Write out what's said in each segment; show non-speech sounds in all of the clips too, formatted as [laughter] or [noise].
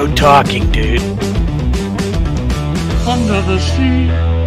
No talking, dude. Under the sea.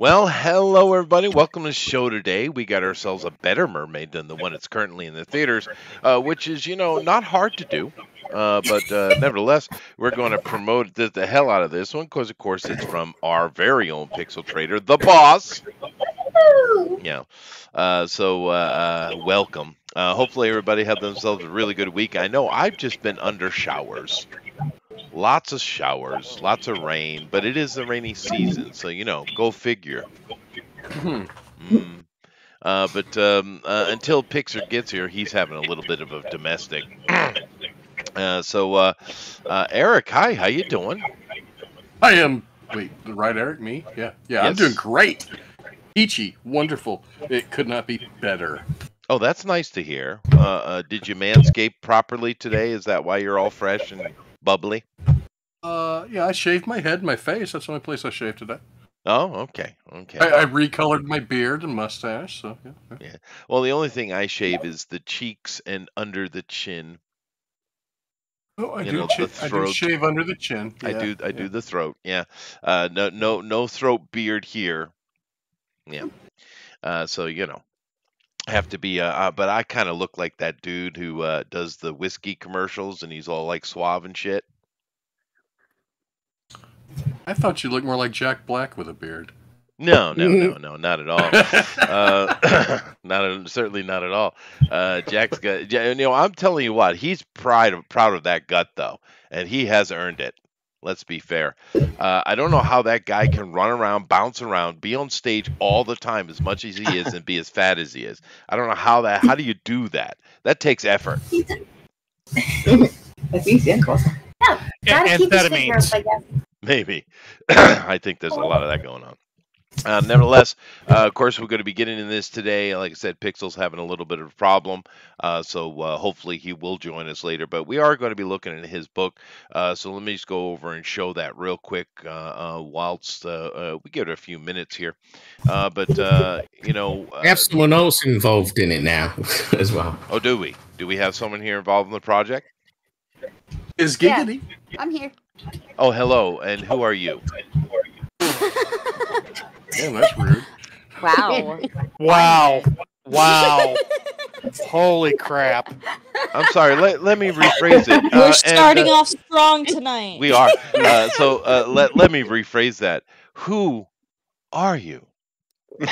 Well, hello everybody. Welcome to the show today. We got ourselves a better mermaid than the one that's currently in the theaters, uh, which is, you know, not hard to do. Uh, but uh, nevertheless, we're going to promote the, the hell out of this one because, of course, it's from our very own pixel trader, the boss. Yeah. Uh, so, uh, uh, welcome. Hopefully, everybody had themselves a really good week. I know I've just been under showers lots of showers, lots of rain, but it is the rainy season, so you know, go figure. mm. uh, but um, uh, until Pixar gets here, he's having a little bit of a domestic. [clears throat] Uh, so, uh, uh, Eric, hi, how you doing? I am. Wait, the right Eric? Me? Yeah, yeah. I'm doing great. Peachy, wonderful. It could not be better. Oh, that's nice to hear. Uh, uh, did you manscape properly today? Is that why you're all fresh and bubbly? Uh, yeah. I shaved my head, and my face. That's the only place I shaved today. Oh, okay, okay. I, I recolored my beard and mustache. So yeah. yeah. Well, the only thing I shave is the cheeks and under the chin. Oh, I You do. know, the I do shave under the chin. I do. I yeah. do the throat. Yeah. Uh, no, no, no throat beard here. Yeah. Uh, so you know, have to be. Uh, uh, but I kind of look like that dude who uh, does the whiskey commercials, and he's all like suave and shit. I thought you looked more like Jack Black with a beard. No, no, no, [laughs] no, not at all. Uh, [coughs] not certainly not at all. Uh, Jack's got. You know, I'm telling you what, he's proud of proud of that gut though, and he has earned it. Let's be fair. Uh, I don't know how that guy can run around, bounce around, be on stage all the time as much as he is, and be as fat as he is. I don't know how that. How do you do that? That takes effort. Así sí, cosa. Gotta keep his figure up, I guess. Maybe. [coughs] I think there's a lot of that going on. Uh, nevertheless, uh, of course, we're going to be getting in this today. Like I said, Pixel's having a little bit of a problem, uh, so uh, hopefully he will join us later. But we are going to be looking at his book, uh, so let me just go over and show that real quick uh, uh, whilst uh, uh, we give it a few minutes here. Uh, but uh, you know, uh, We have someone else involved in it now [laughs] as well. oh, do we? Do we have someone here involved in the project? Is Yeah. I'm here. Oh, hello, and who are you? Damn, that's rude. Wow. Wow. Wow. [laughs] Holy crap. I'm sorry. Let, let me rephrase it. We're Uh, and, starting uh, off strong tonight. We are. Uh, so uh, let let me rephrase that. Who are you? [laughs]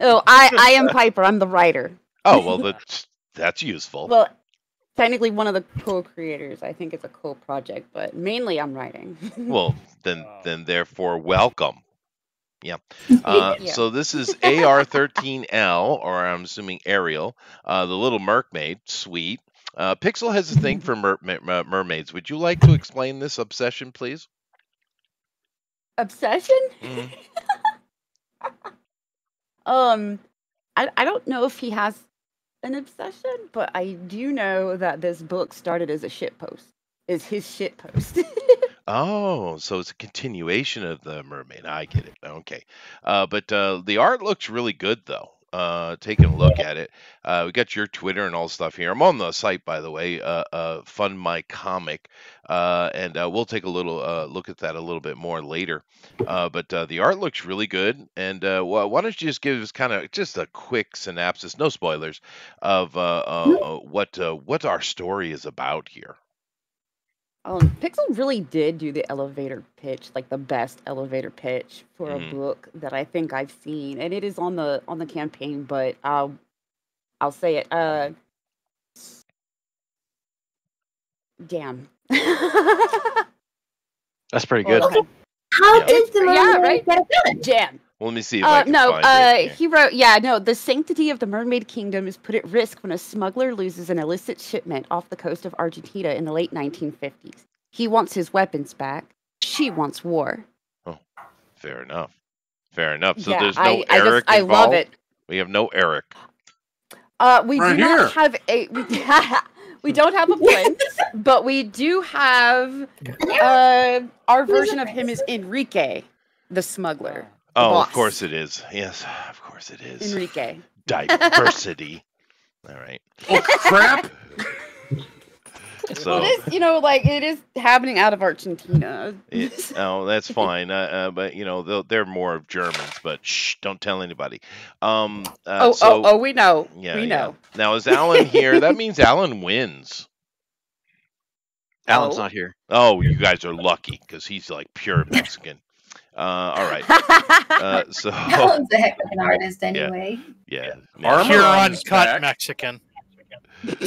oh, I, I am Piper. I'm the writer. Oh well, that's that's useful. Well, technically one of the co-creators. I think it's a co-project, but mainly I'm writing. [laughs] Well, then then therefore welcome. Yeah. [laughs] Uh, Yeah. So this is AR13L, or I'm assuming Ariel, uh, the Little Mermaid. Sweet. Uh, Pixel has a thing for mer- mer- mer- mermaids. Would you like to explain this obsession, please? Obsession? Mhm. [laughs] Um, I I don't know if he has an obsession, but I do know that this book started as a shit post. Is his shit post? [laughs] Oh, so it's a continuation of the mermaid. I get it. Okay. Uh, but uh, the art looks really good, though. Uh, taking a look at it, uh, we got your Twitter and all stuff here. I'm on the site, by the way. Uh, uh, Fund My Comic, uh, and uh, we'll take a little uh, look at that a little bit more later. Uh, but uh, the art looks really good. And uh, wh- why don't you just give us kind of just a quick synopsis, no spoilers, of uh, uh, uh, what uh, what our story is about here. Um, Pixel really did do the elevator pitch, like the best elevator pitch for Mhm. a book that I think I've seen, and it is on the on the campaign. But I'll I'll say it. Uh, damn. [laughs] That's pretty good. Hold on. How Yeah. did the Yeah, mermaid right? get a done? Jam. Well, let me see if I Uh, can no, find uh, it. he wrote, yeah, no, the sanctity of the mermaid kingdom is put at risk when a smuggler loses an illicit shipment off the coast of Argentina in the late 1950s. He wants his weapons back. She wants war. Oh, fair enough. Fair enough. So yeah, there's no I, I Eric just, I involved. love it. We have no Eric. Uh, we Right do not have a we, [laughs] we don't have a prince, [laughs] but we do have uh, our version of him is Enrique, the smuggler. Oh, boss. of course it is. Yes, of course it is. Enrique. [laughs] Diversity. All right. Oh crap! So Well, it is, you know, like it is happening out of Argentina. it, [laughs] oh, that's fine. Uh, uh, but you know, they'll- they're more of Germans. But shh, don't tell anybody. Um. Uh, oh, so, oh, oh, we know. Yeah, we yeah. Now is Alan here? That [laughs] means Alan wins. Alan's Oh. not here. Oh, you guys are lucky because he's like pure Mexican. Uh, all right. [laughs] Uh, so [laughs] Alan's a heck of an artist anyway. yeah, Armor Pure on his uncut back. Mexican. [laughs]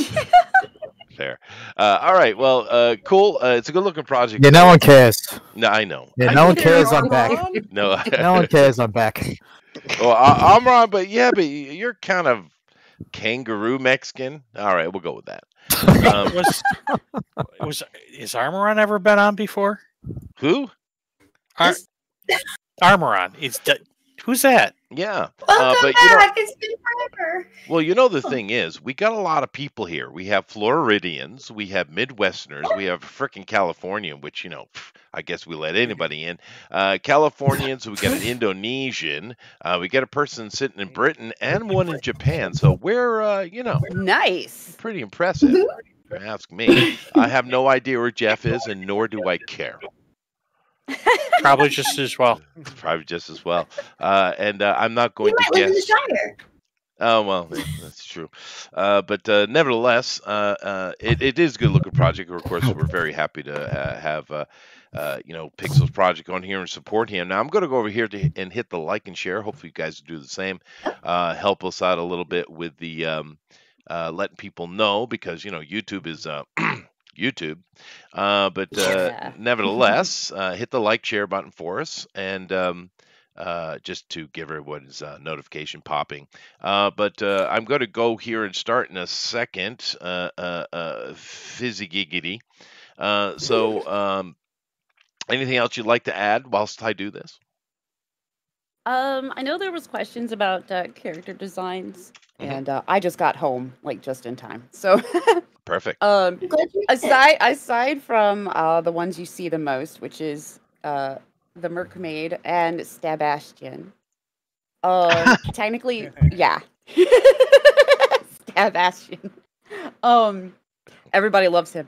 fair. Uh, all right. Well, uh, cool. Uh, it's a good looking project. Yeah, no one cares. No, I know. Yeah, I no one cares. I'm back. No, No one cares. I'm back. well, I, I'm wrong, but yeah, but you're kind of kangaroo Mexican. All right, we'll go with that. Um, Was was is Armoron ever been on before? who? Ar- Armoron. Is that, who's that? Yeah. Welcome but you know- back. it's been forever. Well, you know the thing is, we got a lot of people here. We have Floridians, we have Midwesterners, we have frickin' Californian, which you know, pff, I guess we let anybody in. Uh, Californians, we got an [laughs] Indonesian, uh, we got a person sitting in Britain, and one in Japan. So we're, uh, you know, nice. pretty impressive. Ask me. [laughs] I have no idea where Jeff is, and nor do I care. [laughs] Probably just as well. Probably just as well. Uh, and uh, I'm not You going to might live in the guess. Oh well, that's true. Uh, but uh, nevertheless, uh, uh, it, it is a good looking project. Of course, we're very happy to uh, have uh, uh, you know Pixel's project on here and support him. Now I'm going to go over here to, and hit the like and share. Hopefully, you guys do the same. Uh, help us out a little bit with the um, uh, letting people know because you know YouTube is. [clears throat] YouTube, uh, but uh, Yeah. nevertheless, uh, hit the like share button for us, and um, uh, just to give everyone's uh, notification popping. Uh, but uh, I'm going to go here and start in a second. Uh, uh, uh, fizzy giggity. Uh, so, um, anything else you'd like to add whilst I do this? Um, I know there was questions about uh, character designs, Mhm. and uh, I just got home like just in time. So, [laughs] Perfect. um, I'm glad you did. aside aside from uh, the ones you see the most, which is uh, the Mermaid and Stabastion. Uh, [laughs] technically, yeah, [laughs] Stabastion. Um, everybody loves him.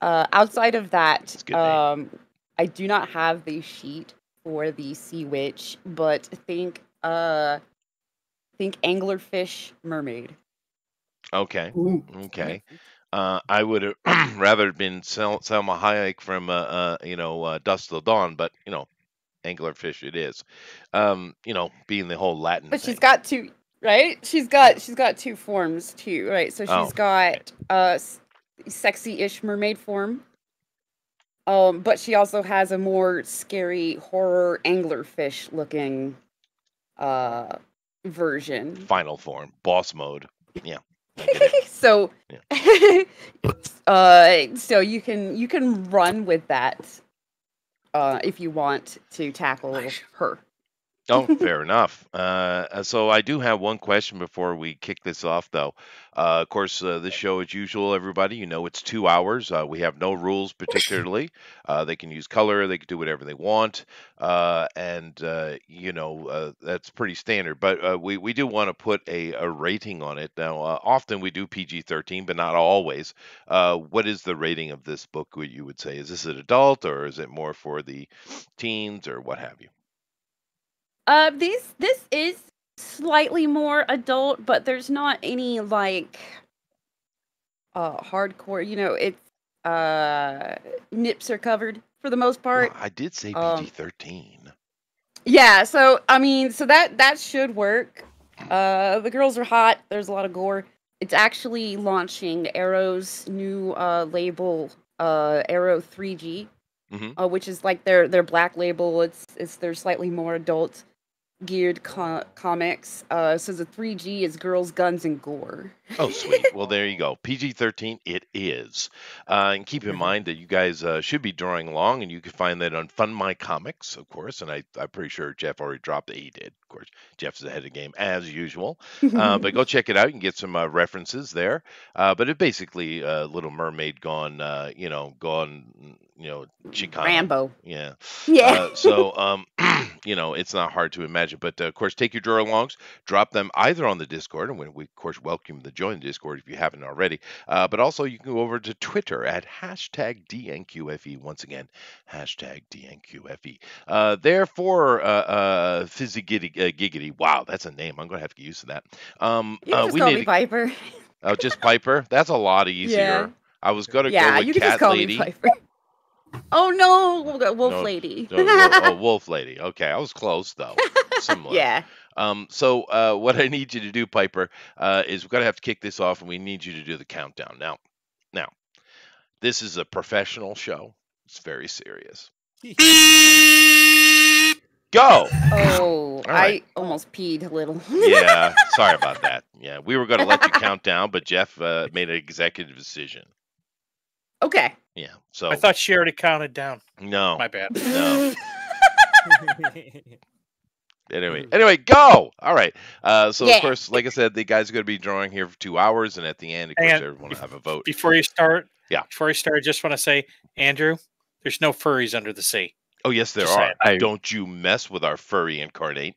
Uh, outside of that, It's a good name. um, I do not have the sheet for the Sea Witch, but think uh, think anglerfish mermaid. Okay. Ooh. Okay. Uh, I would have [clears throat] rather have been Sel- Salma Hayek from uh, uh, you know uh, Dusk Till Dawn, but you know, anglerfish it is. Um, you know, being the whole Latin. But she's thing. got two, right? She's got she's got two forms too, right? So she's Oh, got uh s- sexy-ish mermaid form. Um, but she also has a more scary horror anglerfish looking uh version. final form, boss mode. Yeah. I get it. so [laughs] uh so you can you can run with that uh if you want to tackle her. Oh, fair enough. Uh, uh, so I do have one question before we kick this off, though. Uh, of course, uh, this show, as usual, everybody, you know, it's two hours. Uh, we have no rules particularly. Uh, they can use color, they can do whatever they want, uh, and uh, you know uh, that's pretty standard. But uh, we we do want to put a, a rating on it. Now, uh, often we do PG-13, but not always. Uh, what is the rating of this book? What you would say? Is this an adult, or is it more for the teens, or what have you? Uh, these this is slightly more adult, but there's not any like uh hardcore. You know, it's uh nips are covered for the most part. Well, I did say um, PG-13. Yeah, so I mean, so that that should work. Uh, the girls are hot. There's a lot of gore. It's actually launching Arrow's new uh label, uh Arrow 3G, Mhm. uh, which is like their their black label. It's it's they're slightly more adult. Geared co- comics. Uh, so the 3G is girls, guns, and gore. Oh, sweet. [laughs] Well, there you go. PG 13, it is. Uh, and keep in mind that you guys uh, should be drawing along, and you can find that on Fund My Comics, of course. And I, I'm pretty sure Jeff already dropped it. He did. Of course, Jeff's ahead of the game as usual. Uh, [laughs] but go check it out. You can get some uh, references there. Uh, but it basically uh, Little Mermaid gone, uh, you know, gone, you know, Chicana. Rambo. Yeah. Yeah. Uh, so, [laughs] um, [clears throat] you know, it's not hard to imagine. But uh, of course, take your drawer alongs, drop them either on the Discord, and we, we of course welcome you to join the Discord if you haven't already. Uh, but also, you can go over to Twitter at hashtag DNQFE. Once again, hashtag DNQFE. Uh, therefore, uh, uh, Fizzy Giddy, uh, Giggity. Wow, that's a name. I'm going to have to get used to that. Um, you can uh, just we call need me Piper. [laughs] oh, just Piper. That's a lot easier. Yeah. I was going to yeah, go with you can Cat just call Lady. me Piper. Oh no, Wolf No, Lady. Oh, [laughs] oh, Wolf Lady. Okay, I was close though. [laughs] Similar. yeah. Um, so uh, what I need you to do, Piper, uh, is we're gonna have to kick this off, and we need you to do the countdown now. Now, this is a professional show. It's very serious. Go. Oh, right. I almost peed a little. [laughs] Yeah. sorry about that. Yeah, we were gonna let you count down, but Jeff uh, made an executive decision. Okay. Yeah. So I thought she already counted down. no. My bad. No. [laughs] Anyway, anyway, go. All right. Uh, so Yeah. of course, like I said, the guys are going to be drawing here for two hours, and at the end, of course, And everyone will have a vote. Before you start, Yeah. Before you start, I just want to say, Andrew, there's no furries under the sea. Oh yes, there Just are. I- Don't you mess with our furry incarnate.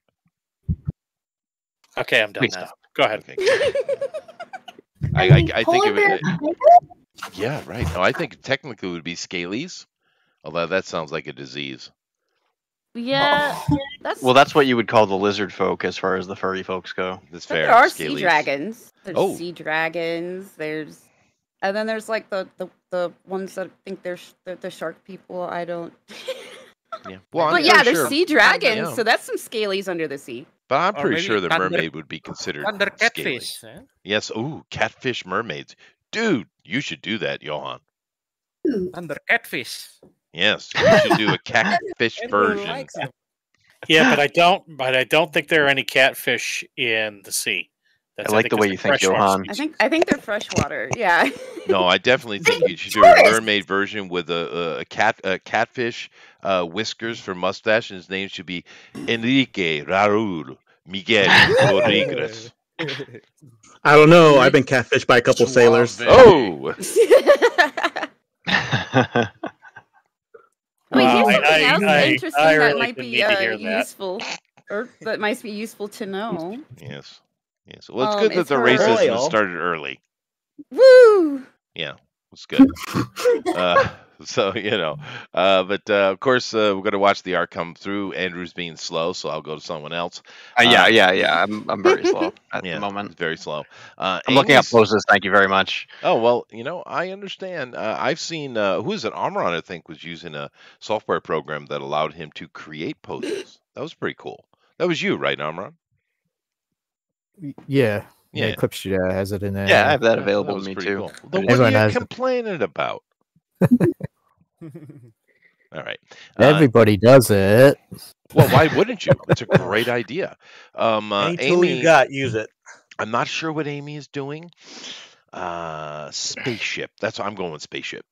Okay, I'm done Please now. Go ahead. Okay. [laughs] I, I, I think polar of it. Tiger? Yeah, right. No, I think technically it would be scalies, although that sounds like a disease. Yeah, that's Well, that's what you would call the lizard folk as far as the furry folks go. That's but fair. there are sea scalies. dragons. There's Oh. sea dragons. There's and then there's like the the, the ones that think they're sh- they're the shark people. I don't. [laughs] Yeah. Well, I'm but yeah, pretty there's sure, sea dragons. yeah. So that's some scalies under the sea. but I'm Or pretty maybe sure the thunder- mermaid would be considered Under scaly. catfish. eh? Yes. Ooh, catfish mermaids. Dude, you should do that, Johan. Ooh. Under catfish. Yes, you should do a [laughs] catfish version. Yeah, but I [laughs] don't. But I don't think there are any catfish in the sea. That's, I like the way you think, Johan. I think I think they're freshwater. Yeah. [laughs] No, I definitely think you should do a Tourist. mermaid version with a, a, a cat a catfish uh, whiskers for mustache, and his name should be Enrique Raúl Miguel Rodriguez. I don't know. I've been catfished by a couple sailors. [laughs] Oh, I mean, here's something I- else I- interesting I that really might be uh, hear that. useful, or that might be useful to know. yes, yes. Well, it's Um, good that it's the racism has started early. Woo! Yeah, it's good. [laughs] uh, [laughs] so you know, uh, but uh, of course uh, we're going to watch the art come through. Andrew's being slow, so I'll go to someone else. Uh, yeah, Uh, yeah, yeah. I'm I'm very slow [laughs] at Yeah, the moment. very slow. Uh, I'm looking up Amy's- poses. Thank you very much. Oh well, you know, I understand. Uh, I've seen uh, who is it? Amron, I think, was using a software program that allowed him to create poses. That was pretty cool. That was you, right, Amron? Y- Yeah. Yeah, Yeah. Eclipse Studio has it in there. Yeah, I have that That available was to me too. cool. I Then didn't- what are you has it. complaining about? [laughs] All right. Uh, Everybody does it. well, why wouldn't you? It's a great idea. Um, uh, Any tool Amy, you got, use it. I'm not sure what Amy is doing. Uh, spaceship. That's what I'm going with spaceship.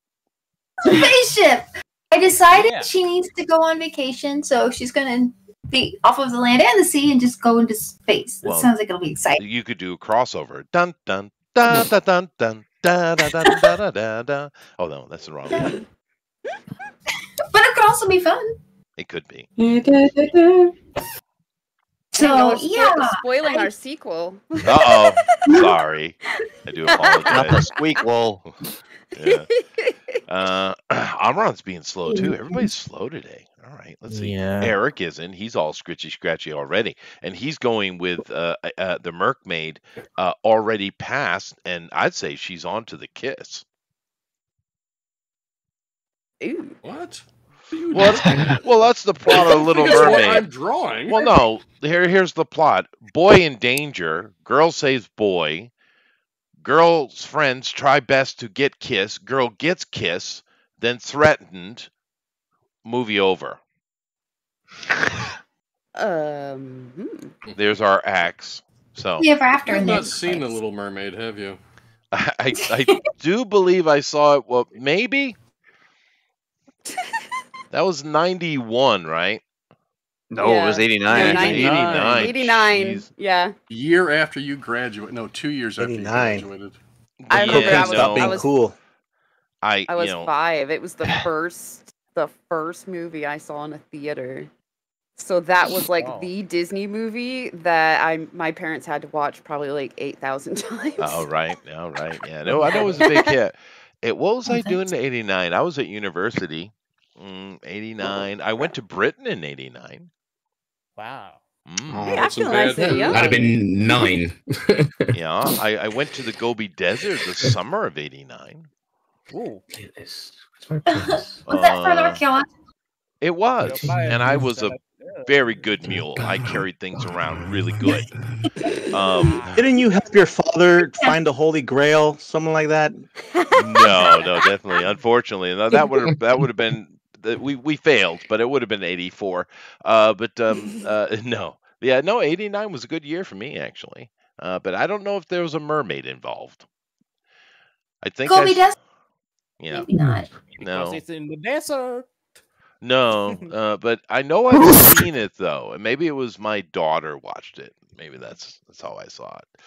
Spaceship. I decided Yeah. she needs to go on vacation, so she's gonna be off of the land and the sea and just go into space. That Well, sounds like it'll be exciting. You could do a crossover. Dun dun dun dun dun dun dun dun dun dun dun dun dun. Oh no, that's the wrong one. [laughs] But it could also be fun. It could be. [laughs] So Dang, y'all are spo- yeah, spoiling our sequel. Uh oh. [laughs] Sorry. I do apologize. Not the apologize. squeak wool. Yeah. Uh, [clears throat] Amron's being slow too. Everybody's slow today. All right. Let's see. Yeah. Eric isn't. He's all scritchy scratchy already, and he's going with uh, uh, uh, the Mercmaid uh, already passed, and I'd say she's on to the kiss. Ooh. What? Well, that's, [laughs] well, that's the plot of [laughs] Little Mermaid. what I'm drawing. Well, no. Here, here's the plot. Boy in danger. Girl saves boy. Girl's friends try best to get kiss. Girl gets kiss. Then threatened. Movie over. [laughs] Um, hmm. There's our axe. So The ever after. You've in not there. seen The Little Mermaid, have you? I, I, I do believe I saw it. Well, maybe that was 91, right? No, it was Yeah. 89. Yeah, 89. 89. Yeah. Year after you graduate. No, two years after you graduated. I remember Yeah, Cocaine I was- no. being I was- cool. I, I was you know, five. It was the [laughs] first, the first movie I saw in a theater. So that was like Wow. the Disney movie that I my parents had to watch probably like eight thousand [laughs] times. Oh right, oh right, yeah. No, I know it was a big [laughs] hit. It, what was I doing in '89? I was at university. Mm, '89. I went to Britain in '89. Wow. Mm, Hey, I That's some feel nice bad and news. young. That'd have been nine. [laughs] yeah, I, I went to the Gobi Desert the summer of '89. Ooh. It's- it's very close. Was that for the Uh, archaeology? It was, You'll and I was a stuff. Yeah. Very good mule. I carried things around really good. Um, [laughs] Didn't you help your father [laughs] find the Holy Grail, something like that? no, no, definitely. Unfortunately, no, that would that would have been that we we failed, but it would have been eighty four. Uh, but um, uh, [laughs] no, yeah, no, eighty nine was a good year for me actually. Uh, but I don't know if there was a mermaid involved. I think I Gobi s- Desert? Yeah, Maybe not. Because no, it's in the desert. No. [laughs] Uh, but I know I've seen it though, and maybe it was my daughter watched it. Maybe that's that's how I saw it.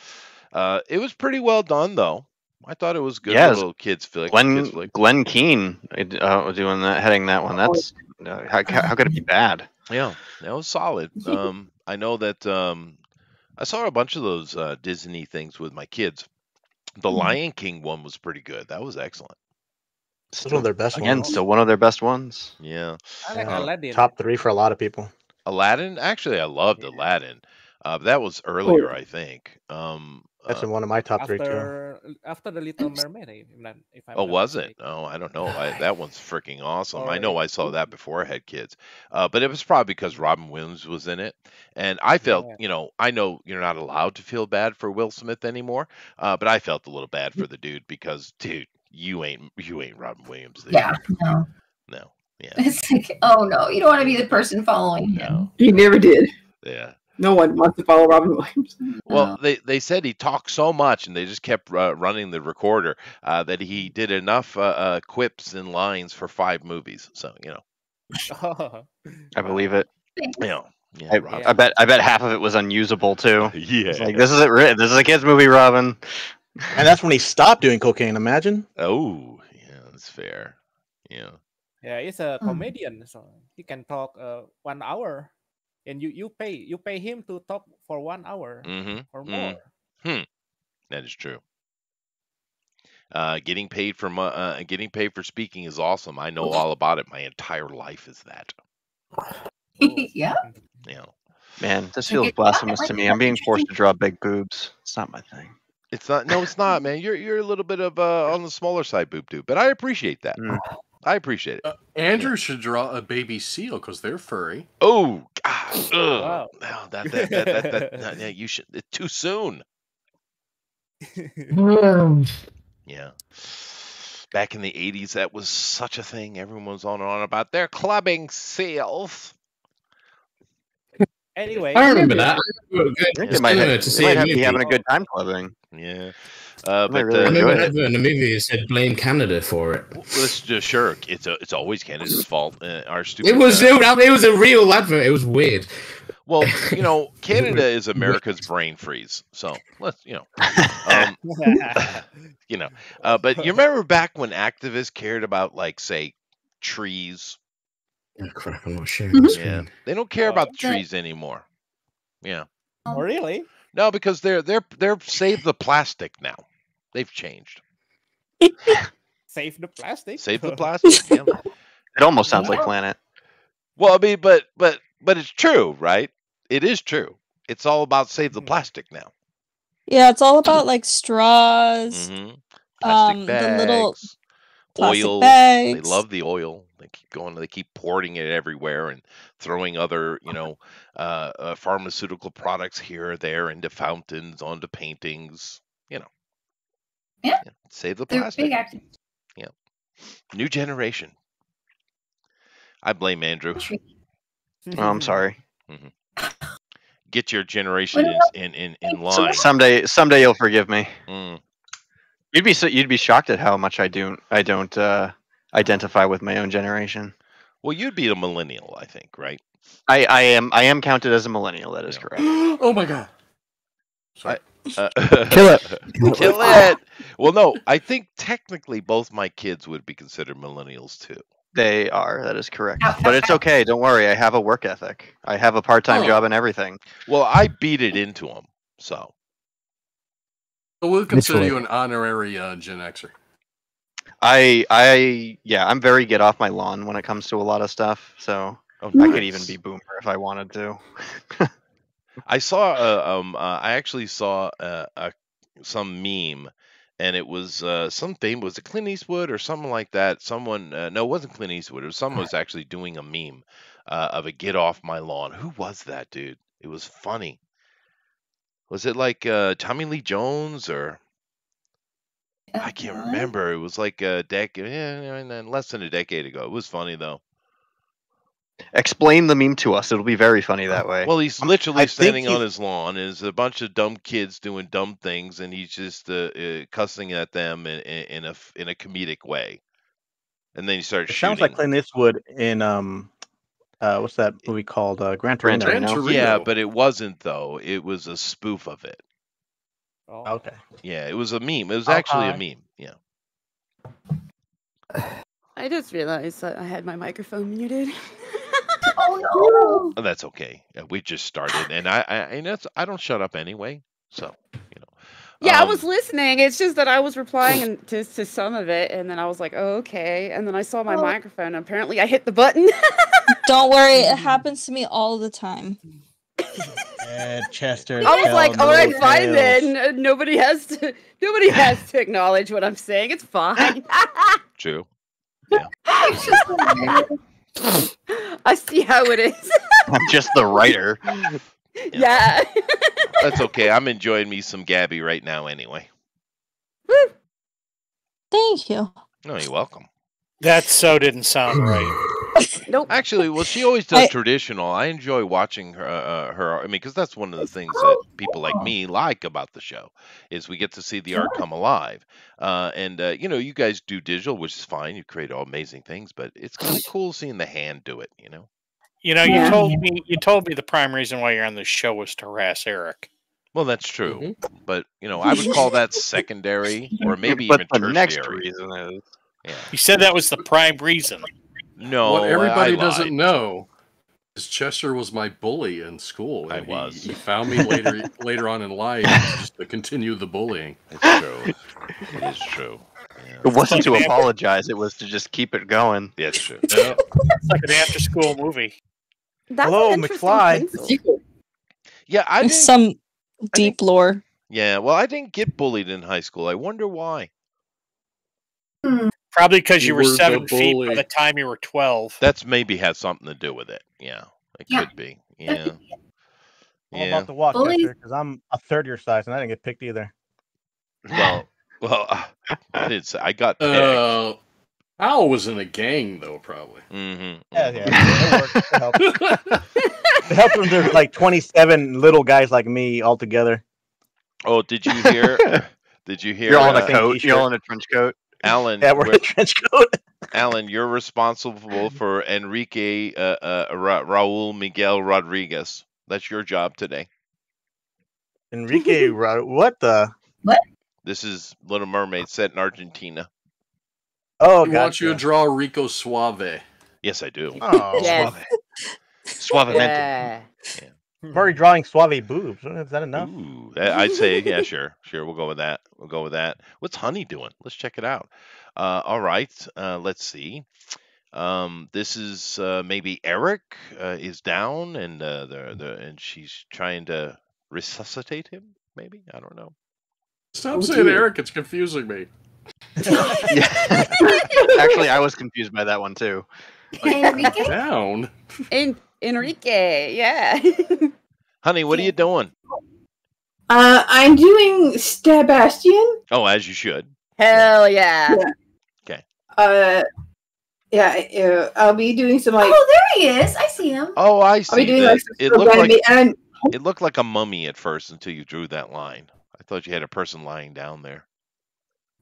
Uh, it was pretty well done though. I thought it was good Yeah, it's little kids flick. Glenn kids flick. Glen Keane uh, doing that, heading that one. That's uh, how, how how could it be bad? Yeah, that was solid. [laughs] Um, I know that um, I saw a bunch of those uh, Disney things with my kids. The Mhm. Lion King one was pretty good. That was excellent. It's one of their best Again, ones. still one of their best ones. Yeah, I like Yeah. Aladdin. Top three for a lot of people. Aladdin. Actually, I loved Yeah. Aladdin. Uh, that was earlier, I think. Um, That's uh, in one of my top three too. after after the Little Mermaid. If I'm if I'm oh, was it? mistaken. Oh, I don't know. I, that one's freaking awesome. I know I saw that before I had kids, uh, but it was probably because Robin Williams was in it, and I felt, Yeah. you know, I know you're not allowed to feel bad for Will Smith anymore, uh, but I felt a little bad for the dude because, dude, you ain't you ain't Robin Williams. Dude. Yeah, no. No. Yeah. [laughs] It's like, oh no, you don't want to be the person following him. No. He never did. Yeah. No one wants to follow Robin Williams. Well, No. they, they said he talked so much, and they just kept uh, running the recorder uh, that he did enough uh, uh, quips and lines for five movies. So you know, [laughs] I believe it. you know, yeah, I, Rob- I bet I bet half of it was unusable too. [laughs] yeah. It's like this is it. ri- This is a kids movie, Robin. And that's when he stopped doing cocaine. Imagine. Oh, yeah, that's fair. Yeah. Yeah, he's a Hmm. comedian, so he can talk uh, one hour, and you you pay you pay him to talk for one hour Mm-hmm. or Mm. more. That is true. Uh, getting paid for mo- uh, getting paid for speaking is awesome. I know all about it. My entire life is that. [laughs] yeah. You know, Man, this feels blasphemous to me. I'm being forced to draw big boobs. It's not my thing. It's not. No, it's not, man. You're you're a little bit of uh, on the smaller side, boop doop. But I appreciate that. Mm. I appreciate it. Uh, Andrew should draw a baby seal because they're furry. Oh God! [laughs] Ugh. Wow. No, that, that, that, that, that, [laughs] that- yeah, you should. It's too soon. [laughs] Yeah. Back in the '80s, that was such a thing. Everyone was on and on about their clubbing seals. anyway, I remember that. I think It's they might, have, to they see might have, be having a good time clubbing. Yeah. Uh, but really uh, I remember it. an in the movie that said blame Canada for it. well, let's just sure it's a, it's always Canada's fault. Uh, our stupid. It was uh, it was a real advert. It was weird. well, [laughs] you know, Canada is America's brain freeze. So let's you know, [laughs] um, [laughs] you know. Uh, but you remember back when activists cared about like say trees? Oh, crap, I'm not sharing Mhm. Yeah, they don't care about the trees anymore. Yeah. oh, really? No, because they're they're they're save the plastic now. They've changed. [laughs] Save the plastic. Save the [laughs] plastic. yeah. It almost sounds like Planet. Well, I mean, but but but it's true, right? It is true. It's all about save the Mhm. plastic now. Yeah, it's all about like straws, hmm Plastic um, bags, the little plastic oil. bags. They love the oil. They keep going. They keep pouring it everywhere and throwing other, you [laughs] know, uh, uh, pharmaceutical products here or there into fountains, onto paintings. You know. Yeah. Save the They're plastic. big actors. New generation. I blame Andrew. Oh, I'm sorry. get your generation What in in in, in So- line. someday, someday you'll forgive me. Mm. You'd be so, you'd be shocked at how much I do I don't uh, identify with my own generation. Well, you'd be a millennial, I think, right? I, I am I am counted as a millennial. That is correct. [gasps] oh my god. Sorry. Uh, [laughs] Kill it. [laughs] Kill it. Well, no, I think technically both my kids would be considered millennials too. They are. That is correct. But it's okay. Don't worry. I have a work ethic. I have a part-time Oh. job and everything. Well, I beat it into them, so So we'll consider Literally. you an honorary uh, Gen Xer. I I yeah. I'm very get off my lawn when it comes to a lot of stuff. So oh, I could even be boomer if I wanted to. [laughs] I saw uh, um uh, I actually saw uh, a some meme and it was uh some fame was it Clint Eastwood or something like that someone uh, no it wasn't Clint Eastwood it was someone was actually doing a meme uh, of a get off my lawn who was that dude it was funny was it like uh Tommy Lee Jones or I can't Uh-huh. remember it was like a decade yeah, less than a decade ago it was funny though Explain the meme to us. It'll be very funny that way. Well, he's literally I think standing on he- his lawn. and there's a bunch of dumb kids doing dumb things, and he's just uh, uh, cussing at them in, in, in a f- in a comedic way. And then he starts It shooting. sounds like Clint Eastwood in um, uh, what's that movie called? Uh, Gran Gran Torino. Gran Torino. yeah, but it wasn't though. It was a spoof of it. Oh. Okay. Yeah, it was a meme. It was Oh, actually a meme. Yeah. [sighs] I just realized that I had my microphone muted. [laughs] Oh Oh, that's okay. We just started, and I, I and that's I don't shut up anyway. So you know. Yeah, I Um, was listening. It's just that I was replying to, to some of it, and then I was like, oh, okay. And then I saw my Oh. microphone. And apparently, I hit the button. [laughs] Don't worry, it happens to me all the time. And Chester. I was like, all right, fine then. Uh, Nobody has to. Nobody has to acknowledge what I'm saying. It's fine. [laughs] true. It's just hilarious. I see how it is. I'm just the writer. [laughs] yeah. [laughs] That's okay. I'm enjoying me some Gabby right now, anyway. Thank you. No, you're welcome. That so didn't sound right. [laughs] Nope. Actually, well, she always does I- traditional. I enjoy watching her. Uh, her. I mean, because that's one of the things that people like me like about the show is we get to see the art come alive. Uh, and uh, you know, you guys do digital, which is fine. You create all amazing things, but it's kind of cool seeing the hand do it. You know. You know, you told me you told me the prime reason why you're on this show was to harass Eric. Well, that's true, but you know, I would call that secondary or [laughs] maybe but even the next tertiary. reason is Yeah. You said that was the prime reason. No, what everybody I doesn't know is Chester was my bully in school. I he- was. He, found me later [laughs] later on in life just to continue the bullying. It's true. it is true. Yeah. it wasn't to apologize. It was to just keep it going. Yeah, it's true. Yeah. It's like an after school movie. That's Hello, an McFly. pencil. Yeah, I didn't. Some deep lore. Yeah, well, I didn't get bullied in high school. I wonder why. Hmm. Probably because you, You were were seven feet by the time you were twelve. That's maybe had something to do with it. Yeah, it Yeah. could be. Yeah, All yeah. about the walk, because I'm a third your size and I didn't get picked either. Well, well, uh, I didn't say I got picked. Uh, Al was in a gang though, probably. mm-hmm, Yeah, yeah. It helped. [laughs] It helped when there's like 27 little guys like me all together. Oh, did you hear? [laughs] did you hear? You're all in a uh, Same coat. You're all in a trench coat. Alan, Yeah, we're in where- a [laughs] trench coat. Alan, you're responsible for Enrique uh, uh, Ra- Raul Miguel Rodriguez. That's your job today. Enrique, [laughs] Ro- what the? What? This is Little Mermaid set in Argentina. Oh, he wants you to draw Rico Suave. Yes, I do. Oh, Yes. Suavemente. Yeah. I'm already drawing suave boobs. Is that enough? Ooh, I'd say yeah, sure, sure. We'll go with that. We'll go with that. What's Honey doing? Let's check it out. Uh, all right, uh, let's see. Um, this is uh, maybe Eric uh, is down and uh, the the and she's trying to resuscitate him. Maybe I don't know. Stop Oh, saying dear. Eric. It's confusing me. [laughs] [laughs] Actually, I was confused by that one too. Enrique? Down. En- Enrique. Yeah. Honey, what are you doing? Uh, I'm doing Sebastian. Oh, as you should. Hell yeah. Okay. Uh, yeah, uh, I'll be doing some like Oh, there he is. I see him. Oh, I see. I'll be doing The- like some it looked like and It looked like a mummy at first until you drew that line. I thought you had a person lying down there.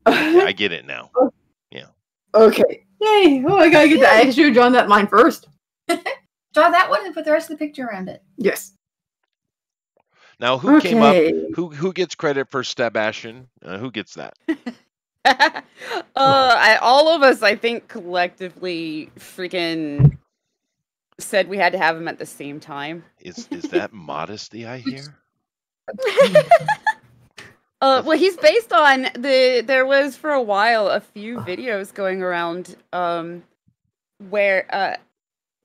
Yeah, I get it now. [laughs] Yeah. Okay. Yay! Oh, I gotta get that. I should have drawn that line first. [laughs] Draw that one and put the rest of the picture around it. Yes. Now, who came up? Who who gets credit for Stabastion? Uh, who gets that? [laughs] uh, I, all of us, I think, collectively freaking said we had to have him at the same time. Is is that modesty I [laughs] hear? [laughs] Uh, well, he's based on the. There was for a while a few videos going around, um, where uh,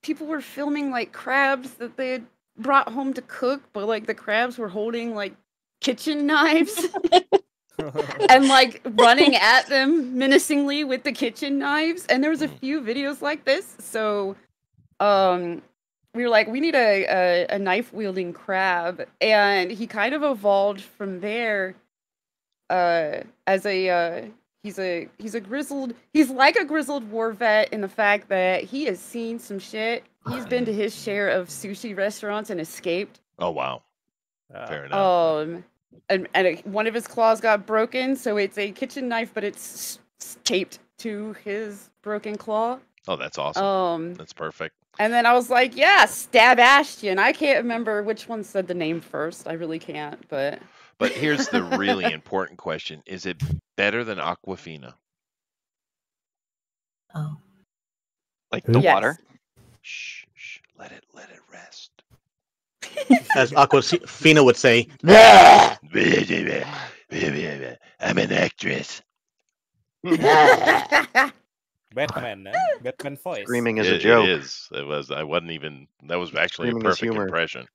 people were filming like crabs that they had brought home to cook, but like the crabs were holding like kitchen [laughs] knives [laughs] and like running at them menacingly with the kitchen knives. And there was a few videos like this, so um, we were like, we need a a, a knife wielding crab, and he kind of evolved from there uh as a uh he's a he's a grizzled he's like a grizzled war vet in the fact that he has seen some shit he's been to his share of sushi restaurants and escaped Oh wow. Uh, Fair enough. um and, and it- one of his claws got broken so it's a kitchen knife but it's s- s- taped to his broken claw Oh, that's awesome. um That's perfect. and then i was like yeah Stabastion i can't remember which one said the name first i really can't but But here's the really [laughs] important question: Is it better than Aquafina? Oh. Like the Yes. water. Shh, shh. Let it let it rest. As Awkwafina would say, [laughs] I'm an actress. [laughs] Batman, eh? Batman voice. Screaming is It- a joke. It is. It was. I wasn't even. That was actually Screaming a perfect humor. impression.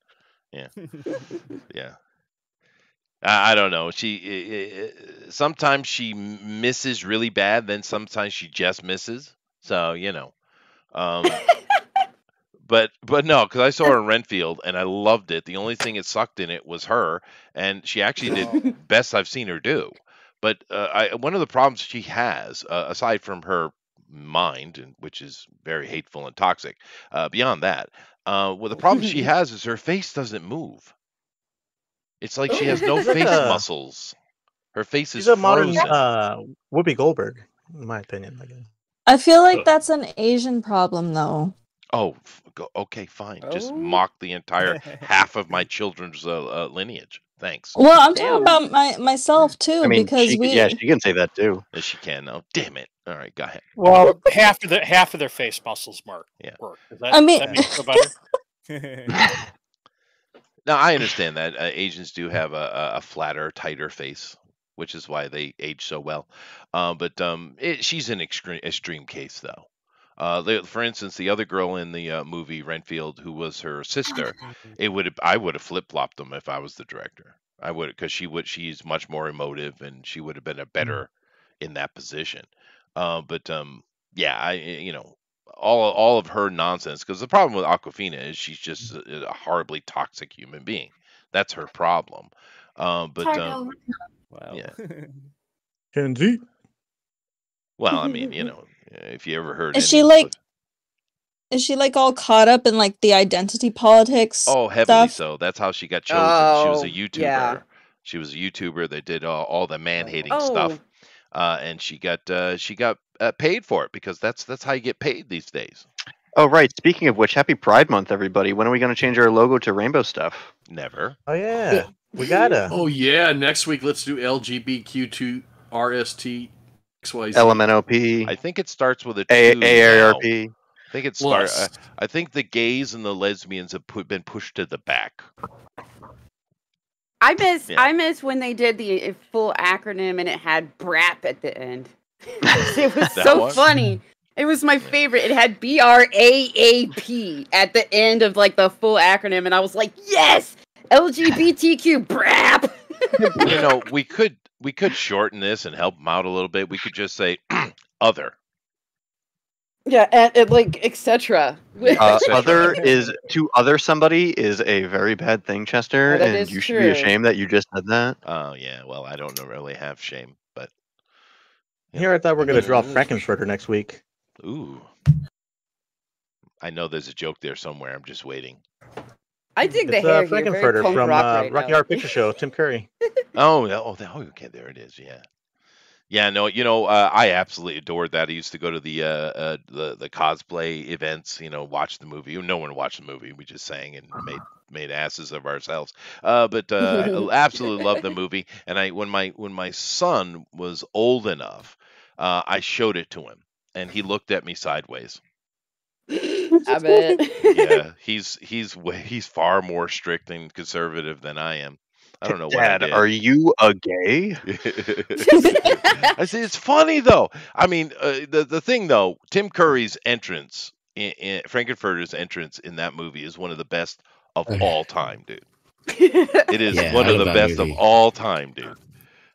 Yeah. yeah. I, don't know. She i- i- sometimes she misses really bad. Then sometimes she just misses. So you know. Um, [laughs] but but no, because I saw her in Renfield and I loved it. The only thing that sucked in it was her, and she actually did [laughs] best I've seen her do. But uh, I, one of the problems she has, uh, aside from her mind, and which is very hateful and toxic, uh, beyond that, uh, well, the problem she [laughs] has is her face doesn't move. It's like she has no She's like face a- muscles. Her face she's is a modern frozen. uh, Whoopi Goldberg, in my opinion. I guess. I feel like Ugh. that's an Asian problem, though. Oh, f- go, okay, fine. Just Oh. mock the entire [laughs] half of my children's uh, uh, lineage. Thanks. Well, I'm Damn. talking about my myself too, I mean, because she, we. yeah, she can say that too. Yes, she can. Oh, damn it! All right, go ahead. Well, half of the half of their face muscles mark. Yeah. Work. Does that, I mean- that make you feel better? [laughs] [laughs] Now I understand that uh, Asians do have a, a, flatter, tighter face, which is why they age so well. Uh, but um, it, she's an extreme extreme case, though. Uh, the, for instance, the other girl in the uh, movie Renfield, who was her sister, it would I would have flip flopped them if I was the director. I would because she would she's much more emotive and she would have been a better in that position. Uh, but um, yeah, I you know all all of her nonsense because the problem with Awkwafina is she's just a, a horribly toxic human being. That's her problem. Um, but um, Wow. Yeah. [laughs] Kenzie. well, I mean, you [laughs] know, if you ever heard Is any she like? the- Is she like all caught up in like the identity politics? oh heavily stuff? so. That's how she got chosen. she was Oh, a YouTuber. yeah. She was a YouTuber that did all, all the man hating Oh. stuff. Uh, and she got uh, she got uh, paid for it because that's that's how you get paid these days. Oh right. Speaking of which, Happy Pride Month, everybody. When are we going to change our logo to rainbow stuff? Never. Oh yeah, we gotta. Oh yeah, next week let's do LGBTQ2 RST XYZ. LMNOP, I think it starts with a A- two now. AARP. I think it starts. Plus. Uh, I think the gays and the lesbians have put, been pushed to the back. I miss Yeah. I miss when they did the full acronym and it had BRAP at the end. It was [laughs] so one? funny. It was my favorite. It had B R A A P at the end of like the full acronym, and I was like, yes, LGBTQ BRAP. you [laughs] know, we could we could shorten this and help them out a little bit. We could just say [clears throat] other. yeah, and, and like etc. Uh, [laughs] other is to other somebody is a very bad thing, Chester, Oh, and you should be ashamed that you just said that. Oh yeah. Well, I don't really have shame, but Here, I thought we are gonna draw Frank-N-Furter next week. ooh, I know there's a joke there somewhere. I'm just waiting. I dig the It's hair uh, Frank-N-Furter from rock uh, right Rocky. Horror Picture Show. Tim Curry. [laughs] Oh, oh, oh, okay, there it is. Yeah, yeah. No, you know, uh, I absolutely adored that. I used to go to the uh, uh, the the cosplay events. You know, watch the movie. No one watched the movie. We just sang and made made asses of ourselves. Uh, but uh, I [laughs] absolutely loved the movie. And I when my when my son was old enough, uh, I showed it to him, and he looked at me sideways. [laughs] I bet. Yeah, [laughs] he's he's way, he's far more strict and conservative than I am. I don't know what Dad, are you a gay? [laughs] I say it's funny though. I mean, uh, the the thing though, Tim Curry's entrance, in, in, Frank-N-Furter's entrance in that movie is one of the best of all time, dude. It is Yeah, one of the best movie. of all time, dude.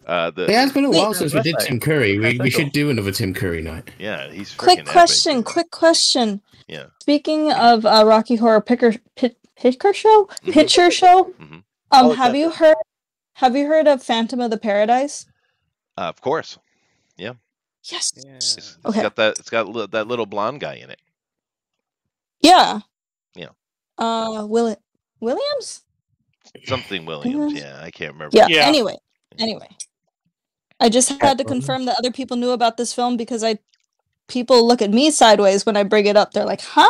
Uh, the, It has been a while since we did Tim Curry. We, we should do another Tim Curry night. yeah, he's quick freaking epic. question. Quick question. Yeah. Speaking of uh, Rocky Horror Picker Pit, Picture Show, Mhm. Picture Show. Mhm. Um, Oh, have you epic. heard? Have you heard of Phantom of the Paradise? Uh, of course, Yes. Yeah. it's, it's Okay. got that. It's got li- that little blonde guy in it. Yeah. Yeah. Uh, Will it Williams? Something Williams. Yeah, I can't remember. Yeah. Yeah. Anyway, anyway, I just had to confirm that other people knew about this film because I people look at me sideways when I bring it up. They're like, "Huh?"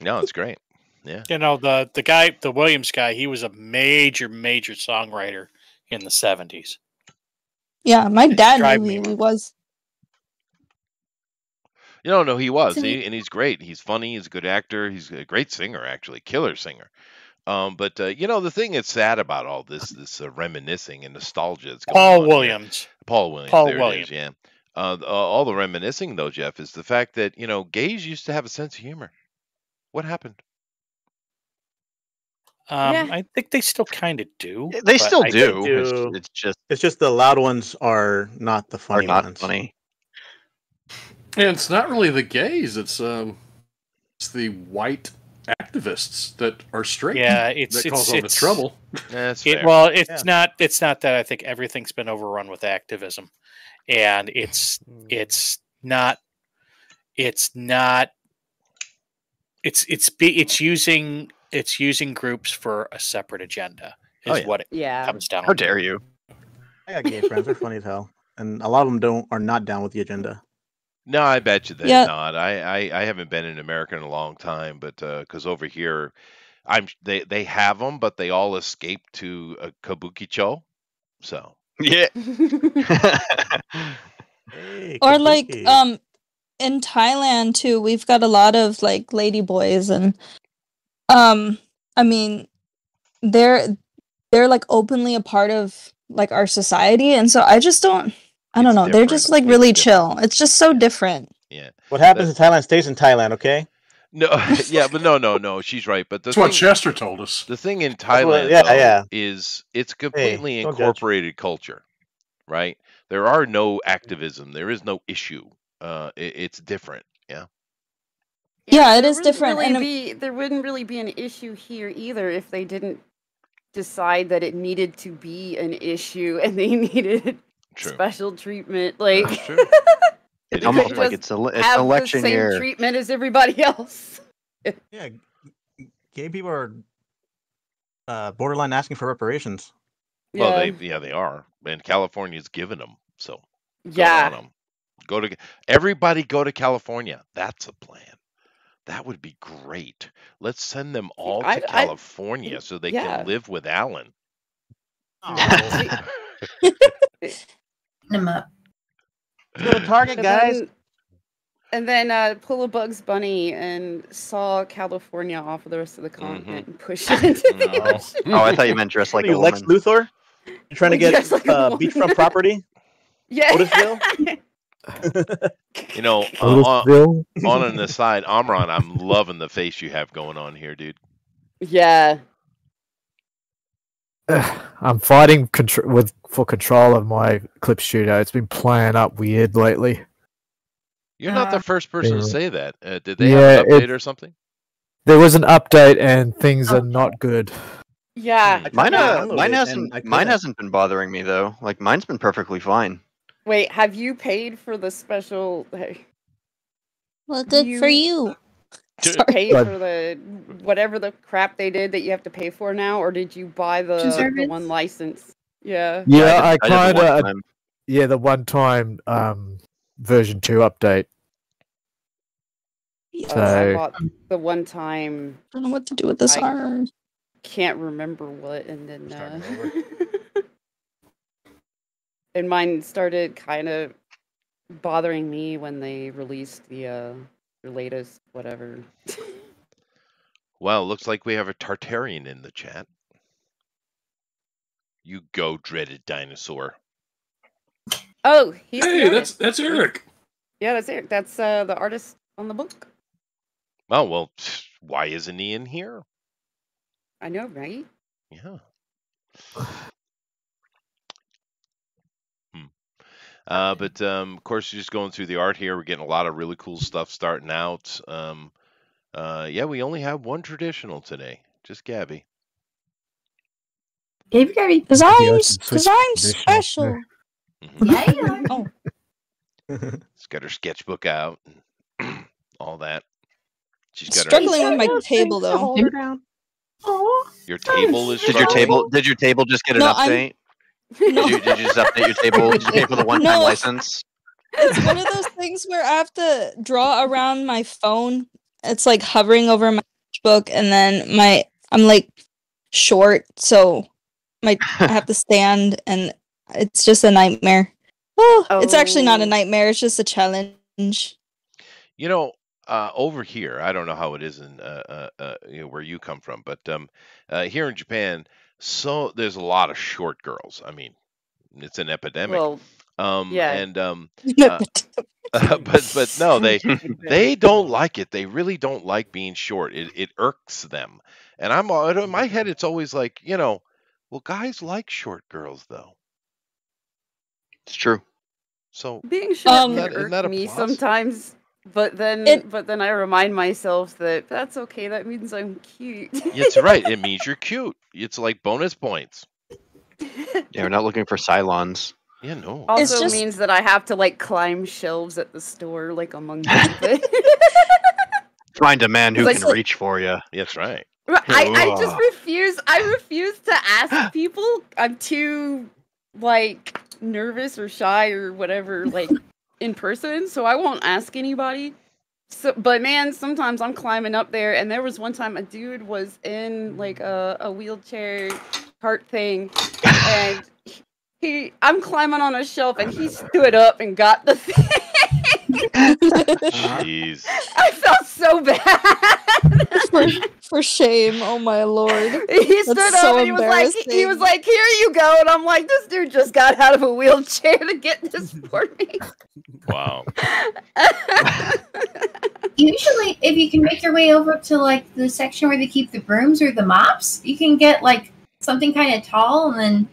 No, it's great. Yeah. You know the the guy, the Williams guy. He was a major, major songwriter in the seventies. Yeah, my It's dad drive knew me who he was. You know, no, he was, he, and he's great. He's funny. He's a good actor. He's a great singer, actually, killer singer. Um, but uh, you know, the thing that's sad about all this, this uh, reminiscing and nostalgia, that's going Paul on here- Williams. Paul Williams. Paul there Williams. is, yeah. Uh, uh, all the reminiscing though, Jeff, is the fact that you know gays used to have a sense of humor. What happened? Um, Yeah. I think they still kind of do. They still I do. do. It's, it's just It's just the loud ones are not the funny are not ones. funny. And it's not really the gays. It's um, it's the white activists that are straight. Yeah, it's that it's cause all the trouble. That's [laughs] It, well, it's Yeah. not. It's not that I think everything's been overrun with activism, and it's Mm. it's not. It's not. It's it's be it's using it's using groups for a separate agenda is Oh, yeah. what it Yeah. comes down. How dare you? I got gay friends. They're funny as hell, and a lot of them don't are not down with the agenda. No, I bet you they're Yeah. not. I, I, I haven't been in America in a long time, but because over here, I'm they they have them, but they all escape to uh, Kabukicho. So Yeah. [laughs] [laughs] Hey, Or like Kabuki. um in Thailand too, we've got a lot of like lady boys and um I mean they're they're like openly a part of like our society and so I just don't I don't It's know, they're just different. like It's really different. chill. It's just so different. yeah, what happens in Thailand stays in Thailand. Okay. no, [laughs] yeah, but no, no, no. She's right. But the That's what Chester told us. the thing in what- Thailand, yeah, though, yeah. is it's completely don't incorporated culture, right? There are no activism. There is no issue. Uh, it, it's different. Yeah. Yeah, it there is different, Really and be, there wouldn't really be an issue here either if they didn't decide that it needed to be an issue [laughs] and they needed True. special treatment. Like That's true. [laughs] It It's almost like just it's, ele- it's have election the same year. treatment as everybody else. [laughs] Yeah. Gay people are uh, borderline asking for reparations. Well, yeah. they yeah they are, and California's giving them. So yeah. on 'em. Go to everybody. Go to California. That's a plan. That would be great. Let's send them all to I- I- California so they yeah. can live with Alan. [laughs] Him up. Go to Target, And guys. then, and then uh, pull a Bugs Bunny and saw California off of the rest of the continent and push it into the Mhm. ocean. Oh, I thought you meant dressed like What a you, Lex woman. Luthor? You're trying to [laughs] get dressed like uh, beachfront property? [laughs] Yeah. Otisville? You know, uh, [laughs] on, on an aside, Amron, I'm loving the face you have going on here, dude. yeah. [sighs] I'm fighting contr- with for control of my clip studio. It's been playing up weird lately. You're not the first person to say that. Uh, did they Yeah, have an update it- or something? There was an update and things are not good. Yeah. Mine, uh, mine hasn't. Mine hasn't been bothering me though. Like mine's been perfectly fine. Wait, have you paid for the special? hey, Well, good for You- [laughs] you. pay for the whatever the crap they did that you have to pay for now, or did you buy the, the one license? Yeah. Yeah, I I, did- I did the kind one of. time. Yeah, the one time um, version two update. Uh, I So bought the one time. I don't know what to do with this I- arm. Can't remember what, and then uh, [laughs] and mine started kind of bothering me when they released the uh, the latest whatever. Well, looks like we have a Tartarian in the chat. You go, dreaded dinosaur. Oh, he's the Hey, that's that's Eric. Yeah, that's Eric. That's uh, the artist on the book. Oh well, why isn't he in here? I know, right? Yeah. Uh, but um, of course, just going through the art here, we're getting a lot of really cool stuff starting out. Um, uh, yeah, we only have one traditional today, just Gabby. Gabby, Gabby. Cause The I'm, cause I'm special. Mhm. Yeah, you are. Oh, She's got her sketchbook out, and [clears throat] all that. She's got her. struggling with my table though. Hold her down. Your table is. Did your table? Did your table just get an No, I'm- update? No, Did you, did you just update your table? Did you pay for the one-time No. license? it's one of those things where I have to draw around my phone. It's like hovering over my book, and then my I'm like short, so my I have to [laughs] stand, and it's just a nightmare. Oh, it's actually not a Oh. nightmare. It's just a challenge. You know, uh, over here, I don't know how it is in uh, uh, uh, you know, where you come from, but um, uh, here in Japan, so there's a lot of short girls. I mean, it's an epidemic. Well, um, yeah. and um, [laughs] uh, [laughs] [laughs] but but no, they they don't like it. They really don't like being short. It it irks them. And I'm al- in my head, it's always like, you know, well, guys like short girls though. It's true. So being short Um, can Isn't that- isn't irk that me plus? sometimes, but then It- but then I remind myself that that's okay. That means I'm cute. it's right. It [laughs] means you're cute. It's like bonus points. [laughs] Yeah, we're not looking for Cylons. Yeah, no. also just- means that I have to like climb shelves at the store like among [laughs] people. Find a man who It's can like- reach for you. That's right. Right, I, I just refuse. I refuse to ask [gasps] people. I'm too like nervous or shy or whatever, like in person. So I won't ask anybody. So, but man, sometimes I'm climbing up there, and there was one time a dude was in like a, a wheelchair cart thing, and he, I'm climbing on a shelf, and he stood up and got the [laughs] thing. Jeez. I felt so bad. for, for shame. Oh my lord. he stood That's up so and he was like he was like here you go and i'm like this dude just got out of a wheelchair to get this for me Wow. [laughs] Usually, if you can make your way over to like the section where they keep the brooms or the mops, you can get like something kind of tall and then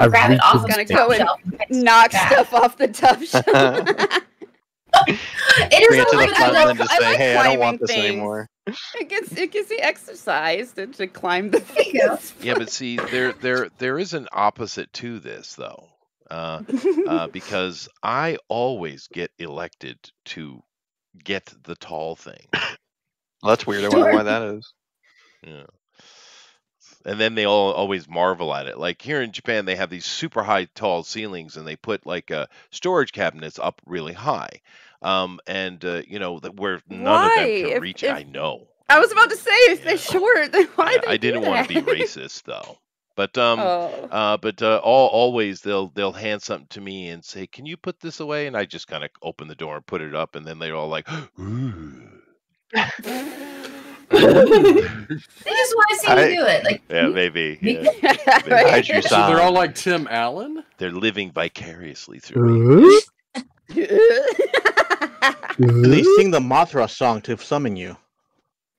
I grab it off of Gonna the go top and shelf. and knock stuff off the top [laughs] shelf [laughs] It Bring is it to the like I front like- and then just I say, like "Hey, I don't climbing want this things. anymore." it gets it gets the exercise to, to climb the There things Yeah, but see, there there there is an opposite to this though. Uh, uh, [laughs] because I always get elected to get the tall thing. Well, that's weird. I wonder why that is. Yeah. And then they all always marvel at it. Like here in Japan, they have these super high, tall ceilings, and they put like uh, storage cabinets up really high. Um, and uh, you know that where none of them can If- reach. if- I know. i was about to say if they're Yeah. short then why Yeah, they I do didn't want to be racist though. But um, oh. uh, but uh, all, always they'll they'll hand something to me and say, "Can you put this away?" And I just kind of open the door and put it up, and then they're all like, [laughs] "Ooh." They just want to see I- you do it. Like, Yeah, maybe. Make Yeah. [laughs] Right? Kaiju So they're all like Tim Allen. They're living vicariously through me. Ooh, They sing the [laughs] Mothra song to summon you.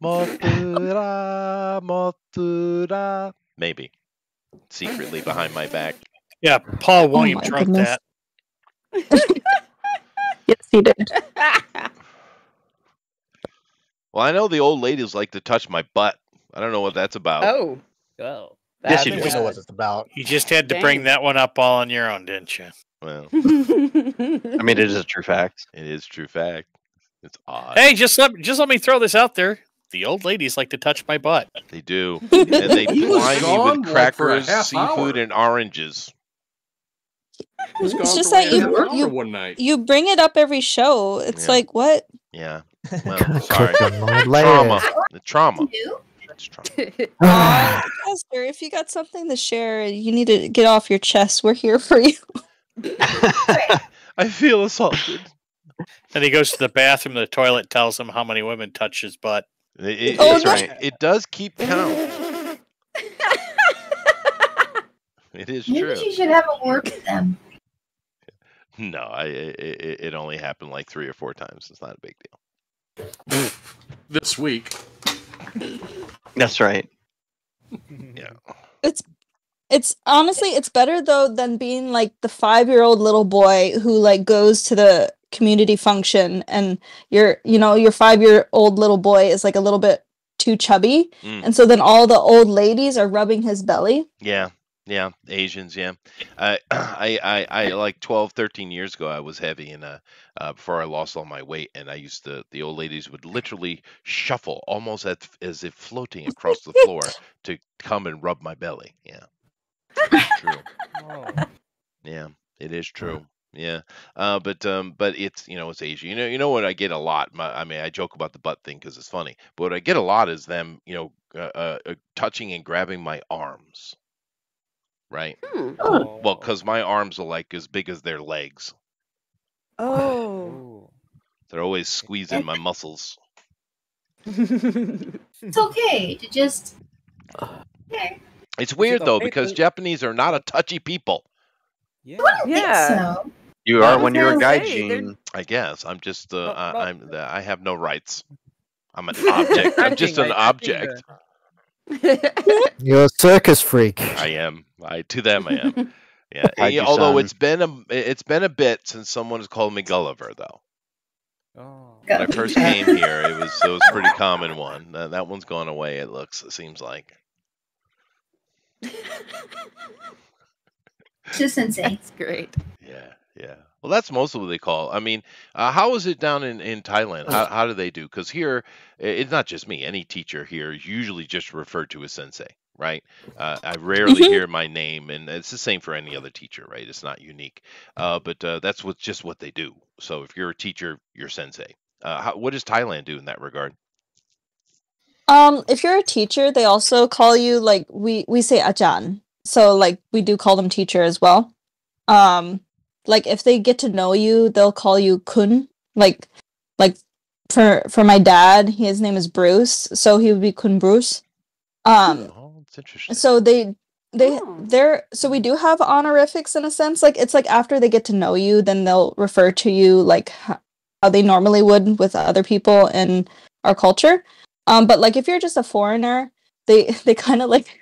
Mothra, Mothra. Maybe. Secretly behind my back. Yeah, Paul oh William my drunk goodness. that. [laughs] Yes, he did. [laughs] Well, I know the old ladies like to touch my butt. I don't know what that's about. oh Oh. Yes, you bad. do know what it's about. You just had to bring that one up all on your own, didn't you? Well, [laughs] I mean, it is a true fact. it is true fact. It's odd. Hey, just let just let me throw this out there. The old ladies like to touch my butt. They do, [laughs] and they He was ply me with like, for a crackers, half seafood, hour. and oranges. It's just for that you you one night. you bring it up every show. It's Yeah. like what? Yeah. [laughs] Well, sorry. Cooking my trauma. layers. The trauma. Aw, Esther, if you got something to share, you need to get off your chest. We're here for you. [laughs] I feel assaulted. And he goes to the bathroom. The toilet tells him how many women touch his butt. It, it- Oh, it's no. right. It does keep count. [laughs] It is Maybe true. you should have a word with them. No, I it, it it only happened like three or four times. It's not a big deal. this week. That's right. Yeah. It's it's honestly it's better though than being like the five year old little boy who like goes to the community function and your you know your five year old little boy is like a little bit too chubby Mm. and so then all the old ladies are rubbing his belly Yeah, yeah, Asians, yeah. I, [clears throat] I, I, I like 12, 13 years ago, I was heavy, and uh, uh, before I lost all my weight, and I used to, the old ladies would literally shuffle almost as, as if floating across the floor [laughs] to come and rub my belly. Yeah, it's true. [laughs] Yeah, it is true. Yeah, uh, but um, but it's you know it's Asia. You know you know what I get a lot. My, I mean I joke about the butt thing because it's funny, but what I get a lot is them you know uh, uh, uh, touching and grabbing my arms. Right. Oh. Well, because my arms are like as big as their legs. Oh. They're always squeezing my muscles. [laughs] It's okay to just. [laughs] Okay. It's weird it though because Japanese are not a touchy people. I don't Yeah. think so. You are when you're a gonna guy, say, Gene. I guess I'm just uh, No, I, no. I'm the, I have no rights. I'm an [laughs] object. I'm just an Acting, I- acting object. You're a circus freak. I am. I to them I am. [laughs] Yeah. Hide yeah, you, although son. it's been a it's been a bit since someone has called me Gulliver though. Oh. When I first came here, it was it was a [laughs] pretty common one. That, that one's gone away. It looks. It seems like. Just sensei. [laughs] That's great. Yeah, yeah. Well, that's mostly what they call. I mean, uh, how is it down in, in Thailand? How, how do they do? Because here, it's not just me. Any teacher here is usually just referred to as sensei, right? Uh, I rarely hear my name, and it's the same for any other teacher, right? It's not unique. Uh, but uh, that's what just what they do. So if you're a teacher, you're sensei. Uh, how, what does Thailand do in that regard? Um, if you're a teacher, they also call you like we we say ajan. So like we do call them teacher as well. Um, like if they get to know you, they'll call you kun. Like like for for my dad, his name is Bruce, so he would be kun Bruce. Um, Oh, it's interesting. so they they Oh. they're so we do have honorifics in a sense. Like it's like after they get to know you, then they'll refer to you like how they normally would with other people in our culture. Um, but like if you're just a foreigner, they [laughs] they kind of like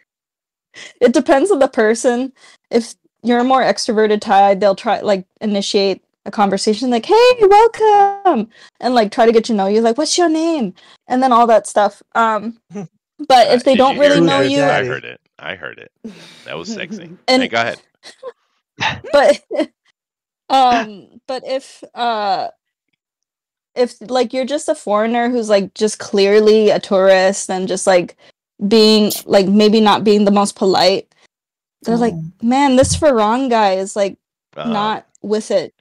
it depends on the person. If you're a more extroverted type, they'll try like initiate a conversation like, "Hey, welcome," and like try to get to know you. Like, "What's your name?" and then all that stuff. Um, [laughs] but Uh, if they don't really know you, I heard it. I heard it. That was sexy. [laughs] And- hey, go ahead. but um but if uh if like you're just a foreigner who's like just clearly a tourist and just like being like maybe not being the most polite they're like man this Farang guy is like Uh, not with it.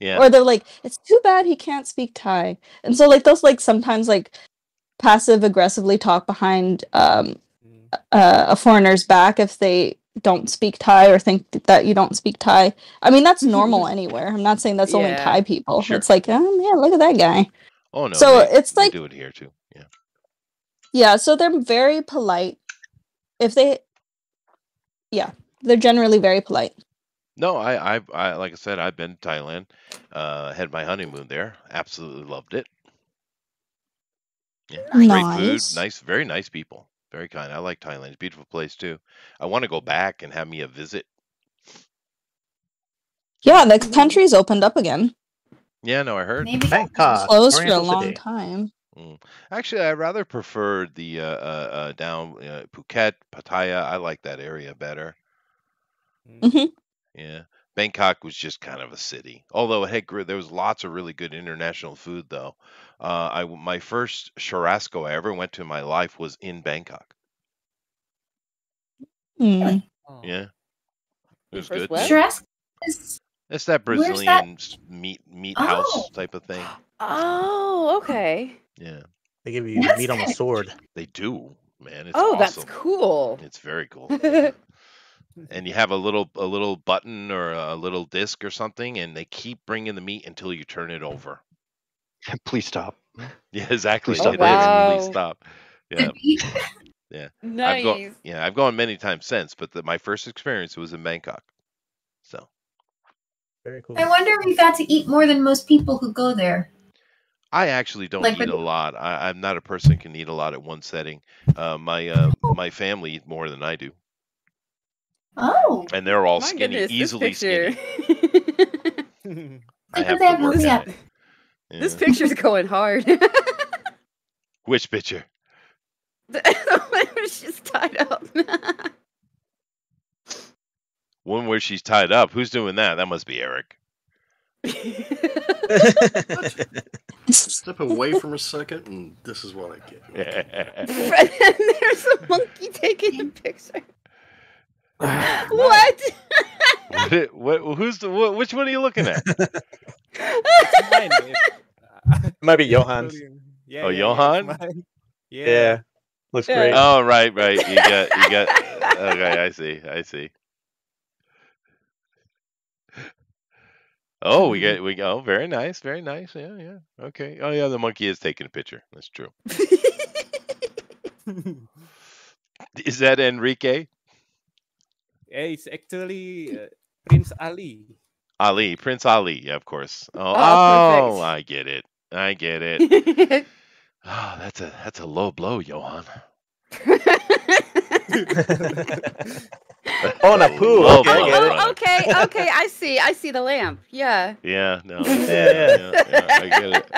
Yeah. or they're like it's too bad he can't speak thai. And so like those like sometimes like passive aggressively talk behind um uh, a foreigner's back if they don't speak Thai or think that you don't speak Thai. I mean, that's normal [laughs] anywhere. I'm not saying that's only Thai people. Sure. It's like, oh man, look at that guy. Oh no. so they- it's like- do it here too. Yeah. Yeah, so they're very polite. If they, yeah, they're generally very polite. No, I, I, I, like I said, I've been to Thailand. Uh, had my honeymoon there. Absolutely loved it. Yeah, great Nice. food, nice, very nice people, very kind. I like Thailand. It's a beautiful place too. I want to go back and have me a visit. Yeah, the country's opened up again. Yeah, no, I heard. Maybe Bangkok. Closed for a long City. time. Mm. Actually, I rather prefer the uh, uh, uh, down uh, Phuket, Pattaya. I like that area better. Mhm. Yeah, Bangkok was just kind of a city. Although it had gr- there was lots of really good international food though. Uh, I my first churrasco I ever went to in my life was in Bangkok. Hmm. Yeah, it was good. what? Churrasco is- It's that Where's that? Brazilian meat meat Oh. house type of thing. Oh, okay. Yeah, They give you That's meat on a sword. they do, man. It's oh, that's cool. It's very cool. [laughs] and you have a little a little button or a little disc or something, and they keep bringing the meat until you turn it over. [laughs] Please stop. [laughs] Yeah, exactly. Please stop It is. Wow. Please stop. [laughs] Yeah, yeah. I've Nice. gone, yeah, I've gone many times since, but the, my first experience was in Bangkok. So Very cool. I wonder if you got to eat more than most people who go there. I actually don't Like eat a lot. I, I'm not a person who can eat a lot at one setting. Uh, my uh, my family eat more than I do, Oh, and they're all My skinny, goodness, this easily picture. skinny. [laughs] I Look have at that to work movie at up. it. [laughs] This Yeah. picture's going hard. [laughs] Which picture? the one where she's tied up. One where she's tied up. Who's doing that? That must be Eric. Step away from a second, and this is what I get. and there's a monkey taking the picture. What? what, what? [laughs] Who's the? What, which one are you looking at? Mine, it- [laughs] Might be [laughs] Johan's. yeah, Oh, yeah, yeah, Johan? it's mine. Yeah. Yeah. Looks Yeah. great. Oh, right, right. You got, you got. Okay, I see. I see. Oh, we get, we go. very nice, very nice. Yeah, yeah. Okay. Oh, yeah. The monkey is taking a picture. That's true. Is that Enrique? Yeah, it's actually uh, Prince Ali. Ali, Prince Ali, yeah, of course. [laughs] Oh, Oh, oh. I get it. I get it. Oh, [laughs] that's a that's a low blow, Johan. [laughs] on a poo. Low Okay, I blow, get it. oh, okay, okay. I see. I see the lamp. Yeah. Yeah, no. Yeah, yeah. yeah, I get it.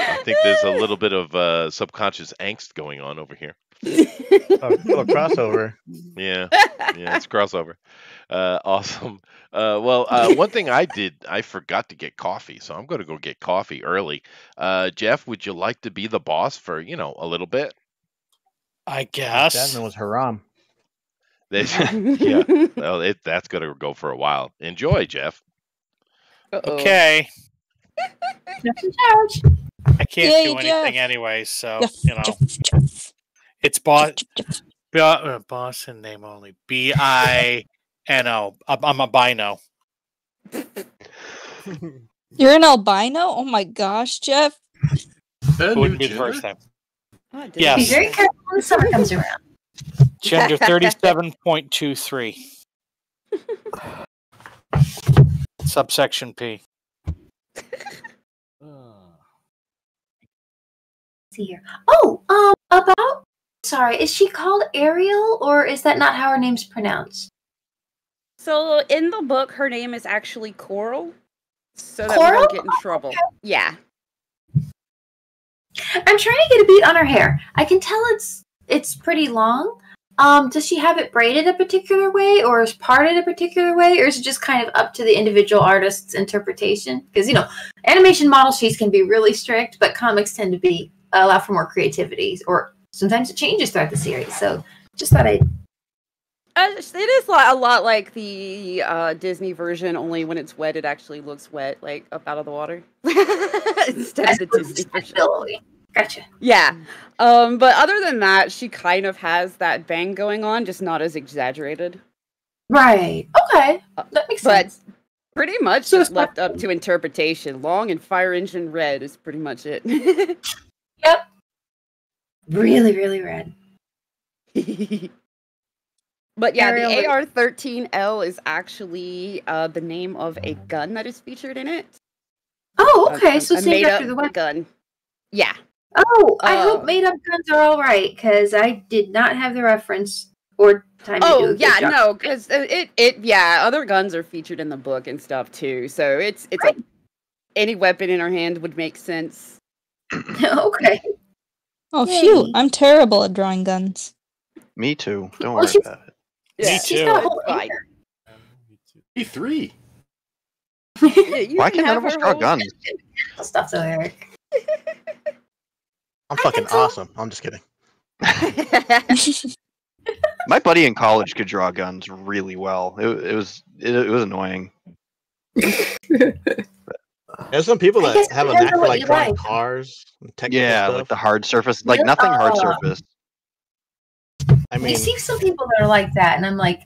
I think there's a little bit of uh, subconscious angst going on over here. [laughs] Oh, little crossover. Yeah, [laughs] yeah, it's crossover. Uh, [laughs] awesome. Uh, well, uh, one thing I did, I forgot to get coffee, so I'm going to go get coffee early. Uh, Jeff, would you like to be the boss for you know a little bit? I guess. Jasmine was haram. They- yeah, well, it, that's going to go for a while. Enjoy, Jeff. Uh-oh. Okay. Jeff's. I can't Yay, do anything Jeff. anyway, so Jeff, you know Jeff, Jeff. It's boss [laughs] Jeff. uh, Boston name only. B I N O. I'm I'm a bino. [laughs] You're an albino? Oh my gosh, Jeff. That Wouldn't be the first time. Oh, I did. Be very careful when summer comes around. Gender [laughs] thirty-seven point two three. Subsection P. see here. Oh, um, about. Sorry, is she called Ariel, or is that not how her name's pronounced? So in the book, her name is actually Coral. So that we Coral? don't get in trouble. Yeah. I'm trying to get a beat on her hair. I can tell it's it's pretty long. Um, does she have it braided a particular way, or is parted a particular way, or is it just kind of up to the individual artist's interpretation? Because you know, animation model sheets can be really strict, but comics tend to be allow for more creativity, or sometimes it changes throughout the series. So, just thought I Uh, it is a lot like the uh, Disney version, only when it's wet, it actually looks wet, like up out of the water [laughs] instead of the Disney version. Gotcha. Yeah. Um, but other than that, she kind of has that bang going on, just not as exaggerated. Right. Okay. That makes But sense. pretty much So just it's left up to interpretation. Long and fire engine red is pretty much it. [laughs] Yep. Really, really red. [laughs] but yeah, the AR-13L is actually uh, the name of a gun that is featured in it. Oh, okay. a- so a saved after made-up the weapon. gun. Yeah. Oh, I hope Um, made up guns are all right because I did not have the reference or time. to do Oh yeah, job. no, because it it yeah, other guns are featured in the book and stuff too. So it's it's a, any weapon in her hand would make sense. [laughs] okay. Oh, phew. I'm terrible at drawing guns. Me too. Don't Well, worry she's- about it. Me Yeah. She's too. got a whole fine. ear. E3. Why [laughs] can none of us draw guns? Stuff though, Eric. I'm fucking awesome. I'm just kidding. [laughs] My buddy in college could draw guns really well. It, it was it, it was annoying. [laughs] There's some people that have a knack for like drawing like. cars and Yeah, stuff. like the hard surface, like nothing hard surface. I I mean, see some people that are like that, and I'm like,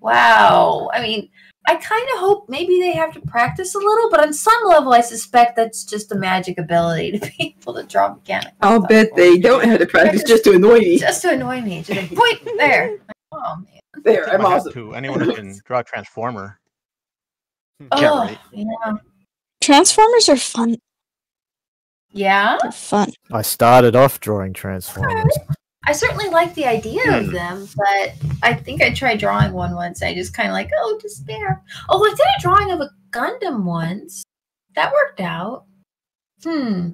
wow. I mean, I kind of hope maybe they have to practice a little, but on some level, I suspect that's just a magic ability to be able to draw mechanics. I'll stuff. bet they don't have to practice just to annoy me. Just to annoy me. Just like, point there. [laughs] Oh man. There, I'm I awesome. to. Anyone who can draw a transformer. Oh, right. yeah. Transformers are fun. Yeah. They're fun. I started off drawing Transformers. I certainly like the idea of Hmm. them, but I think I tried drawing one once. I just kind of like, oh, despair. Oh, I did a drawing of a Gundam once. That worked out. Hmm.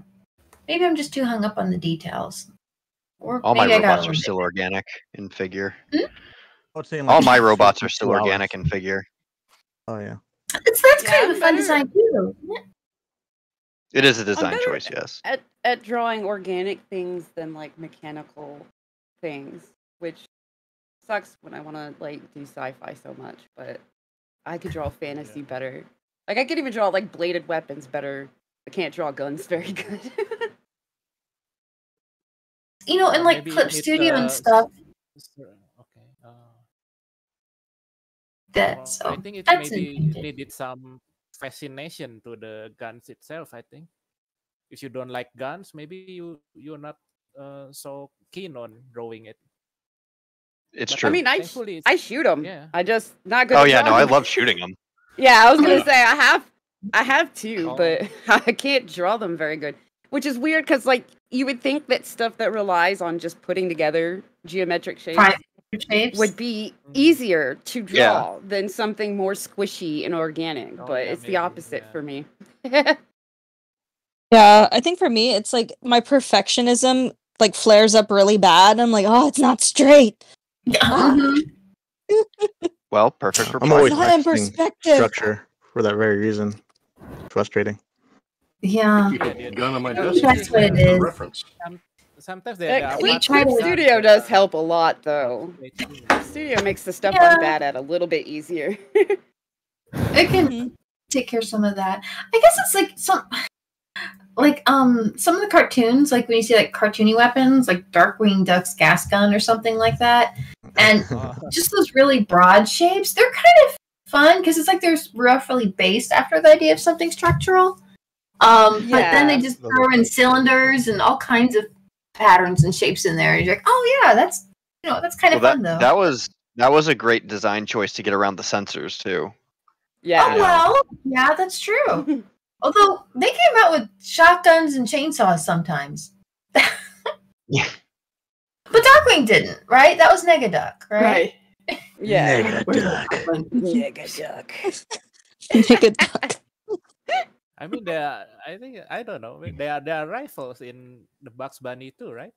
Maybe I'm just too hung up on the details. Or All my I robots are little still organic in figure. Hmm? I would say in, All my [laughs] robots are still organic in figure. Oh yeah. Bit. It's that's Yeah, kind of I'm a fun design too. it? It is a design better choice, yes. at at drawing organic things than like mechanical things, which sucks when I want to like do sci-fi so much. But I could draw fantasy better. Like I could even draw like bladed weapons better. I can't draw guns [laughs] very good. You know, in like Maybe Clip Studio uh, and stuff. s- Okay. Uh, That's well, I think it that's maybe needed some fascination to the guns itself. I think if you don't like guns, maybe you you're not uh, so keen on drawing it. It's But true. I mean, I sh- thankfully, it's- I shoot them. Yeah. I just not good. oh at yeah, no, I love shooting them. [laughs] Yeah, I was gonna say I have I have two, Oh. but [laughs] I can't draw them very good. Which is weird because like you would think that stuff that relies on just putting together geometric shapes Prime shapes. would be easier to draw Yeah. than something more squishy and organic, Oh, but yeah, it's the opposite yeah. for me. [laughs] Yeah, I think for me, it's like my perfectionism like flares up really bad. I'm like, oh, it's not straight. Mhm. [laughs] Well, perfect for I'm always Not in perspective. structure for that very reason. Frustrating. Yeah. Keep a Yeah, gun on my desk. That's what it as a is. Reference. Sometimes there, That there are Clip We try to- Studio does help a lot though. Studio makes the stuff Yeah. I'm bad at a little bit easier. It can [laughs] take care of some of that. I guess it's like some like um some of the cartoons, like when you see like cartoony weapons, like Darkwing Duck's gas gun or something like that, and [laughs] Uh, just those really broad shapes, they're kind of fun because it's like they're roughly based after the idea of something structural. Um, but then they just throw in cylinders and all kinds of patterns and shapes in there. And you're like, oh yeah, that's you know that's kind Well, of that fun though. that was that was a great design choice to get around the censors too. yeah. Oh well, yeah, that's true. [laughs] Although they came out with shotguns and chainsaws sometimes. [laughs] Yeah. But Darkwing didn't, right? That was Negaduck, right? Right. [laughs] Yeah. Negaduck. Negaduck. Make a duck. I mean, there. Are, I think I don't know. There are there are rifles in the Bugs Bunny too, right?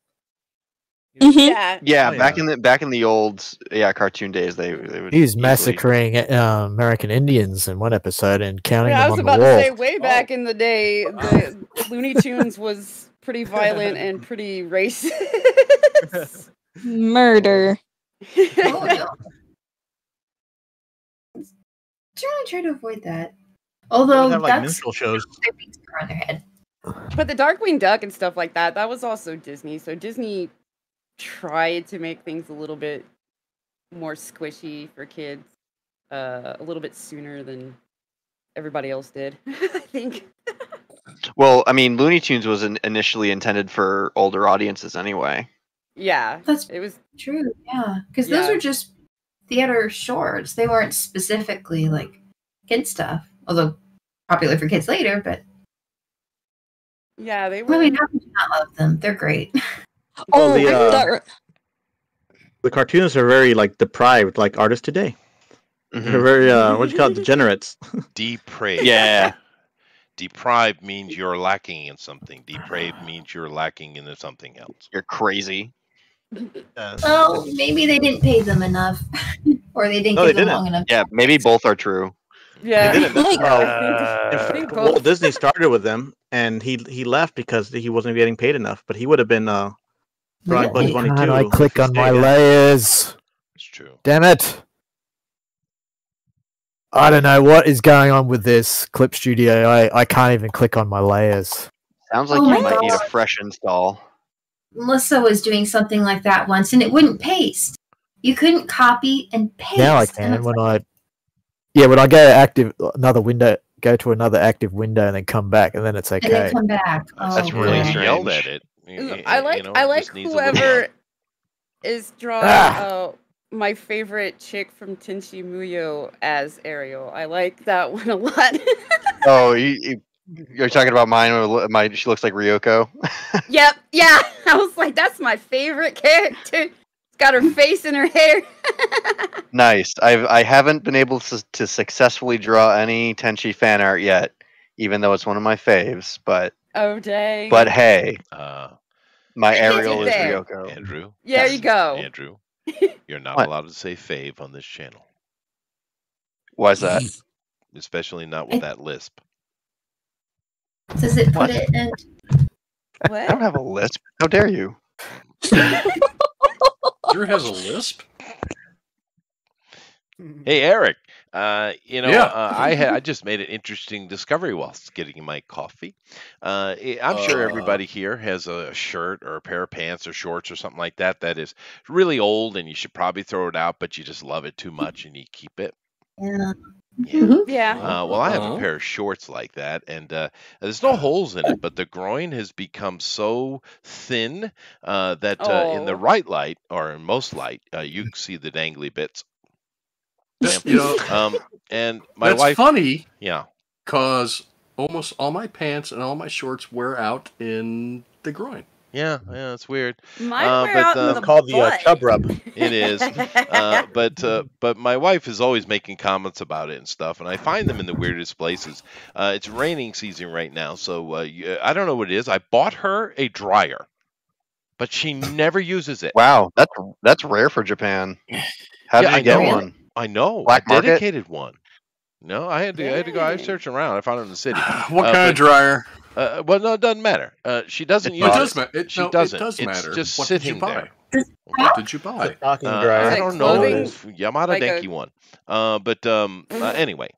Mhm. Yeah. Yeah, Oh, back yeah. in the back in the old yeah cartoon days, they they would He was easily- massacring uh, American Indians in one episode and counting Yeah, I was on about the to wall. say, way back in the day, the [laughs] Looney Tunes was pretty violent and [laughs] pretty racist. [laughs] Murder. Oh, no. Generally try to avoid that. Although have like ducks minstrel shows. on their head. but the Darkwing Duck and stuff like that, that was also Disney. So Disney tried to make things a little bit more squishy for kids uh, a little bit sooner than everybody else did, [laughs] I think. Well, I mean, Looney Tunes was in, initially intended for older audiences anyway. Yeah, That's it was. true, yeah. Because those were just theater shorts. They weren't specifically like kid stuff. Although popular for kids later, but Yeah, they were. I mean, how could you not love them? They're great. [laughs] Oh, the, uh, that- The cartoonists are very like deprived, like artists today. Mhm. They're very uh, what do you call it, [laughs] degenerates. [laughs] Depraved. Yeah, Deprived means you're lacking in something. Depraved means you're lacking in something else. you're crazy. Uh, Well, maybe they didn't pay them enough, or they didn't No, give they them didn't. long enough. Yeah, maybe both are true. Yeah. Like- well, I in fact. Walt Disney started with him, and he he left because he wasn't getting paid enough. But he would have been uh, drawing Bugs Why Bunny can't too. I click on my stayed in. layers? It's true. Damn it! I don't know what is going on with this Clip Studio. I, I can't even click on my layers. Sounds like Oh you my might need a fresh install. Melissa was doing something like that once, and it wouldn't paste. You couldn't copy and paste. Now I can it's when I yeah when I go to active another window, go to another active window and then come back, and then it's and okay. then come back. That's Oh, really God. you yelled at it. Y- Ooh, y- I you like know, I like just needs a little whoever is drawing Ah! uh, my favorite chick from Tenchi Muyo as Ariel. I like that one a lot. [laughs] Oh, you, you, you're talking about mine. My she looks like Ryoko. [laughs] yep, yeah. [laughs] I was like, that's my favorite character. It's got her face in her hair. [laughs] Nice. I've I haven't been able to to successfully draw any Tenchi fan art yet, even though it's one of my faves. But oh dang. but hey, Uh, my Get Ariel it is there. Ryoko. Andrew. there you go. Andrew, you're not What? allowed to say fave on this channel, Why's that? [laughs] especially not with that lisp. Does it put What? it in? I don't have a lisp. How dare you? [laughs] Drew has a lisp. Hey Eric, uh, you know Yeah. uh, I had I just made an interesting discovery whilst getting my coffee. Uh, I- I'm sure Uh. everybody here has a shirt or a pair of pants or shorts or something like that that is really old and you should probably throw it out, but you just love it too much and you keep it. Yeah. Yeah. Yeah. Uh, well, I have a Uh-huh. pair of shorts like that, and uh, there's no holes in it, but the groin has become so thin uh, that uh, in the Oh. right light, or in most light, uh, you can see the dangly bits. That's, you know, Um, and my that's wife, funny yeah, because almost all my pants and all my shorts wear out in the groin. Yeah, yeah, it's weird. Mine Uh, but, out in um, the It's called the uh, chub rub. It is, uh, [laughs] but uh, but my wife is always making comments about it and stuff, and I find them in the weirdest places. Uh, it's raining season right now, so uh, you, I don't know what it is. I bought her a dryer, but she never uses it. Wow, that's that's rare for Japan. How Yeah, did you I get know. one? I know, Black a market? dedicated one. No, I had to. I had to go. I was Dang. searching around. I found it in the city. [sighs] what Uh, kind but- of dryer? Uh, well, no, it doesn't matter. Uh, she doesn't It use It it. does matter. It, She no, doesn't. It does It's matter. just what did you sitting buy? there. What did you buy? Uh. I don't know. clothing? Yamada Like a- Denki one. Uh, but um, uh, [laughs] anyway,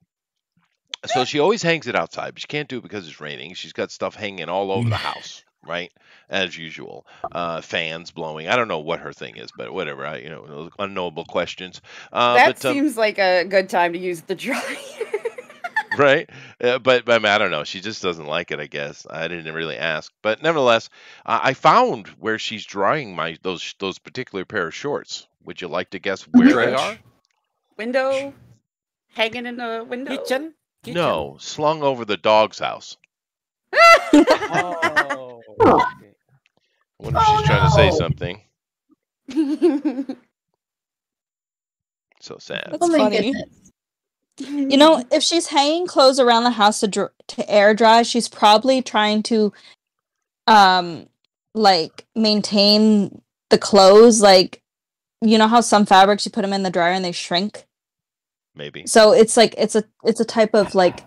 so she always hangs it outside, but she can't do it because it's raining. She's got stuff hanging all over the house, right? As usual, uh, fans blowing. I don't know what her thing is, but whatever. I, you know, unknowable questions. Uh, that but um, seems like a good time to use the dryer. [laughs] right? Uh, but, but I, mean, I don't know. She just doesn't like it. I guess I didn't really ask, but nevertheless, uh, I found where she's drying my those those particular pair of shorts. Would you like to guess where they are? window, hanging in the window. Kitchen? Kitchen? No, slung over the dog's house. [laughs] Oh. okay. I wonder if she's trying to say something. [laughs] So sad. That's Oh my funny. You know, if she's hanging clothes around the house to dr- to air dry, she's probably trying to um like maintain the clothes like you know how some fabrics you put them in the dryer and they shrink. Maybe. So it's like it's a it's a type of like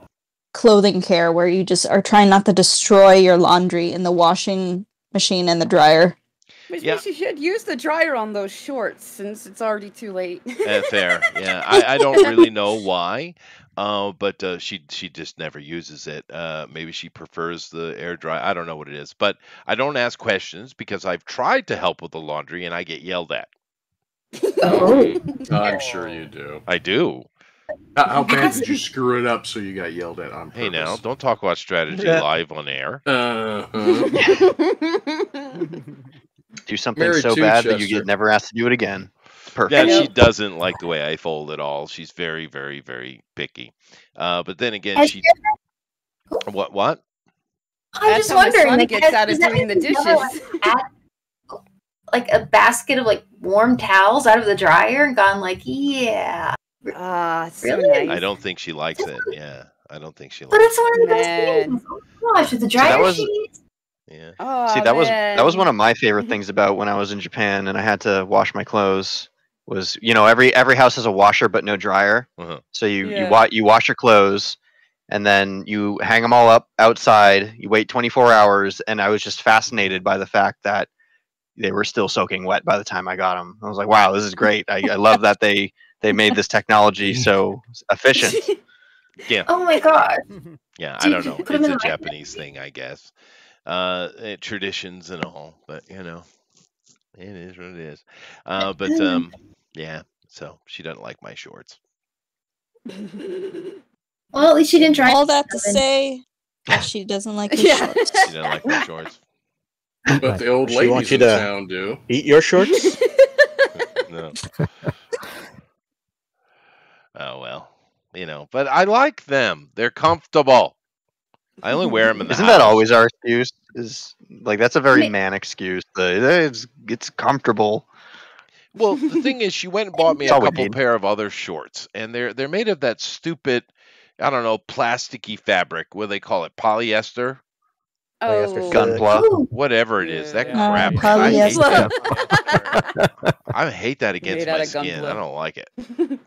clothing care where you just are trying not to destroy your laundry in the washing machine and the dryer. Which Yeah. means you should use the dryer on those shorts since it's already too late. Uh, [laughs] fair. Yeah. I, I don't [laughs] really know why. Uh, but uh, she she just never uses it. Uh, maybe she prefers the air dry. I don't know what it is, but I don't ask questions because I've tried to help with the laundry and I get yelled at. Oh. [laughs] I'm sure you do. I do. How, how bad did you screw it up so you got yelled at on purpose? Hey, now don't talk about strategy Yeah. live on air. Uh, Do something Married so to bad that you get never asked to do it again. Perfect. That she doesn't like the way I fold at all. She's very, very, very picky. Uh, but then again, Has she she what what? I'm That's just how my wondering, son like, gets out of doing the mean like, dishes. like a basket of like warm towels out of the dryer and gone like, yeah. Ah, so Really? nice. I don't think she likes it. Yeah, I don't think she But likes it's one of the best Man. things. Oh my gosh, with the See, that dryer was- sheets. It. Yeah. Oh, See, that was that was one of my favorite [laughs] things about when I was in Japan and I had to wash my clothes. was you know every every house has a washer but no dryer. Uh-huh. So you Yeah. you wa- you wash your clothes and then you hang them all up outside. You wait 24 hours, and I was just fascinated by the fact that they were still soaking wet by the time I got them. I was like, wow, this is great. I, I love that they they made this technology so [laughs] efficient. [laughs] Yeah. Oh my god. Yeah, Do I don't know. put 'em It's in a the? Japanese thing, I guess. Uh, eh, traditions and all, but you know, it is what it is. Uh, but [laughs] um, yeah. So she doesn't like my shorts. [laughs] Well, at least she didn't try. All that to say, she doesn't like his Yeah. shorts. She doesn't like my shorts. But the old She ladies wants you in to- town do. Eat your shorts. [laughs] No. Oh well, you know. But I like them. They're comfortable. I only wear them in the Isn't house. that always our excuse? Is like that's a very Ma- man excuse. The, it's it's comfortable. Well, the thing is, she went and bought [laughs] me a couple need. pair of other shorts, and they're they're made of that stupid, I don't know, plasticky fabric. What do they call it? Polyester, Polyester Oh. Gunpla. Whatever it is. That Yeah, crap. yeah. I hate that. I hate that against my of skin. I don't like it. [laughs]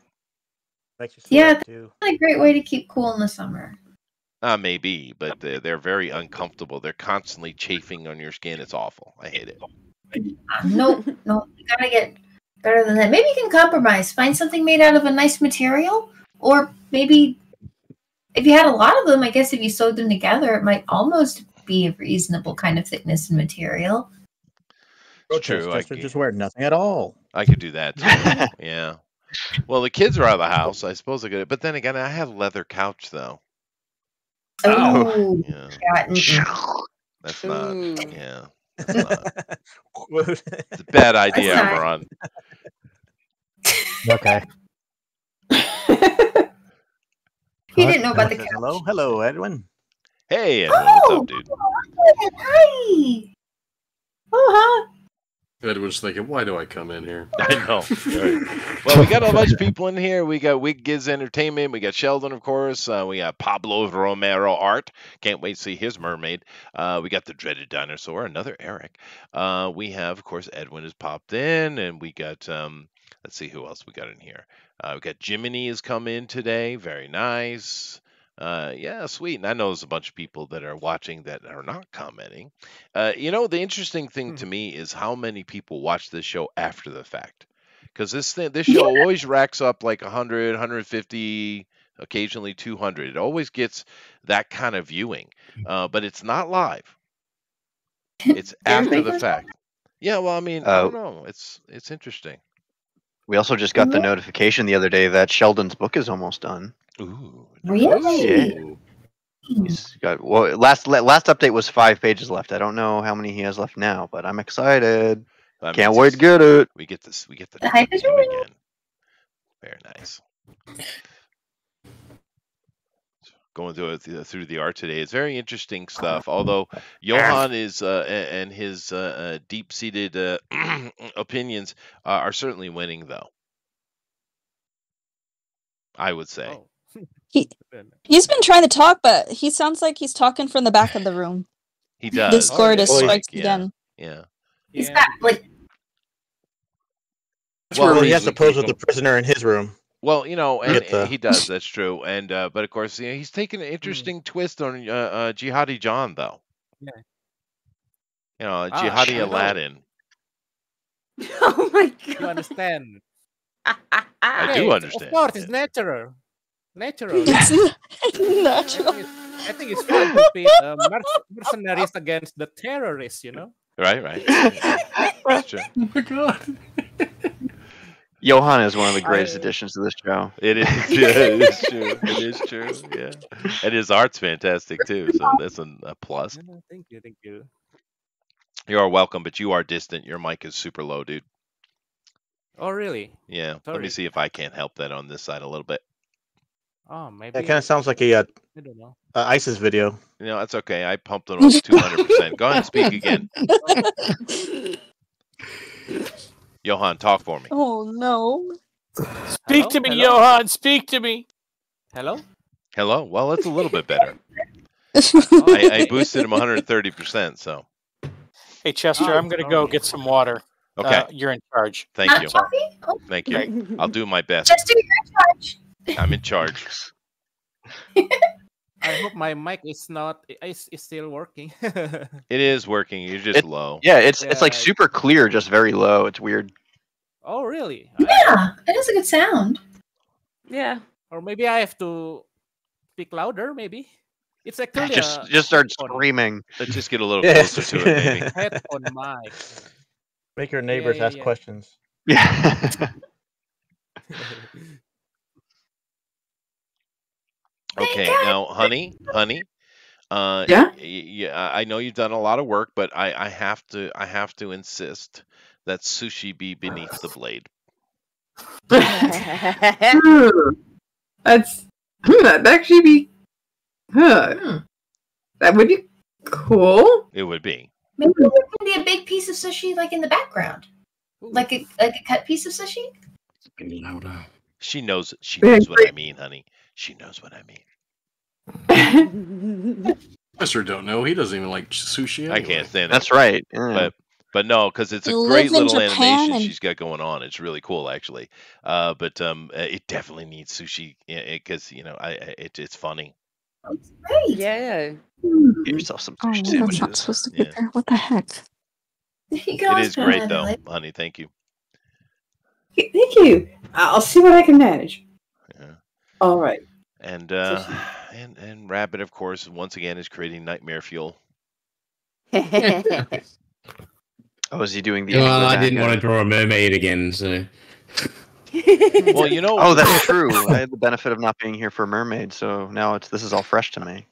Makes Yeah, sweat, too. a great way to keep cool in the summer. Uh, maybe, but they're, they're very uncomfortable. They're constantly chafing on your skin. It's awful. I hate it. No, nope, nope. You gotta get better than that. Maybe you can compromise. Find something made out of a nice material, or maybe if you had a lot of them, I guess if you sewed them together, it might almost be a reasonable kind of thickness and material. It's true. I, Protesters c- just wear nothing at all. I could do that too. [laughs] yeah. Well, the kids are out of the house. I suppose I could. But then again, I have a leather couch though. Oh. Ooh, Yeah, yeah, [laughs] that's not. Ooh. Yeah, [laughs] that's not. It's a bad idea, not- Amaran. [laughs] Okay. He didn't know about the couch. Hello, hello, Edwin. Hey, Edwin, what's Oh, up, dude? hi. Oh, hi. Edwin's thinking, why do I come in here? I know. right. Well, we got a bunch of people in here. We got Wig Giz Entertainment. We got Sheldon, of course. Uh, we got Pablo Romero Art. Can't wait to see his mermaid. Uh, we got the dreaded dinosaur, another Eric. Uh, we have, of course, Edwin has popped in, and we got. Um, let's see who else we got in here. Uh, we got Jiminy has come in today. Very nice. Uh, yeah, sweet. And I know there's a bunch of people that are watching that are not commenting. Uh, you know, the interesting thing to me is how many people watch this show after the fact. Because this thing, this show always racks up like 100, 150, occasionally 200. It always gets that kind of viewing, uh, but it's not live. It's after the fact. Yeah, well, I mean, I Oh. don't know. It's it's interesting. We also just got the notification the other day that Sheldon's book is almost done. Ooh, Really? Yeah. He's got well last last update was five pages left. I don't know how many he has left now, but I'm excited. that Can't wait to get it. We get this. We get the The hype is again. Very nice. Going through it- through the art today, it's very interesting [laughs] stuff. Although Johan is uh, and his uh, uh, deep-seated uh, [clears throat] opinions uh, are certainly winning, though. I would say. Oh. [laughs] He he's been trying to talk, but he sounds like he's talking from the back of the room. He does. Discord It's is like, strikes yeah, again. Yeah. He's Yeah. got like That's Well, where he has to pose with the prisoner in his room. Well, you know, and, the- he does. That's true. And uh, but of course, you know, he's taken an interesting twist on uh, uh, Jihadi John, though. Yeah. You know, Ah, Jihadi I know. Aladdin. [laughs] Oh my god! You understand? I Hey, do understand. Of course, it's natural. Natural. [laughs] It's natural. I think it's fun to be uh, merc- mercenaries against the terrorists, you know? Right, right. [laughs] That's true. Oh my god. Johan is one of the greatest I- additions to this show. It is. [laughs] Yeah, it is true. It is true. Yeah, and his art's fantastic too. So that's a, a plus. Yeah, Thank you, thank you. You are welcome, but you are distant. Your mic is super low, dude. Oh, really? Yeah. Let me see if I can't help that on this side a little bit. Oh, maybe. That kind of sounds like a, uh, I don't know. uh, ISIS video. You know, that's okay. I pumped it up to 200%. Go ahead and speak again. [laughs] [laughs] Johan, talk for me. oh no. Speak Hello? to me, Hello? Johan. Speak to me. Hello? Hello? Well, it's a little bit better. [laughs] I, I boosted him 130%. So, Hey, Chester, Oh, I'm gonna go get some water. Okay. Uh, you're in charge. Thank Not you. Coffee? Oh, Thank you. I'll do my best. Just do your charge. I'm in charge. [laughs] I hope my mic is not is, is still working. [laughs] It is working. You're just It- low. Yeah, it's it's like super clear, just very low. It's weird. oh really? Yeah, it has a good sound. Yeah. Or maybe I have to speak louder. Maybe it's actually Just a just start headphone- screaming. Let's just get a little [laughs] closer to it, maybe. [laughs] headphone mic. Make your neighbors yeah, ask yeah. questions. Yeah. Okay, now, honey, honey. Uh, Yeah? Yeah, I I know you've done a lot of work, but I, I have to, I have to insist that sushi be beneath the blade. That's hmm, that'd actually be huh. Hmm. That would be cool. It would be. Maybe there can be a big piece of sushi like in the background, like a like a cut piece of sushi. Louder. She knows. She knows what I mean, honey. She knows what I mean. Mister don't know. He doesn't even like sushi. I can't stand it. That's right. yeah. But but no, because it's a You great little Japan animation and- she's got going on. It's really cool, actually. Uh, but um, uh, it definitely needs sushi because you know, I, I it, it's funny. That's great. yeah. Get yourself some Oh, sushi that's not sandwiches. supposed to be Yeah. there. What the heck? You can It always is put great though, like- honey. Thank you. Thank you. I'll see what I can manage. Yeah. All right. And uh, [sighs] and and Rabbit, of course, once again is creating nightmare fuel. [laughs] Oh, is he doing the? Well, I didn't want to draw a mermaid again, so [laughs] Well, you know. Oh, that's [laughs] true. I had the benefit of not being here for a Mermaid, so now it's this is all fresh to me.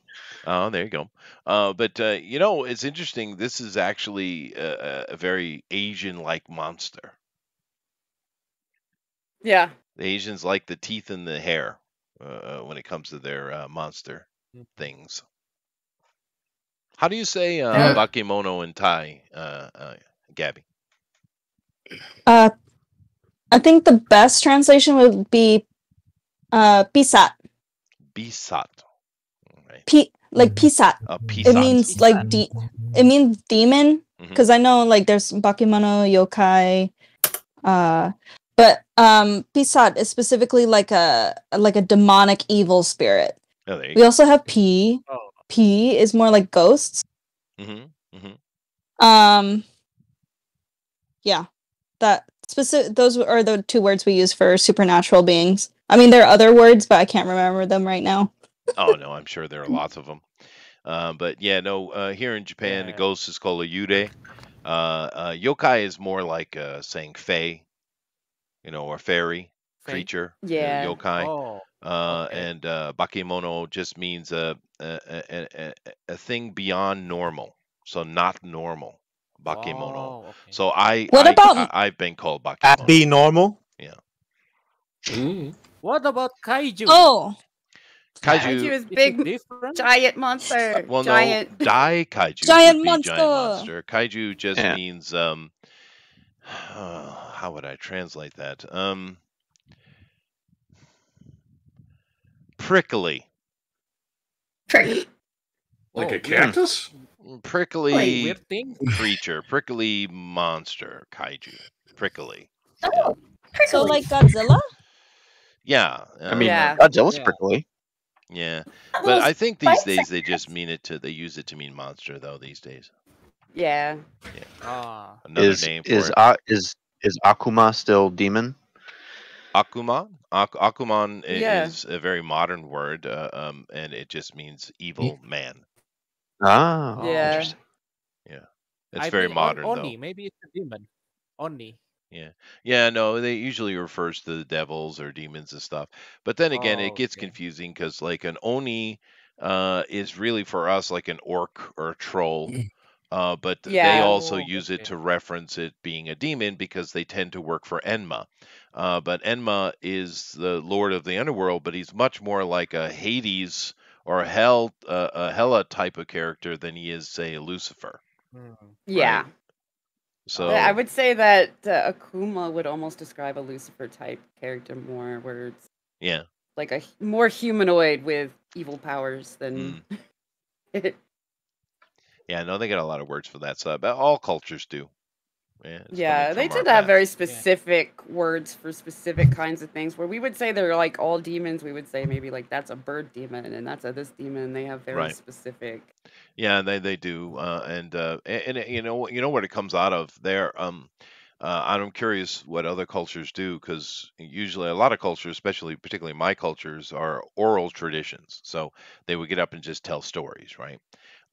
Oh, there you go. Uh, but uh, you know, it's interesting. This is actually a, a- a very Asian-like monster. yeah. The Asians like the teeth and the hair uh, uh, when it comes to their uh, monster Mm. things. How do you say uh, Yeah. bakemono in Thai, uh, uh, Gabby? Uh, I think the best translation would be uh pisat. Bisat. Right. P like pisat. A It pisat. means like de- it means demon because I know like there's bakemono, yokai, uh, but um pisat is specifically like a like a demonic evil spirit. Oh, We also have P. Oh. P is more like ghosts. hmm hmm Um, yeah, that specific. Those are the two words we use for supernatural beings. I mean, there are other words, but I can't remember them right now. [laughs] Oh no, I'm sure there are lots of them. Uh, but yeah, no. Uh, here in Japan, the ghost is called a yude. Uh, uh, yokai is more like uh, saying fae, you know, or fairy Fae? creature. uh, Yeah. yokai. Oh, Uh, okay. and uh, bakemono just means a a, a, a a- a thing beyond normal, so not normal. Bakemono. Oh, okay. So I What I, about- I have been called bakemono. Be normal. Mm. what about kaiju? Oh, Kaiju. Kaiju is Is big, different? giant monster. Well, giant. [laughs] no, Dai kaiju. Giant monster. Giant monster. Kaiju just Yeah. means um. [sighs] how would I translate that? Um. Prickly. Prick. Like Oh, a cactus? Prickly Weird thing. creature. Prickly monster. Kaiju. Prickly. Oh, so prickly. like Godzilla? Yeah. I mean, uh, Yeah. Godzilla's Yeah. prickly. Yeah. But little I think these spice days they just mean it to. They use it to mean monster though. These days. Yeah. Ah, Another is name for is it. uh, is is Akuma still demon? Akuma. Ak- Akuman i- Yeah. is a very modern word, uh, um, and it just means evil man. Ah, Oh. Yeah. It's I very think on- modern, Oni, though. maybe it's a demon. Oni. Yeah, yeah. no, they usually refers to the devils or demons and stuff. But then again, it Oh, gets okay. confusing because like an oni uh, is really for us like an orc or a troll. Uh, but they also Oh, use it okay. to reference it being a demon because they tend to work for Enma. Uh, but Enma is the lord of the underworld, but he's much more like a Hades or a Hell, uh, a Hela type of character than he is, say, a Lucifer. Hmm. Yeah. So I would say that uh, Akuma would almost describe a Lucifer type character more, where it's yeah, like a more humanoid with evil powers than. [laughs] yeah, no, they got a lot of words for that. So, but all cultures do. Yeah, Yeah, they from tend to have very specific words for specific kinds of things. Where we would say they're like all demons, we would say maybe like that's a bird demon and that's a this demon. They have very Right. specific. Yeah, they they do, uh, and uh, a- and, you know you know what it comes out of there. Um, uh, I'm curious what other cultures do because usually a lot of cultures, especially particularly my cultures, are oral traditions. So they would get up and just tell stories, right?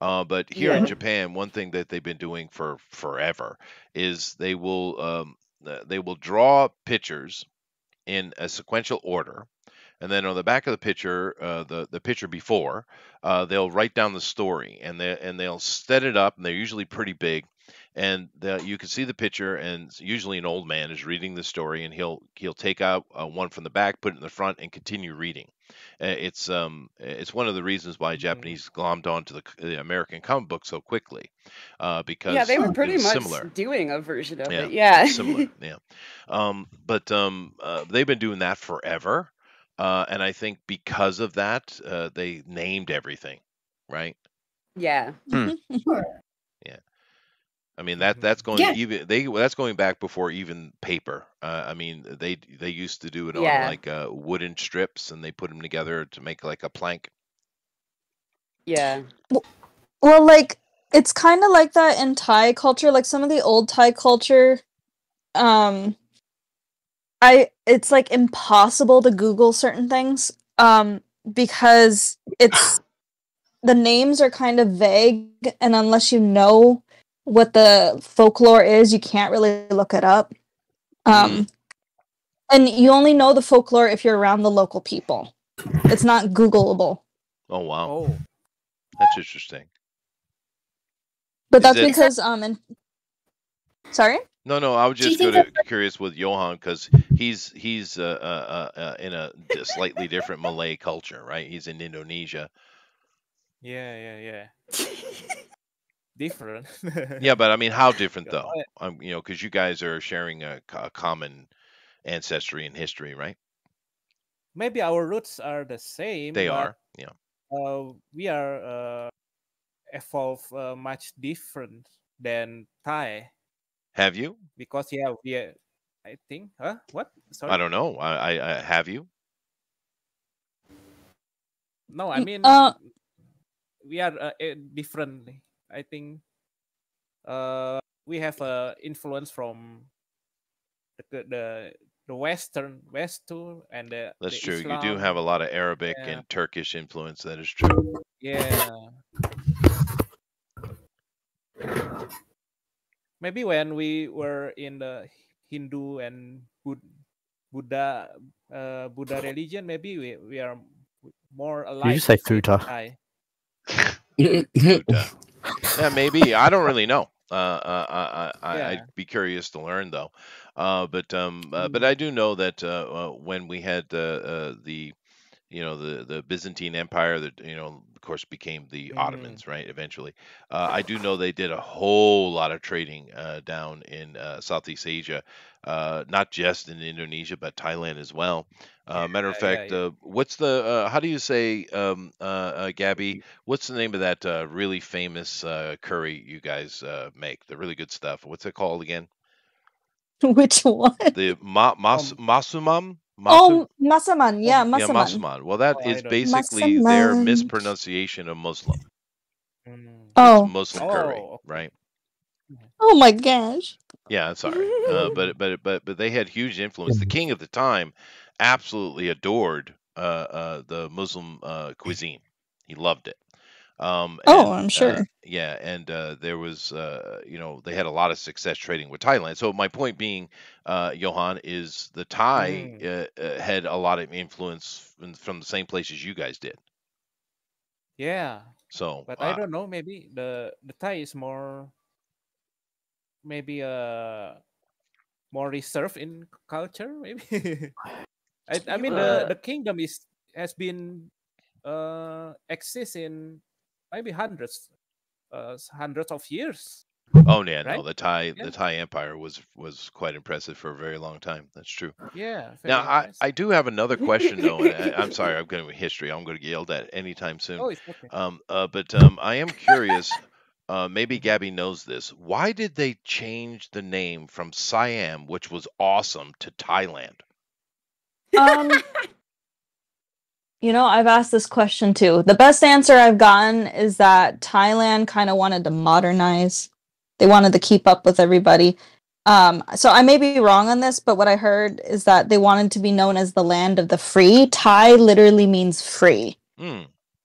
Uh, but here in Japan, one thing that they've been doing for forever is they will um, uh, they will draw pictures in a sequential order. And then on the back of the picture, uh, the the picture before, uh, they'll write down the story, and they and they'll set it up, and they're usually pretty big, and the, you can see the picture, and usually an old man is reading the story, and he'll he'll take out uh, one from the back, put it in the front, and continue reading. Uh, It's um it's one of the reasons why Japanese glommed onto the, the American comic book so quickly, uh, because Yeah, they were pretty much similar. doing a version of Yeah, it. Yeah. similar. [laughs] Yeah, um, but um, uh, they've been doing that forever, uh, and I think because of that, uh, they named everything, right? yeah. Yeah. I mean that that's going Yeah. even they that's going back before even paper. Uh, I mean they they used to do it on like uh, wooden strips and they put them together to make like a plank. Yeah. Well, like it's kind of like that in Thai culture. Like some of the old Thai culture, um, I it's like impossible to Google certain things, um, because it's the names are kind of vague, and unless you know what the folklore is, you can't really look it up. Um, and you only know the folklore if you're around the local people. It's not Googleable. Oh wow, Oh, that's interesting. But Is that's it- because um and sorry? No, no, I was just think gonna, curious with Johan because he's he's uh, uh, uh, in a slightly different Malay culture, right? He's in Indonesia. yeah, yeah, yeah. [laughs] Different. Yeah, but I mean, how different though? I- Um, you know, because you guys are sharing a, a common ancestry and history, right? Maybe our roots are the same. They but, are, yeah. Uh, we are uh, evolved uh, much different than Thai Have you? because yeah, we are, I think. Huh? What? Sorry. I don't know. I, I, I have you. No, I mean uh, we are uh, eh, differently. I think uh, we have uh, influence from the the the Western West too, and the That's the true. You do have a lot of Arabic Yeah. and Turkish influence. That is true. Yeah. Maybe when we were in the Hindu and Bud- Buddha uh, Buddha religion, maybe we, we are more alike. you say futa? Buddha. [laughs] yeah, maybe. I don't really know. Uh, uh, I, I, Yeah. I'd be curious to learn though. Uh, but um, uh, but I do know that uh, uh, when we had uh, uh, the you know the the Byzantine Empire that you know of course became the Mm. Ottomans right eventually uh, I do know they did a whole lot of trading uh, down in uh, Southeast Asia uh, not just in Indonesia but Thailand as well uh, matter of Yeah, yeah, fact yeah. uh, what's the uh, how do you say um, uh, uh, Gabby what's the name of that uh, really famous uh, curry you guys uh, make the really good stuff what's it called again [laughs] Which one? the ma- mas- masumam Masu- Oh, Masaman. Yeah, yeah, Masaman. Masaman. Well, that Oh, is don't- basically their mispronunciation of Muslim. Mm. Oh. It's Muslim curry, Oh, right? Oh my gosh. Yeah, I'm sorry, uh, but but but but they had huge influence. The king at the time absolutely adored uh, uh, the Muslim uh, cuisine. He loved it. Um, Oh, and, I'm uh, sure. yeah, and uh, there was, uh, you know, they had a lot of success trading with Thailand. So my point being, uh, Johan, is the Thai Mm. uh, uh, had a lot of influence from, from the same places you guys did. Yeah, So but I uh, don't know. Maybe the the Thai is more maybe uh more reserved in culture. Maybe [laughs] I, I mean the Uh, the kingdom is has been uh exists in maybe hundreds uh hundreds of years. Oh yeah, no, the Thai Yeah. the Thai Empire was was quite impressive for a very long time. That's true. Yeah, Now very I. I do have another question though, and I, I'm sorry, [laughs] I'm going to history. I'm going to get yelled at anytime soon. Oh, it's okay. Um, uh, but um, I am curious. Uh, maybe Gabby knows this. Why did they change the name from Siam, which was awesome, to Thailand? Um, you know, I've asked this question too. The best answer I've gotten is that Thailand kind of wanted to modernize. They wanted to keep up with everybody. Um, so I may be wrong on this, but what I heard is that they wanted to be known as the land of the free. Thai literally means free.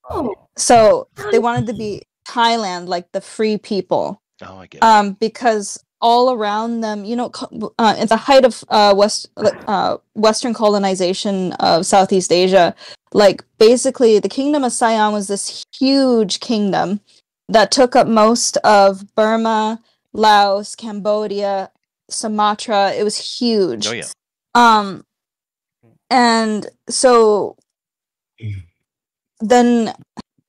Oh, So they wanted to be Thailand, like the free people. Oh, I get it. um, because all around them, you know, uh, at the height of uh, West uh, Western colonization of Southeast Asia, like basically the kingdom of Siam was this huge kingdom that took up most of Burma, Laos, Cambodia, Sumatra. It was huge. Oh yeah. Um, and so then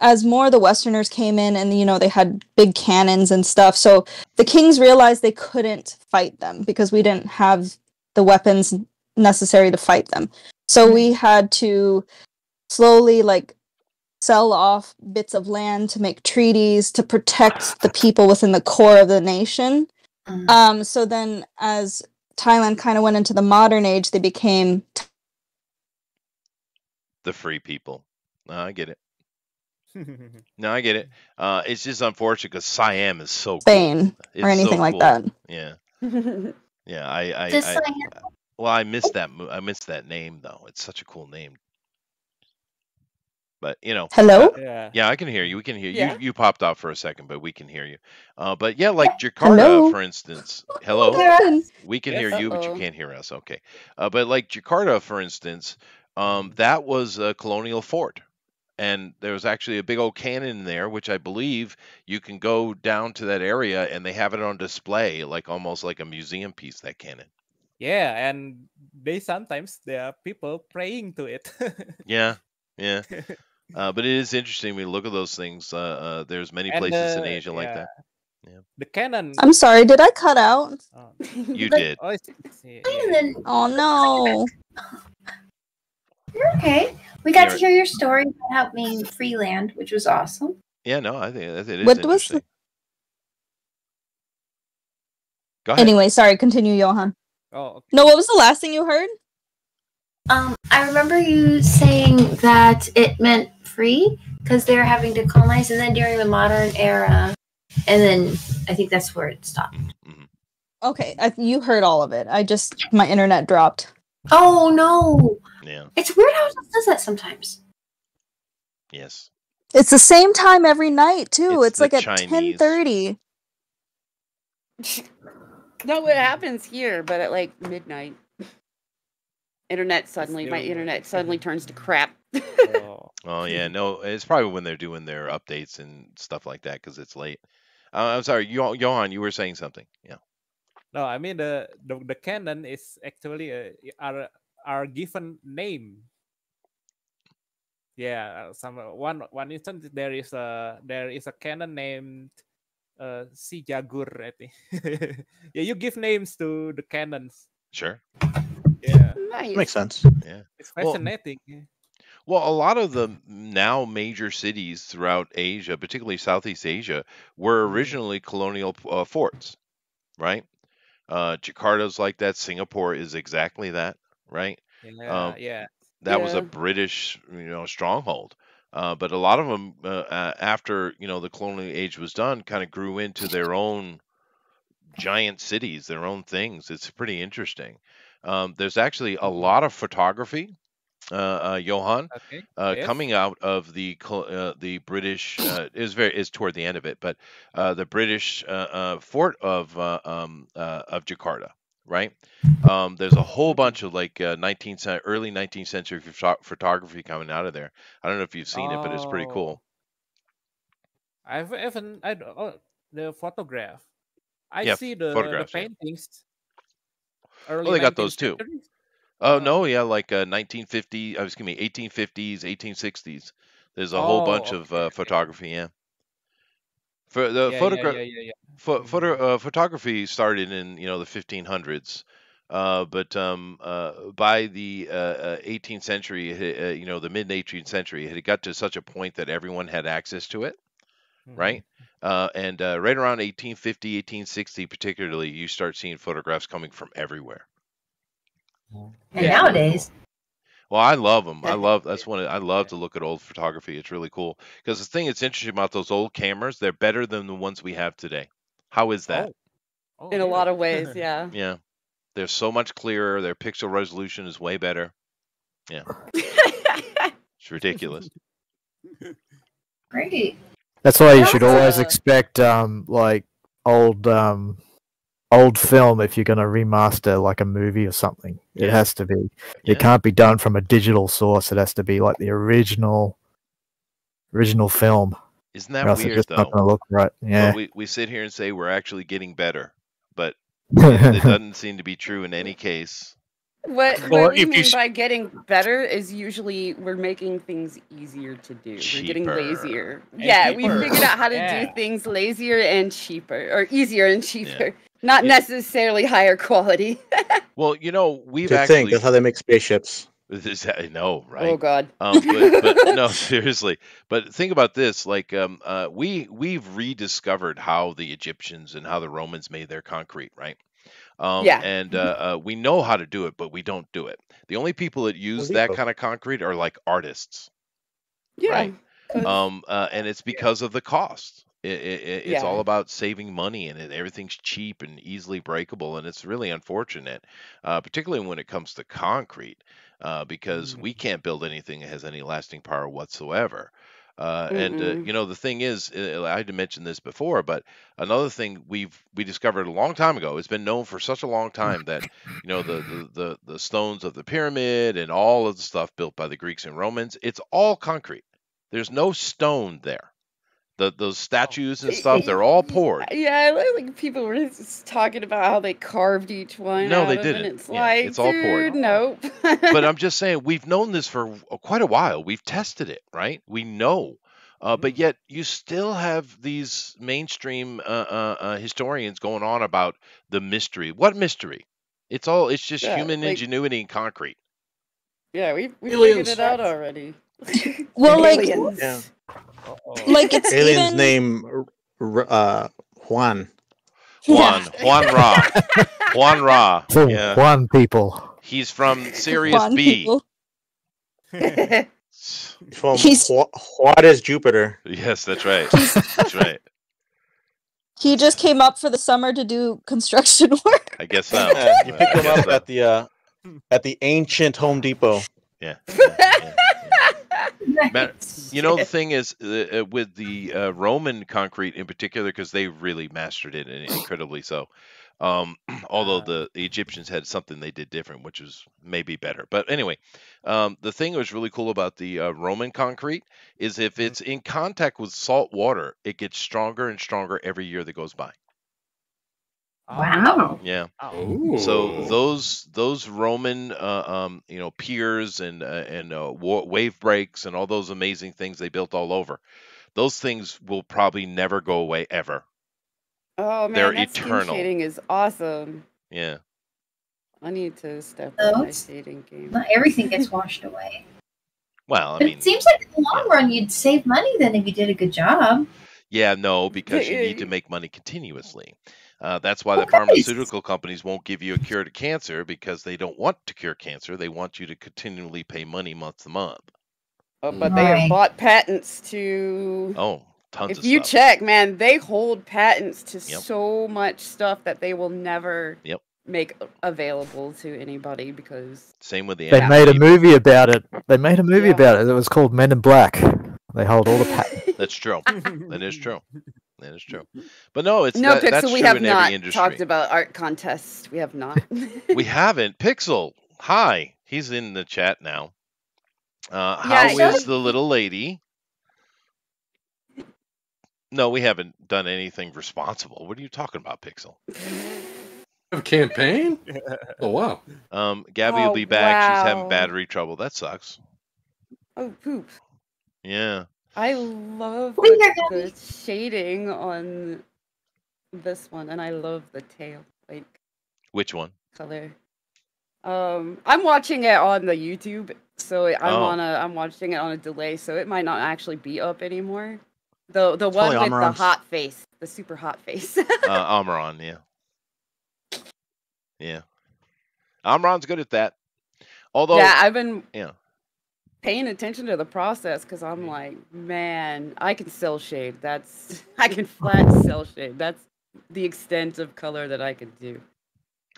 as more of the westerners came in and you know they had big cannons and stuff so the kings realized they couldn't fight them because we didn't have the weapons necessary to fight them so we had to slowly like sell off bits of land to make treaties to protect the people within the core of the nation um so then as thailand kind of went into the modern age they became The free people. No, I get it. [laughs] No, I get it. Uh, it's just unfortunate because Siam is so cool. Spain It's or anything so like cool. that. Yeah, [laughs] yeah. I, I, Does I Siam- well, I missed that. I missed that name though. It's such a cool name. But you know. Hello? uh, Yeah. yeah, I can hear you. We can hear Yeah. you. You popped off for a second, but we can hear you. Uh, but yeah, like Jakarta, Hello? for instance. Hello. We can hear you, but you can't hear us. Okay. Uh, but like Jakarta, for instance, um, that was a colonial fort. And there was actually a big old cannon there, which I believe you can go down to that area and they have it on display, like almost like a museum piece, that cannon. Yeah, and they sometimes there are people praying to it. [laughs] Yeah. Yeah. [laughs] Uh, but it is interesting when you look at those things. Uh, uh, there's many And, places in Asia like that. yeah. that. the cannon. I'm sorry, did I cut out? Oh, You [laughs] did. oh, it's, it's- yeah, Oh no. You're okay. We got to You're- hear your story about being freeland, which was awesome. Yeah, no, I think that- it is What was the- Go ahead. Anyway, sorry, continue, Johan. Oh, okay. No, what was the last thing you heard? Um, I remember you saying that it meant free because they were having to colonize, and then during the modern era, and then I think that's where it stopped. Mhm. Okay, I, you heard all of it. I just my internet dropped. Oh no! Yeah. It's weird how it does that sometimes. Yes. It's the same time every night too. It's It's, the like at Chinese. ten thirty. [laughs] no, it happens here, but at like midnight. Internet suddenly, my internet suddenly [laughs] turns to crap. [laughs] Oh. Oh yeah, no, it's probably when they're doing their updates and stuff like that because it's late. Uh, I'm sorry, Johan, you were saying something. Yeah. No, I mean the the, the cannon is actually a, our our given name. Yeah, uh, some one one instance there is a there is a cannon named uh, Si Jagur, I think. [laughs] yeah, you give names to the cannons. Sure. Yeah, nice. Makes sense. Yeah. it's Well- fascinating. yeah. Well, a lot of the now major cities throughout Asia, particularly Southeast Asia, were Mm. originally colonial uh, forts, right? Uh, Jakarta's like that. Singapore is exactly that, right? Yeah, Um, yeah. that was a British, you know, stronghold. Uh, but a lot of them, uh, uh, after you know the colonial age was done, kind of grew into their own giant cities, their own things. It's pretty interesting. Um, there's actually a lot of photography, uh, uh, Johan, Okay. uh, Yes. coming out of the uh, the British uh, is very is toward the end of it, but uh, the British uh, uh, fort of uh, um, uh, of Jakarta, right? Um, there's a whole bunch of like uh, 19th cent- early 19th century photo- photography coming out of there. I don't know if you've seen it, but it's pretty cool. I've even I oh, the photograph. I Yeah, see the, the photographs, yeah. paintings. Early Well, they got those too. Oh Uh, no, yeah, like uh, 1950, uh, excuse me, 1850s, 1860s. There's a whole Oh, bunch of uh, okay. photography. Yeah. For the yeah, yeah, photograph. yeah, yeah, yeah. Pho- Mhm. photo, uh, photography started in you know the 1500s, uh, but um, uh, by the uh, uh, 18th century, uh, you know the mid 18th century, it had got to such a point that everyone had access to it. right? Uh, and uh, right around 1850, 1860, particularly, you start seeing photographs coming from everywhere. And nowadays, Well, I love them. I love that's one. of- I love to look at old photography. It's really cool because the thing that's interesting about those old cameras, they're better than the ones we have today. How is that? Oh, in a lot of ways, [laughs] yeah. Yeah, they're so much clearer. Their pixel resolution is way better. Yeah, [laughs] it's ridiculous. [laughs] great. That's why you should always uh, expect um like old um old film if you're gonna remaster like a movie or something. It has to be. Yeah. It can't be done from a digital source. It has to be like the original original film. Isn't or that else it's weird just though? not look right. But Yeah. we we sit here and say we're actually getting better, but [laughs] it, it doesn't seem to be true in any case. What, Or what we you mean s- by getting better is usually we're making things easier to do. We're getting Cheaper. lazier. And yeah, we figured out how to Yeah. do things lazier and cheaper, or easier and cheaper. Not necessarily higher quality. [laughs] Well, you know, we've To actually think that's how they make spaceships. This, I know, right? Oh God. Um, but, but [laughs] no, seriously. But think about this: like, um, uh, we we've rediscovered how the Egyptians and how the Romans made their concrete, right? Um, Yeah. And uh, uh, we know how to do it, but we don't do it. The only people that use that Depot. kind of concrete are like artists, Yeah. right? 'cause- Um, uh, and it's because of the cost. It, it, it- it's all about saving money, and it, everything's cheap and easily breakable, and it's really unfortunate, uh, particularly when it comes to concrete, uh, because we can't build anything that has any lasting power whatsoever. Uh, and uh, you know the thing is, uh, I had to mention this before, but another thing we've we discovered a long time ago. It's been known for such a long time that you know the the the, the stones of the pyramid and all of the stuff built by the Greeks and Romans, it's all concrete. There's no stone there. The those statues and stuff, they're all [laughs] poured. Yeah, like like people were just talking about how they carved each one. No, out they didn't. And it's Yeah, like, it's all poured. dude, nope. [laughs] but I'm just saying we've known this for quite a while. We've tested it, right? We know. Uh, but yet you still have these mainstream uh, uh, uh, historians going on about the mystery. What mystery? It's all it's just Yeah, human like- ingenuity and concrete. yeah, we we Aliens. figured it out already. Well, like- Yeah. Like it's Alien's even name, uh, Juan. Juan Juan Ra [laughs] Juan Ra. For Yeah, one people. he's from Sirius Juan B. people. S- He's from [laughs] He's- Ju- Juarez, Jupiter. Yes, that's right. [laughs] That's right. He just came up for the summer to do construction work. I guess so. Yeah, you picked him up so. at the uh, at the ancient Home Depot. Yeah. yeah, yeah, yeah. Matter- Nice. You know, the thing is, uh, with the uh, Roman concrete in particular, because they really mastered it and incredibly so. Um, [clears throat] although the, the Egyptians had something they did different, which was maybe better. But anyway, um, the thing that was really cool about the uh, Roman concrete is if it's in contact with salt water, it gets stronger and stronger every year that goes by. Wow. Yeah. Ooh. So those those Roman, uh, um, you know, piers and uh, and uh, wa- wave breaks and all those amazing things they built all over, those things will probably never go away ever. Oh man, They're that skin eternal. shading is awesome. Yeah. I need to step Oh, up my it's- shading game. Not everything gets washed away. Well, I But mean, it seems like in the long run you'd save money then if you did a good job. yeah, no, because you need to [laughs] make money continuously. Uh, that's why the Okay. pharmaceutical companies won't give you a cure to cancer because they don't want to cure cancer. They want you to continually pay money month to month. Oh, but they have bought patents to. Oh, tons of if of you stuff. check, man, they hold patents to Yep. so much stuff that they will never Yep. make available to anybody because Same with the They made a anti- movie about it. They made a movie Yeah. about it. It was called Men in Black. They hold all the [laughs] patents. That's true. [laughs] That is true. That is true. But no, it's no, that, that's Pixel, we have in not every industry. talked about art contests. We have not. [laughs] we haven't. Pixel, hi. He's in the chat now. Uh, Yeah, how I is the little lady? No, we haven't done anything responsible. What are you talking about, Pixel? Have a campaign? [laughs] Oh wow. Um, Gabby will Oh, be back. She's having battery trouble. That sucks. oh, poop. Yeah. I love the, the shading on this one, and I love the tail like Which one? color. Um, I'm watching it on the YouTube, so I'm Oh. on a I'm watching it on a delay, so it might not actually be up anymore. The the It's one with Amaran's. the hot face, the super hot face. [laughs] uh, Amron, yeah, yeah. Amron's good at that. Although, yeah, I've been yeah. Paying attention to the process because I'm like, man, I can cell shade. That's [laughs] I can flat cell shade. That's the extent of color that I can do.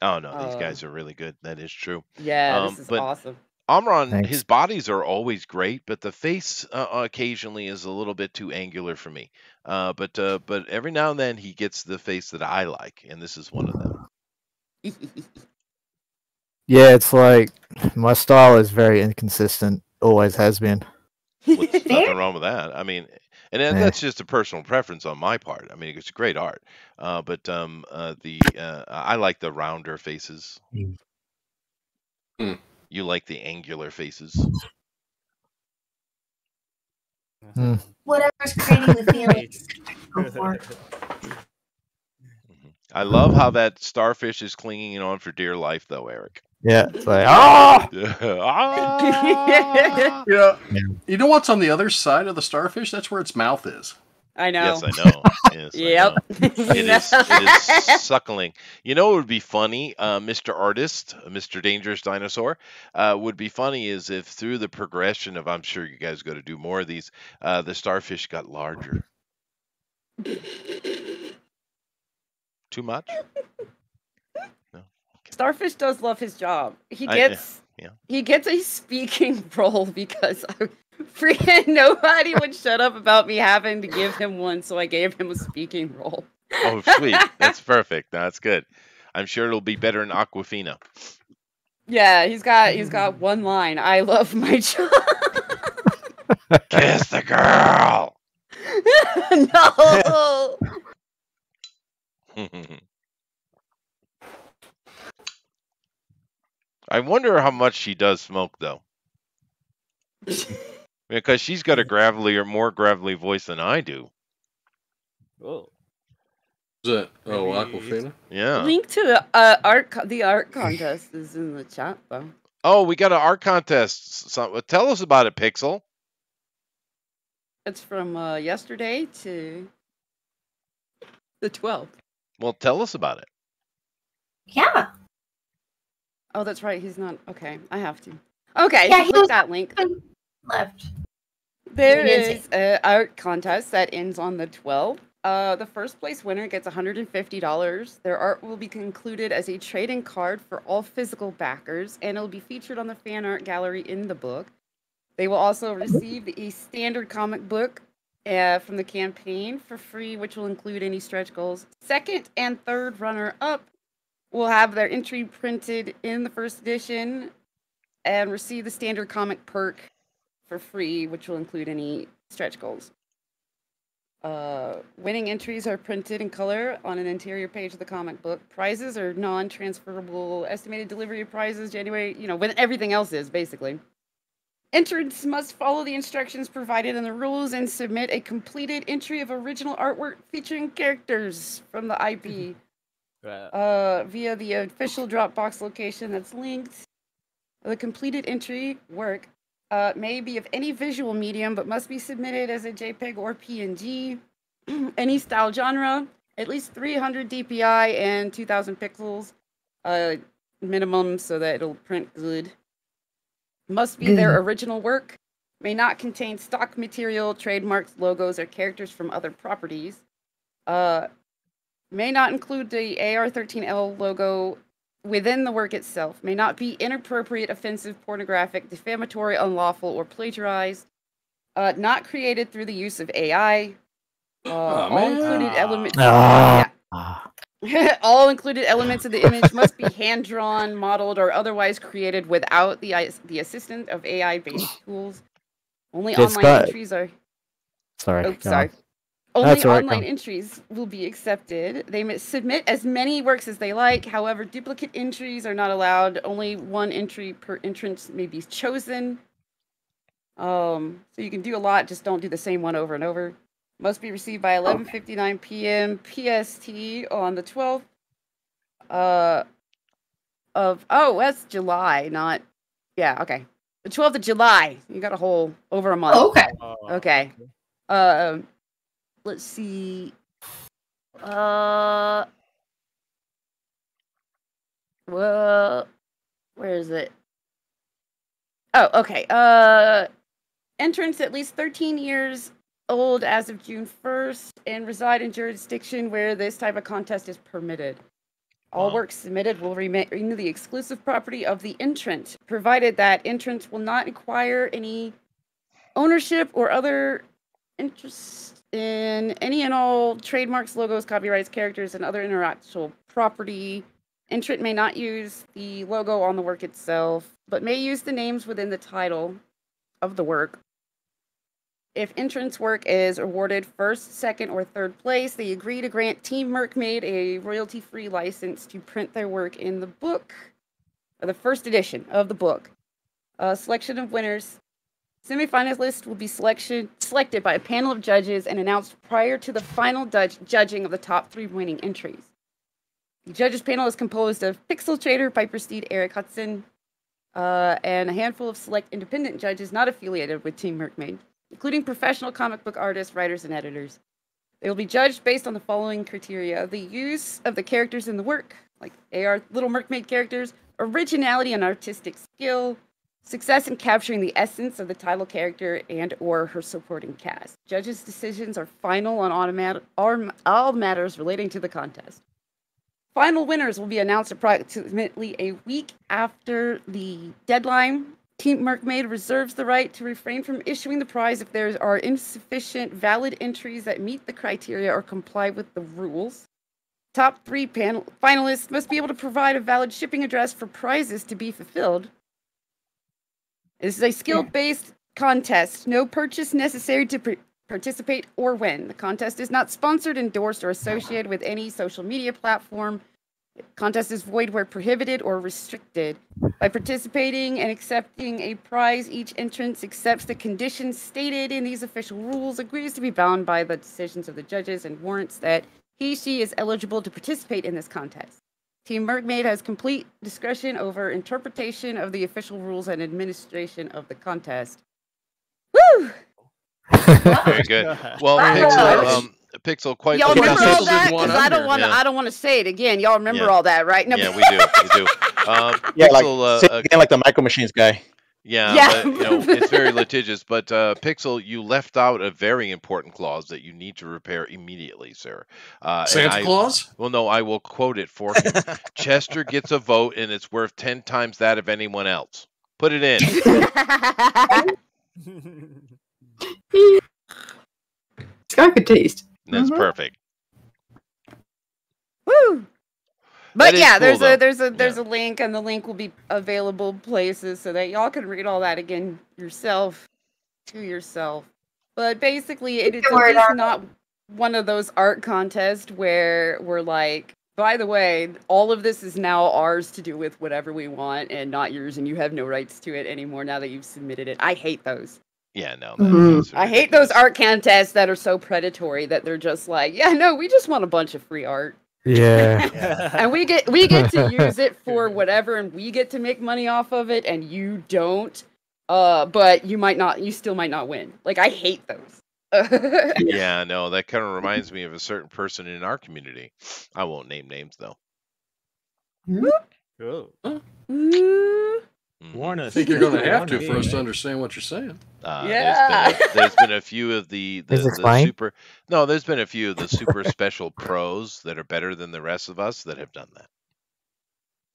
Oh no, these Uh, guys are really good. That is true. Yeah, Um, this is but awesome. Amron, Thanks. his bodies are always great, but the face uh, occasionally is a little bit too angular for me. Uh, but uh, but every now and then he gets the face that I like, and this is one of them. [laughs] Yeah, it's like my style is very inconsistent. Always has been. Well, [laughs] there's nothing wrong with that. I mean, and then Yeah. that's just a personal preference on my part. I mean, it's great art, uh, but um, uh, the uh, I like the rounder faces. Mm. Hmm. You like the angular faces. Hmm. Whatever's creating the feelings. Go for it. I love how that starfish is clinging on for dear life, though, Eric. Yeah, [laughs] it's like ah. Ah! [laughs] Yeah. Yeah. You know what's on the other side of the starfish? That's where its mouth is. I know. Yes, I know. [laughs] Yes, I Yep. know. It is, it is suckling. You know what would be funny, uh, Mr. Artist, uh, Mr. Dangerous Dinosaur, uh, would be funny is if through the progression of, I'm sure you guys go to do more of these, uh, the starfish got larger. Too much? Starfish does love his job. He I- yeah, gets yeah. he gets a speaking [laughs] role because I, freaking [laughs] nobody would shut up about me having to give him one, so I gave him a speaking role. Oh, sweet. That's perfect. That's good. I'm sure it'll be better in Awkwafina. Yeah, he's got he's got one line. I love my [laughs] job. Kiss the girl. no. I wonder how much she does smoke, though. [laughs] because she's got a gravelly or more gravelly voice than I do. Oh. Is it? Oh, Maybe it's- Awkwafina? Yeah. Link to uh, art co- the art contest is in the chat though. Oh, we got an art contest. So, tell us about it, Pixel. It's from uh, yesterday to the 12th. Well, tell us about it. Yeah. Oh, that's right. He's not okay. I have to. Okay, Yeah, click that link. Left. There is an art contest that ends on the 12th. Uh, the first place winner gets $150. Their art will be concluded as a trading card for all physical backers, and it'll be featured on the fan art gallery in the book. They will also receive a standard comic book uh, from the campaign for free, which will include any stretch goals. Second and third runner up will have their entry printed in the first edition and receive the standard comic perk for free, which will include any stretch goals. Uh, winning entries are printed in color on an interior page of the comic book. Prizes are non-transferable. Estimated delivery prizes, January. You know, when everything else is basically. Entrants must follow the instructions provided in the rules and submit a completed entry of original artwork featuring characters from the IP Uh, uh, via the official Dropbox location that's linked. The completed entry work uh, may be of any visual medium, but must be submitted as a JPEG or PNG. [clears throat] any style genre, at least 300 DPI and 2,000 pixels uh, minimum, so that it'll print good. Must be their [clears throat] original work. May not contain stock material, trademarks, logos, or characters from other properties. Uh, may not include the AR13L logo within the work itself, may not be inappropriate, offensive, pornographic, defamatory, unlawful, or plagiarized, uh, not created through the use of AI. Uh, all man. included elements. Ah. Yeah. [laughs] all included elements of the image must be hand drawn, modeled, or otherwise created without the the assistance of AI-based tools. Only It's online got- entries are Sorry. Oh, go sorry. On. Only That's all right, online go entries will be accepted. They may submit as many works as they like. However, duplicate entries are not allowed. Only one entry per entrance may be chosen. Um, so you can do a lot, just don't do the same one over and over. Must be received by 11:59 p.m. PST on the 12th. Uh, of oh, that's July, not yeah. Okay, the 12th of July. You got a whole over a month. Oh, okay. uh, Okay. Um, let's see. Uh, well, where is it? Oh, okay. Uh, entrants at least 13 years old as of June 1st and reside in jurisdiction where this type of contest is permitted. All Wow. work submitted will remain the exclusive property of the entrant, provided that entrant will not acquire any ownership or other interest in any and all trademarks, logos, copyrights, characters, and other intellectual property. Entrant may not use the logo on the work itself, but may use the names within the title of the work. If entrant's work is awarded first, second, or third place, they agree to grant Team Mercmaid a royalty free license to print their work in the book, or the first edition of the book. A selection of winners. Semifinalists will be selection, selected by a panel of judges and announced prior to the final judge, judging of the top three winning entries. The judges panel is composed of Pixel Trader, Piper Steed, Eric Hudson, uh, and a handful of select independent judges not affiliated with Team Mercmaid, including professional comic book artists, writers, and editors. They will be judged based on the following criteria the use of the characters in the work, like AR Little Mermaid characters, originality and artistic skill, success in capturing the essence of the title character and or her supporting cast. Judges' decisions are final on all matters relating to the contest. Final winners will be announced approximately a week after the deadline. Team Mercmaid reserves the right to refrain from issuing the prize if there are insufficient valid entries that meet the criteria or comply with the rules. Top three panel- finalists must be able to provide a valid shipping address for prizes to be fulfilled. This is a skill based contest. No purchase necessary to pr- participate or win. The contest is not sponsored, endorsed, or associated with any social media platform. Contest is void where prohibited or restricted. By participating and accepting a prize, each entrant accepts the conditions stated in these official rules, agrees to be bound by the decisions of the judges, and warrants that he she is eligible to participate in this contest. Team Mercmaid has complete discretion over interpretation of the official rules and administration of the contest. Woo! [laughs] Very good. Well, Pixel, um, Pixel, quite Y'all remember honestly- all that? Because I don't want to. Yeah. I don't want to say it again. Y'all remember Yeah. all that, right? No, Yeah, we do. We do. Um, Yeah, like Pixel, uh, say it uh, again, like the Micro Machines guy. Yeah, Yeah. but you know it's very [laughs] litigious. But uh, Pixel, you left out a very important clause that you need to repair immediately, sir. Uh, Santa I- Claus? Well, no, I will quote it for him. [laughs] Chester gets a vote, and it's worth ten times that of anyone else. Put it in. [laughs] It's got good taste. That's Mm-hmm. perfect. Woo! That But is yeah, cool, there's though. a there's a there's a link, and the link will be available places so that y'all can read all that again yourself to yourself. But basically, it is Don't at least not one of those art contests where we're like, by the way, all of this is now ours to do with whatever we want and not yours, and you have no rights to it anymore now that you've submitted it. I hate those. Yeah, no. Mhm. I hate those art contests that are so predatory that they're just like, yeah, no, we just want a bunch of free art. [laughs] Yeah. and we get we get to [laughs] use it for whatever and we get to make money off of it and you don't uh but you might not you still might not win like i hate those [laughs] Yeah, no, that kind of reminds me of a certain person in our community. I won't name names though. Cool. Warn I think you're going to have to for us to understand what you're saying. Uh, Yeah. There's been, a, there's been a few of the [laughs] the, Please the explain. super. No, there's been a few of the super special pros that are better than the rest of us that have done that.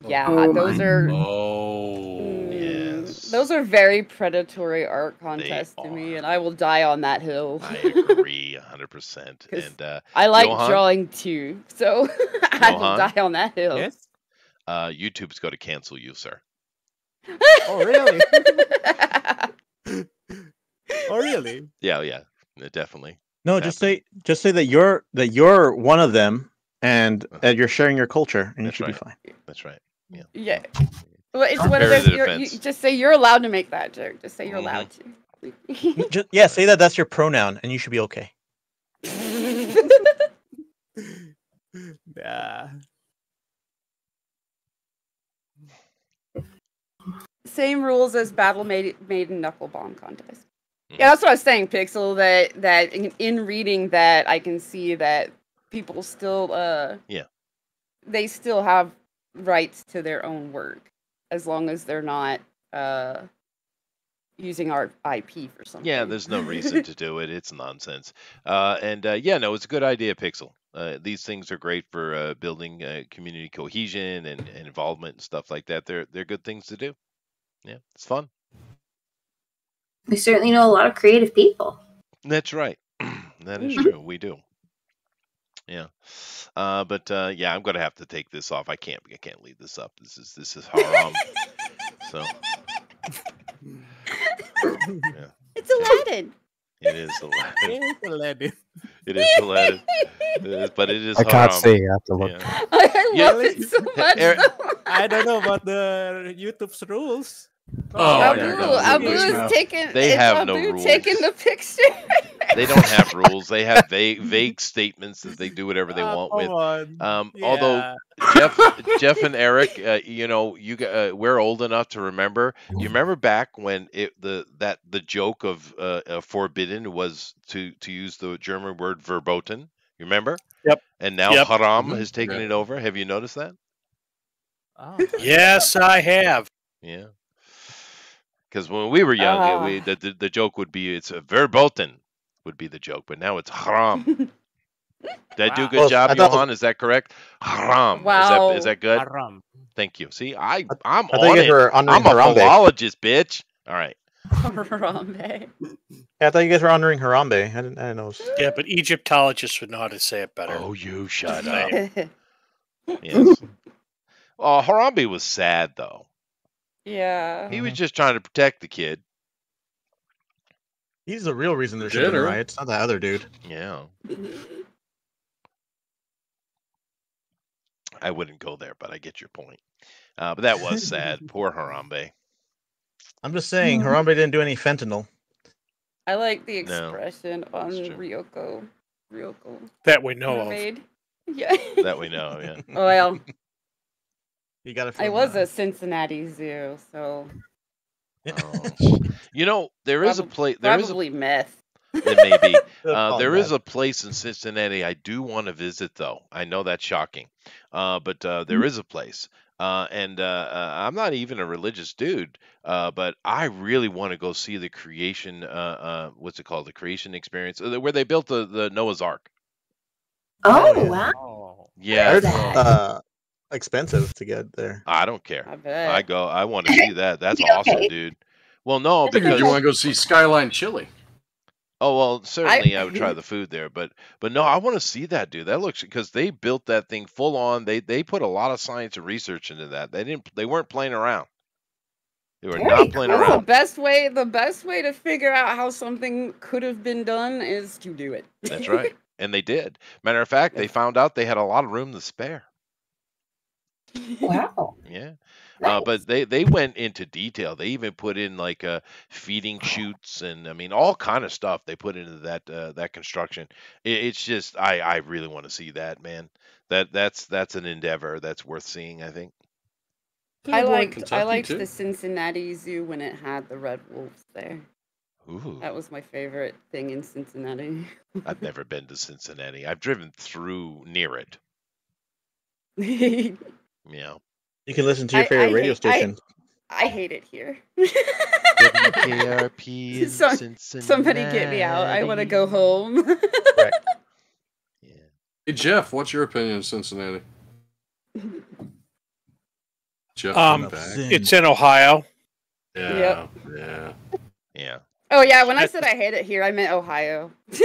yeah Oh those are Oh. mm, those are very predatory art contests to me and i will die on that hill I [laughs] agree, 100. percent 'Cause And uh, i like Johan? drawing too so [laughs] i will die on that hill Yes. uh, YouTube's going to cancel you, sir. [laughs] Oh really? [laughs] oh really? Yeah, yeah, definitely. No, just say just say that you're that you're one of them, and Uh-huh. that you're sharing your culture, and you That's should be fine. That's right. Yeah. yeah well, it's one of those you're, you just say you're allowed to make that joke just say you're Mhm. allowed to [laughs] Just, yeah, say that that's your pronoun, and you should be okay. Yeah. Same rules as Battle Maid- Maiden Knuckle Bomb contest. Yeah, that's what I was saying, Pixel. That that in, in reading that, I can see that people still, uh, Yeah. they still have rights to their own work as long as they're not uh using our IP for something. Yeah, there's no reason to do it. It's nonsense. Uh, and uh, yeah, no, it's a good idea, Pixel. Uh, these things are great for uh, building uh, community cohesion and, and involvement and stuff like that. They're they're good things to do. Yeah, it's fun. We certainly know a lot of creative people. That's right. [clears throat] that is Mhm. true. We do. Yeah. Uh, but uh, yeah, I'm gonna have to take this off. I can't. I can't leave this up. This is this is haram. [laughs] so yeah, It's Aladdin. it is Aladdin. It's Aladdin. It is Aladdin. It is- but it is I can't see. I have to look. Yeah. I, I Yeah, love it so [laughs] much. Eric- though. I don't know about the YouTube's rules. Oh, Abu, no, Abu is taking. They it's have no Abu rules. taking the picture. [laughs] They don't have rules. They have vague vague statements that they do whatever they Ah, want with. on. Um, although Jeff, [laughs] Jeff and Eric, uh, you know, you uh, we're old enough to remember. You remember back when it the that the joke of uh, uh, forbidden was to to use the German word verboten. You remember? Yep. And now Yep. haram Mhm. has taken Yeah. it over. Have you noticed that? Oh, Yes, I have. Yeah. Because when we were young, it- we, the, the the joke would be it's a verboten would be the joke, but now it's haram. [laughs] Did I do a good Well, job, I thought- Johan? Is that correct? Haram. Is Wow. that is that good? haram. Thank you. See, I I'm I thought you on guys it. were honoring I'm a Harambe. philologist, bitch. All right. Harambe. Yeah, I thought you guys were honoring Harambe. I didn't. I didn't know. Yeah, but Egyptologists would know how to say it better. Oh, you shut up. [laughs] Yes. Well, Harambe was sad though. yeah. He was just trying to protect the kid. He's the real reason there should have been Jitter. riots, not that other dude. Yeah. I wouldn't go there, but I get your point. Uh, but that was sad. [laughs] Poor Harambe. I'm just saying. Harambe didn't do any fentanyl. I like the No, expression on that's true. Ryoko. Ryoko. That we know of. Mermaid. [laughs] Yeah. That we know, yeah. well, You got it. I was uh, a Cincinnati Zoo, so Oh. [laughs] You know, there is a Probab- place. There is a probably myth. It may be. [laughs] Uh, call, there is Dad. a place in Cincinnati I do want to visit, though. I know that's shocking, uh, but uh, there is a place, uh, and uh, uh, I'm not even a religious dude, uh, but I really want to go see the creation. Uh, uh, what's it called? The creation experience, where they built the, the Noah's Ark. Oh, yeah. wow. Oh, I Yeah, heard, uh, expensive to get there. I don't care. I. I go. I want to [laughs] see that. That's [laughs] Yeah, awesome, dude. Well, no, because you want to go see Skyline Chili? Oh well, certainly I, would try [laughs] the food there, but but no, I want to see that, dude. That looks because they built that thing full on. They they put a lot of science and research into that. They didn't. They weren't playing around. They were Very not playing cool. That's the best way. The best way to figure out how something could have been done is to do it. That's right, and they did. Matter of fact, they found out they had a lot of room to spare. Wow. [laughs] Yeah. Uh, but they, they went into detail. They even put in like uh, feeding chutes and I mean all kind of stuff they put into that uh, that construction. It, it's just I, I really want to see that man. That that's that's an endeavor that's worth seeing. I think. I liked I liked too. the Cincinnati Zoo when it had the red wolves there. Ooh, That was my favorite thing in Cincinnati. I've never been to Cincinnati. I've driven through near it. [laughs] I Yeah. You can listen to your I- favorite I radio hate- I- station. hate it here. [laughs] WKRP in Some- Cincinnati. Somebody get me out. I want to go home. [laughs] Yeah. Hey Jeff, what's your opinion of Cincinnati? Jeff, Um. It's in Ohio. Yeah, Yep. yeah. Yeah. oh yeah, when I said I hate it here, I meant Ohio. [laughs]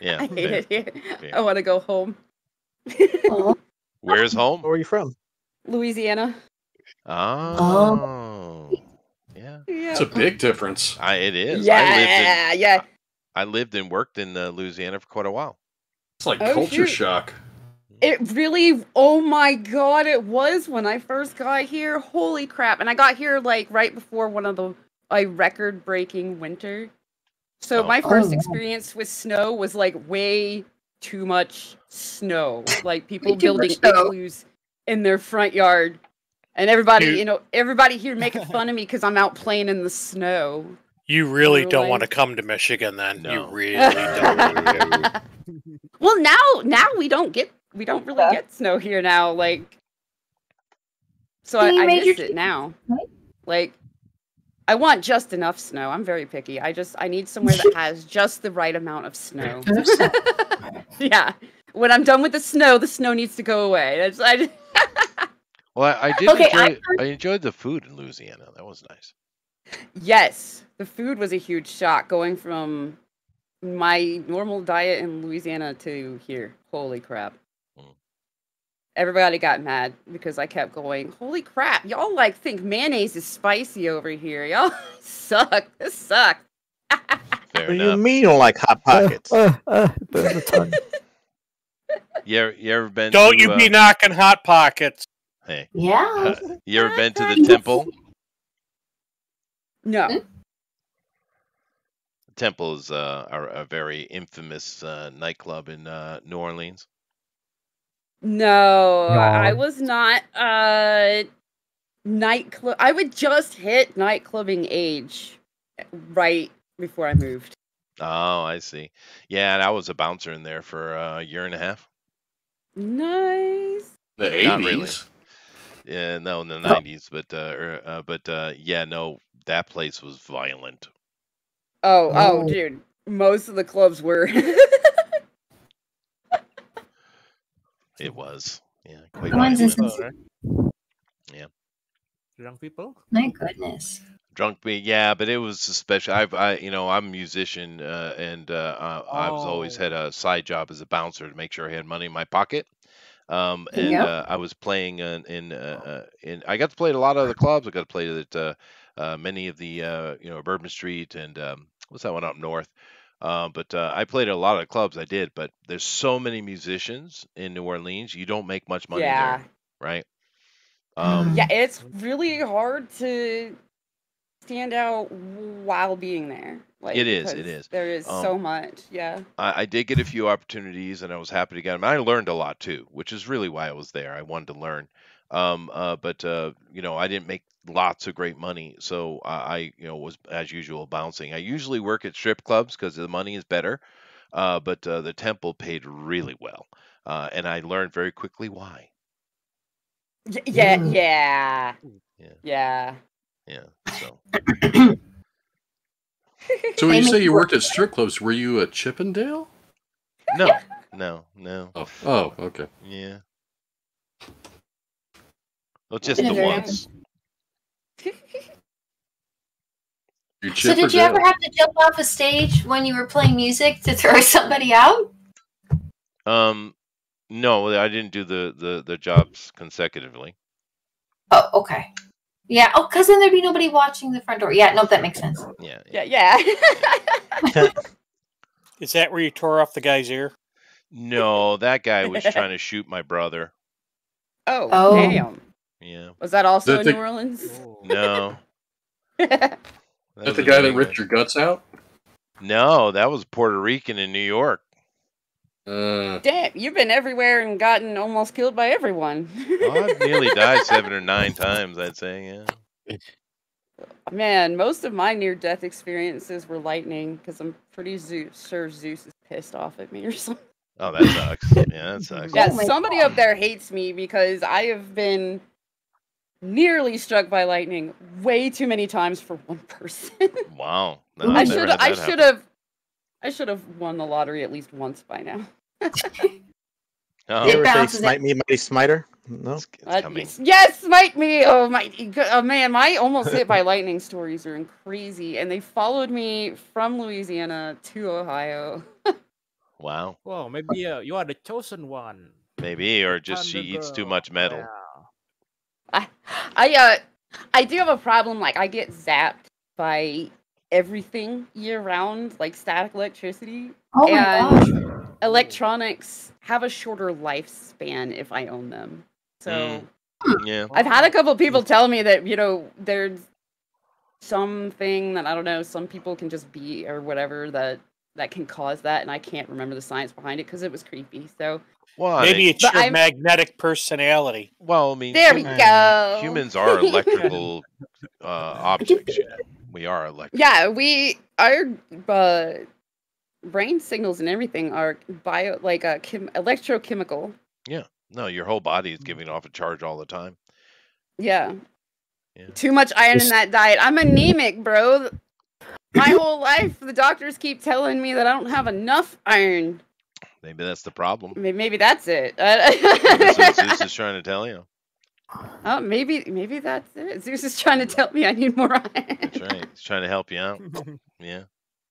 Yeah. I hate fair. it here. Yeah. I want to go home. Where's home? Where are you from? Louisiana. Oh. Yeah. Yeah. It's a big difference. I, it is. I lived in Yeah, yeah. I lived and worked in uh, Louisiana for quite a while. It's like Oh, culture shoot. shock. It really, oh my god, it was when I first got here. Holy crap. And I got here like right before one of the like record breaking winter. So Oh. my Oh, first wow. experience with snow was like way too much snow. Like people building snow. igloos in their front yard. And everybody, Dude. you know, everybody here making fun of me because I'm out playing in the snow. You really don't want to come to Michigan then. You No. really [laughs] don't. well, now now we don't get we don't really get snow here now. Like, so I, Can I make miss it now. Like, I want just enough snow. I'm very picky. I just I need somewhere that [laughs] has just the right amount of snow. [laughs] yeah. When I'm done with the snow, the snow needs to go away. That's I. just- Well, I, I did Okay, enjoy. I I enjoyed the food in Louisiana. That was nice. Yes, the food was a huge shock going from my normal diet in Louisiana to here. Holy crap. Mm. Everybody got mad because I kept going, Holy crap, y'all like think mayonnaise is spicy over here. Y'all [laughs] suck. This sucks. [laughs] Fair What do you mean you don't like hot pockets? Uh, uh, burn the tongue. [laughs] You ever, you ever been? Don't to, you uh, be knocking hot pockets. Hey, Yeah. uh, you ever been to the [laughs] temple? No. Hmm? The temple is uh, a, a very infamous uh, nightclub in uh, New Orleans. No, I was not uh nightclub I would just hit nightclubbing age right before I moved. Oh, I see. Yeah, and I was a bouncer in there for uh, a year and a half. The Nice. Not really. eighties. Yeah, no, in the nineties, but uh, er, uh, but uh, yeah, no, that place was violent. Oh, oh, Oh. dude. Most of the clubs were. It was, yeah, quite The ones in violent. Cincinnati. Yeah. Young people. My goodness. Drunk me, yeah, but it was especially. I've, I, you know, I'm a musician, uh, and uh, uh, I've always Oh. had a side job as a bouncer to make sure I had money in my pocket. Um, and Yep. uh, I was playing in, in, uh, uh, in. I got to play at a lot of the clubs. I got to play at uh, uh, many of the, uh, you know, Bourbon Street and um, what's that one up north. Uh, but uh, I played at a lot of the clubs. I did, but there's so many musicians in New Orleans. You don't make much money yeah. there, right? Um, Yeah, it's really hard to stand out while being there. Like It is, it because is. There is Um, so much. Yeah. I, I did get a few opportunities, and I was happy to get them. I learned a lot too, which is really why I was there. I wanted to learn, um, uh, but uh, you know, I didn't make lots of great money, so I, I, you know, was as usual bouncing. I usually work at strip clubs because the money is better, uh, but uh, the temple paid really well, uh, and I learned very quickly why. Y- yeah, Mm. yeah. Yeah. Yeah. Yeah, so [coughs] So when you say you worked at strip clubs, were you a Chippendale? no, no, no, Oh, oh, okay. yeah. Well, just the a once. So did you ever have to jump off a stage when you were playing music to throw [laughs] somebody out? Um, no, I didn't do the the the jobs consecutively. Oh, okay. Yeah. Oh, because then there'd be nobody watching the front door. Yeah. No, That makes sense. Yeah, Yeah, yeah. [laughs] Is that where you tore off the guy's ear? No, that guy was trying to shoot my brother. oh, Oh. damn. Yeah. Was that also That in the- New Orleans? [laughs] Oh. No. Is that the guy that ripped your guts out? No, that was Puerto Rican in New York. Uh, Damn, you've been everywhere and gotten almost killed by everyone. Oh, I've nearly died seven or nine times, I'd say, yeah. [laughs] Man, most of my near-death experiences were lightning because I'm pretty Zeus, sure Zeus is pissed off at me or [laughs] something. Oh, that sucks. Yeah, that sucks. Yeah, Oh somebody God. up there hates me because I have been nearly struck by lightning way too many times for one person. Wow. No, [laughs] I I've should I should have I should have won the lottery at least once by now. [laughs] Oh, You It ever smite me, mighty smiter? No. it's, it's Uh, yes- yes, smite me. Oh my oh, man, my almost hit by lightning stories are crazy and they followed me from Louisiana to Ohio. [laughs] Wow. Well, maybe uh, you are the chosen one. Maybe, or just she Thunder eats too much metal. Yeah. I I uh I do have a problem like I get zapped by everything year round like static electricity Oh my And- gosh. electronics have a shorter lifespan if I own them. So Mm. Yeah. I've had a couple people tell me that, you know, there's something that I don't know, some people can just be or whatever that that can cause that and I can't remember the science behind it because it was creepy. So Well, I Maybe it's But your I'm- magnetic personality. well, I mean, there we hum- go. humans are electrical [laughs] uh, objects. You know. We are electric. Yeah, we our uh, brain signals and everything are bio like a chem- electrochemical. Yeah. No, your whole body is giving off a charge all the time. Yeah. Yeah. Too much iron in that diet. I'm anemic, bro. My [coughs] whole life, the doctors keep telling me that I don't have enough iron. Maybe that's the problem. May- Maybe that's it. Maybe that's what [laughs] Zeus is trying to tell you. Oh, maybe maybe that's it. Zeus is trying to tell me I need more iron. That's right. He's trying to help you out. Yeah.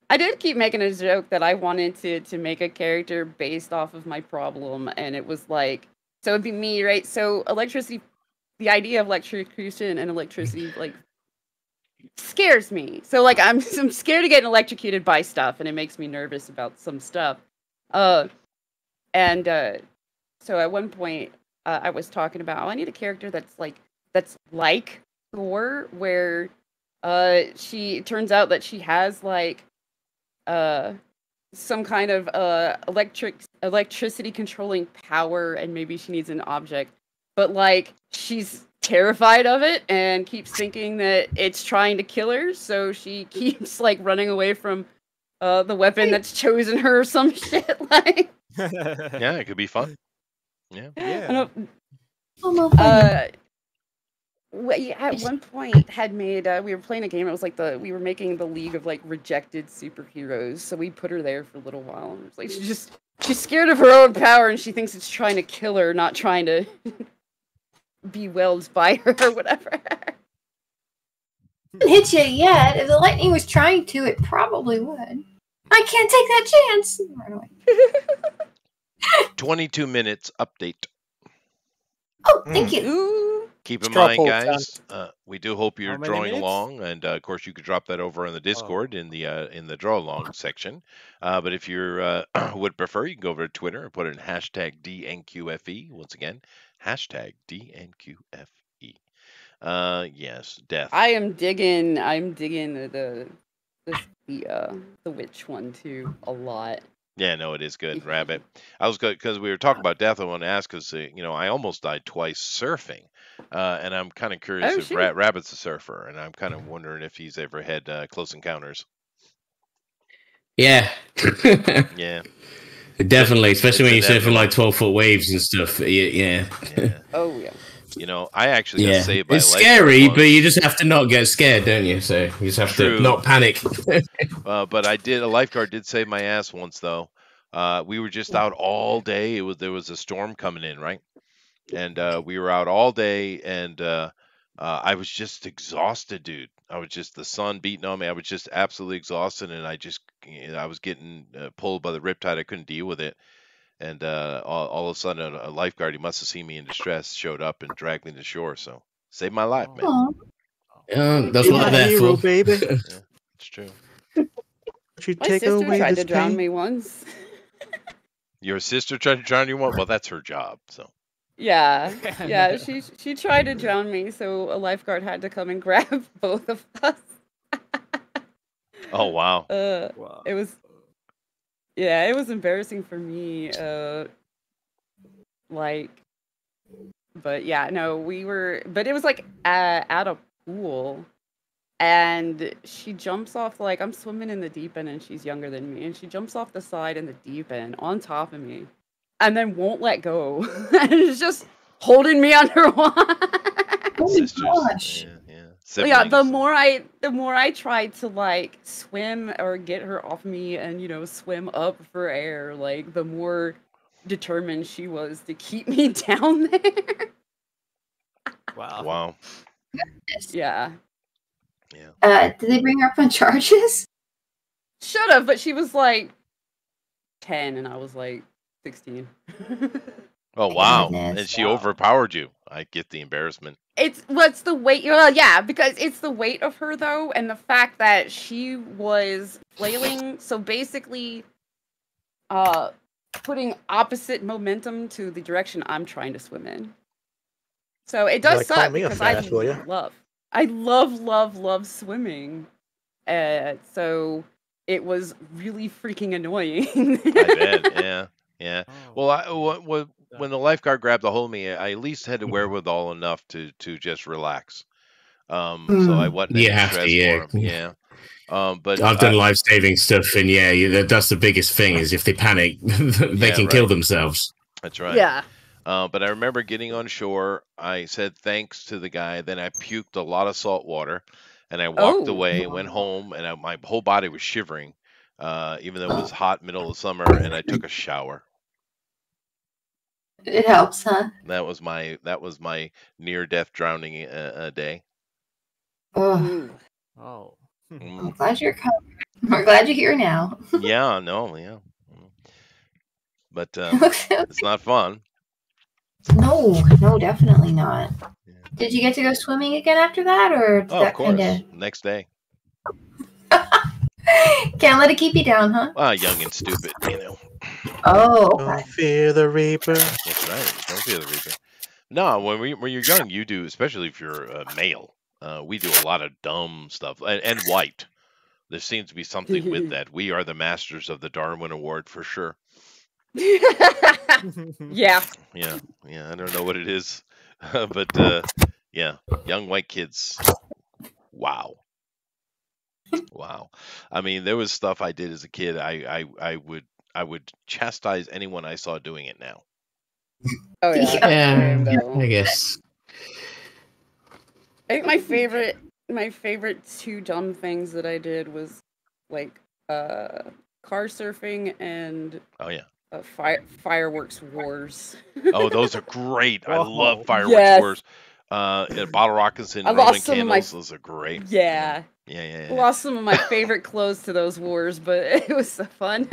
I did keep making a joke that I wanted to to make a character based off of my problem, and it was like, so it'd be me, right? So electricity, the idea of electrocution and electricity, [laughs] like, scares me. So like, I'm [laughs] I'm scared of getting electrocuted by stuff, and it makes me nervous about some stuff. Uh, and uh, so at one point, uh, I was talking about, oh, I need a character that's like that's like Thor, where uh, she it turns out that she has like uh some kind of uh electric electricity controlling power and maybe she needs an object. But like she's terrified of it and keeps thinking that it's trying to kill her so she [laughs] keeps like running away from uh the weapon that's chosen her or some [laughs] shit like. [laughs] Yeah, it could be fun. Yeah. I don't- Oh, uh we at one point had made uh, we were playing a game it was like the we were making the league of like rejected superheroes so we put her there for a little while and it was like she just she's scared of her own power and she thinks it's trying to kill her not trying to [laughs] be welled by her or whatever hasn't hit you yet. If the lightning was trying to, it probably would. I can't take that chance. Run [laughs] away. 22 minutes update. Oh, thank you. Keep in Straw mind, guys, uh, we do hope you're drawing minutes? along, and uh, of course you could drop that over in the Discord in the uh, in the draw along section. Uh, but if you uh, [clears throat] would prefer, you can go over to Twitter and put in hashtag DNQFE. E. Once again, hashtag DNQFE. Uh, yes, death. i am digging i'm digging the the the, the uh the witch one too a lot Yeah, no, it is good, Rabbit. I was good because we were talking about death. I want to ask because uh, you know I almost died twice surfing, uh, and I'm kind of curious Oh, if Ra- Rabbit's a surfer, and I'm kind of wondering if he's ever had uh, close encounters. Yeah. [laughs] Yeah, Definitely, especially when you're It's surfing like 12 foot waves and stuff. Yeah. Yeah. yeah. oh yeah you know, I actually got yeah. saved by It's scary, but you just have to not get scared, don't you? So you just have True. to not panic. [laughs] Uh, but I did a lifeguard did save my ass once though. Uh, we were just out all day. It was there was a storm coming in, right? And uh, we were out all day, and uh, uh, I was just exhausted, dude. I was just the sun beating on me. I was just absolutely exhausted, and I just I was getting uh, pulled by the riptide. I couldn't deal with it. And uh, all, all of a sudden, a, a lifeguard, he must have seen me in distress, showed up and dragged me to shore. So saved my life, man. Aw. yeah, that's what my they're hero, for. baby. [laughs] It's true. You my take sister away tried this to drown pain. me once Your sister tried to drown you one? Well, that's her job. So Yeah, [laughs] yeah. She she tried to drown me, so a lifeguard had to come and [laughs] grab both of us. oh wow. Uh, Wow. it was, yeah, it was embarrassing for me. Uh, like, but yeah, no, we were, but it was like at, at a pool, and she jumps off like I'm swimming in the deep end, and she's younger than me, and she jumps off the side in the deep end on top of me, and then won't let go, [laughs] and is just holding me underwater. Oh my gosh. Yeah, yeah. Yeah, the more I the more I tried to like swim or get her off me and you know swim up for air, like the more determined she was to keep me [laughs] down there. Wow. Wow. yeah. Yeah. Uh, did they bring her up on [laughs] charges? Should have, but she was like 10 and I was like 16. [laughs] Oh wow. Goodness. And she overpowered you. I get the embarrassment. It's what's the weight well yeah because it's the weight of her though and the fact that she was flailing so basically uh putting opposite momentum to the direction i'm trying to swim in so it does Like, call suck me a because i fast, will ya? love i love love love swimming uh so it was really freaking annoying I [laughs] bet. Yeah. Yeah. Oh. Well, I, wh- wh- when the lifeguard grabbed a hold of me, I at least had the wherewithal enough to to just relax. Um, so I Mm. wasn't You have to, yeah. Yeah. Um, but I've done I- life saving stuff, and yeah, you, that's the biggest thing is if they panic, [laughs] they Yeah, can kill themselves. That's right. Yeah. Uh, but I remember getting on shore. I said thanks to the guy. Then I puked a lot of salt water, and I walked Oh. away. Went home, and I, my whole body was shivering, uh, even though it was [gasps] hot, middle of summer. And I took a shower. It helps, huh? That was my that was my near death drowning uh, uh, day. Ugh. Oh. Mm, I'm glad you're coming. We're glad you're here now. [laughs] yeah, no, yeah. But It looks so it's not fun. No, no, definitely not. Did you get to go swimming again after that, or did Oh, of course. kind Next day. [laughs] can't let it keep you down, huh? Ah, young and stupid, you know. Oh, Don't fear the reaper. That's right. Don't feel the reaper. No, when we when you're young, you do, especially if you're a male. Uh, we do a lot of dumb stuff, and, and white. There seems to be something with [laughs] that. We are the masters of the Darwin Award for sure. [laughs] yeah. Yeah, yeah. I don't know what it is, [laughs] but uh, yeah, young white kids. Wow, wow. I mean, there was stuff I did as a kid. I I I would I would chastise anyone I saw doing it now. [laughs] Oh yeah. Yeah, Rainbow. I guess. I think my favorite my favorite two dumb things that I did was like uh car surfing and Oh yeah. uh, fire fireworks wars. [laughs] Oh, those are great. I Whoa. love fireworks Yes. wars. Uh, and bottle rockets and I Roman lost my- candles. Those are great. Yeah. Yeah, yeah, I yeah. Lost some of my favorite clothes to those wars, but [laughs] it was so fun.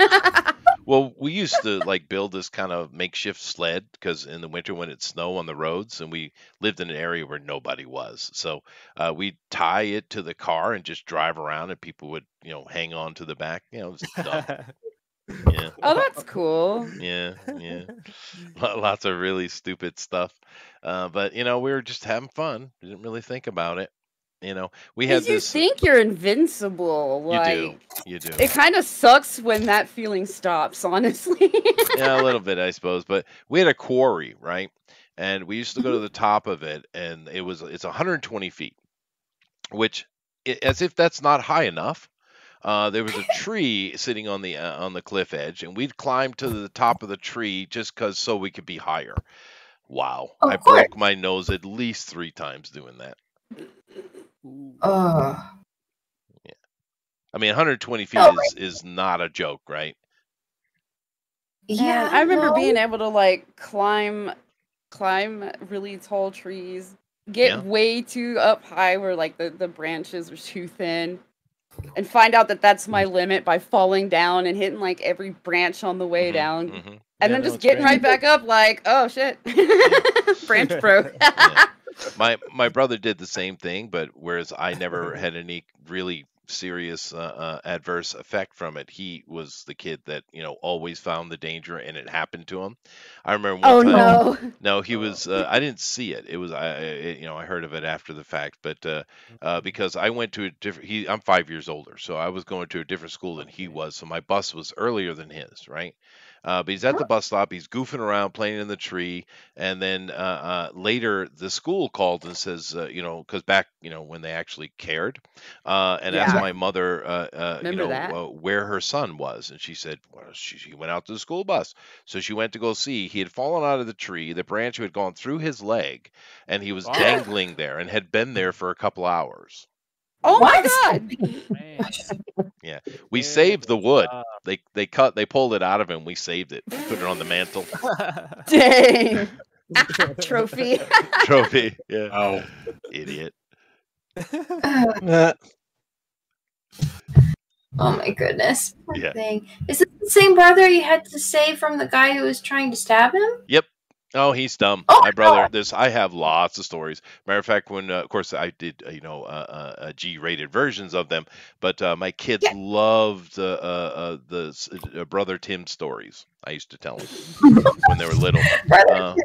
Well, we used to like build this kind of makeshift sled because in the winter when it snow on the roads, and we lived in an area where nobody was, so uh, we'd tie it to the car and just drive around, and people would, you know, hang on to the back. You know, it's [laughs] dumb. Yeah, oh, that's cool. yeah, yeah. [laughs] Lots of really stupid stuff, uh, but you know, we were just having fun. We didn't really think about it. You know, we had Because you this. think you're invincible. You do, you do. it kind of sucks when that feeling stops, honestly. [laughs] yeah, a little bit, I suppose. But we had a quarry, right? And we used to go to the top of it, and it was it's 120 feet, which, as if that's not high enough. Uh, there was a [laughs] tree sitting on the uh, on the cliff edge, and we'd climb to the top of the tree just cause so we could be higher. Wow, Of I course. broke my nose at least three times doing that. Oh, I mean, 120 feet Oh, is is not a joke, right? yeah. And I remember no. being able to like climb climb really tall trees, get Yeah. way too up high where like the, the branches were too thin, and find out that that's my limit by falling down and hitting like every branch on the way Mhm, down. mhm. And Yeah, then just getting great. right back up like, oh shit. [laughs] Branch broke. Yeah. My my brother did the same thing, but whereas I never [laughs] had any really serious uh, uh, adverse effect from it, he was the kid that you know always found the danger, and it happened to him. I remember one oh time. no. [laughs] No, he was. Uh, I didn't see it. It was. I, I- it, you know, I heard of it after the fact, but uh, uh, because I went to a different. He, I'm five years older, so I was going to a different school than he was. So my bus was earlier than his, right? Uh, but he's at the bus stop. He's goofing around, playing in the tree, and then uh, uh, later the school called and says, uh, you know, because back, you know, when they actually cared, uh, and asked my mother, uh, uh, you know, where her son was, and she said, well, she, she went out to the school bus. So she went to go see. He had fallen out of the tree. The branch had gone through his leg, and he was Wow. dangling there and had been there for a couple hours. Oh What? my god. [laughs] yeah, We Good saved the wood. stuff. They they cut they pulled it out of him. We saved it. Put it on the mantle. [laughs] Dang. [laughs] Trophy. Trophy. Yeah. Oh, Idiot. Uh, Oh my goodness. Poor Yeah. thing. Is it the same brother you had to save from the guy who was trying to stab him? Oh, he's dumb. Oh, my brother. This I have lots of stories. Matter of fact, when uh, of course I did, uh, you know, uh, uh, uh, G-rated versions of them, but uh, my kids Yeah. loved uh, uh, uh, the uh, brother Tim stories. I used to tell them [laughs] when they were little. Brother Uh,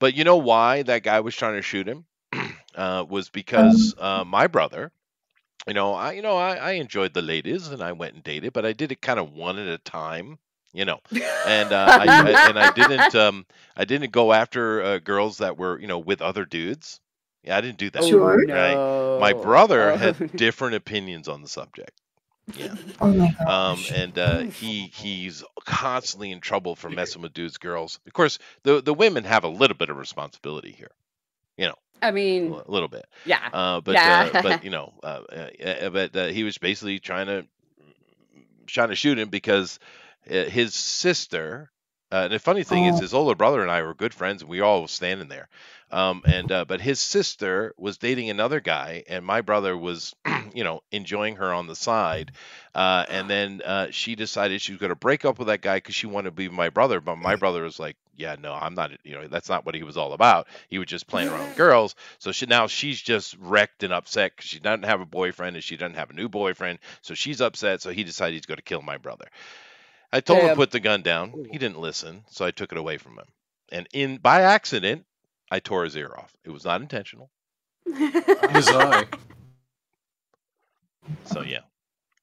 But you know why that guy was trying to shoot him? [clears throat] uh, was because uh, my brother, you know, I you know I, I enjoyed the ladies and I went and dated, but I did it kind of one at a time, you know, and uh, I, I [laughs] and I didn't um I didn't go after uh, girls that were you know with other dudes. Yeah, I didn't do that. Sure. Right. My brother Oh. had [laughs] different opinions on the subject. Yeah. Oh my Um, and uh, he he's constantly in trouble for messing with dudes, girls. Of course, the the women have a little bit of responsibility here. You know, I mean, a little bit. yeah. Uh, but Yeah. uh, but [laughs] you know, uh, uh, uh, but uh, he was basically trying to trying to shoot him because uh, his sister. Uh, and the funny thing is, Oh. his older brother and I were good friends, and we all was standing there. Um, and uh, but his sister was dating another guy, and my brother was, [clears throat] you know, enjoying her on the side. Uh, and then uh, she decided she was going to break up with that guy because she wanted to be my brother. But my brother was like, "Yeah, no, I'm not. You know, that's not what he was all about. He was just playing around with girls." So she now she's just wrecked and upset because she doesn't have a boyfriend and she doesn't have a new boyfriend. So she's upset. So he decided he's going to kill my brother. I told him to put the gun down. He didn't listen, so I took it away from him. And in by accident, I tore his ear off. It was not intentional. [laughs] His eye. So yeah,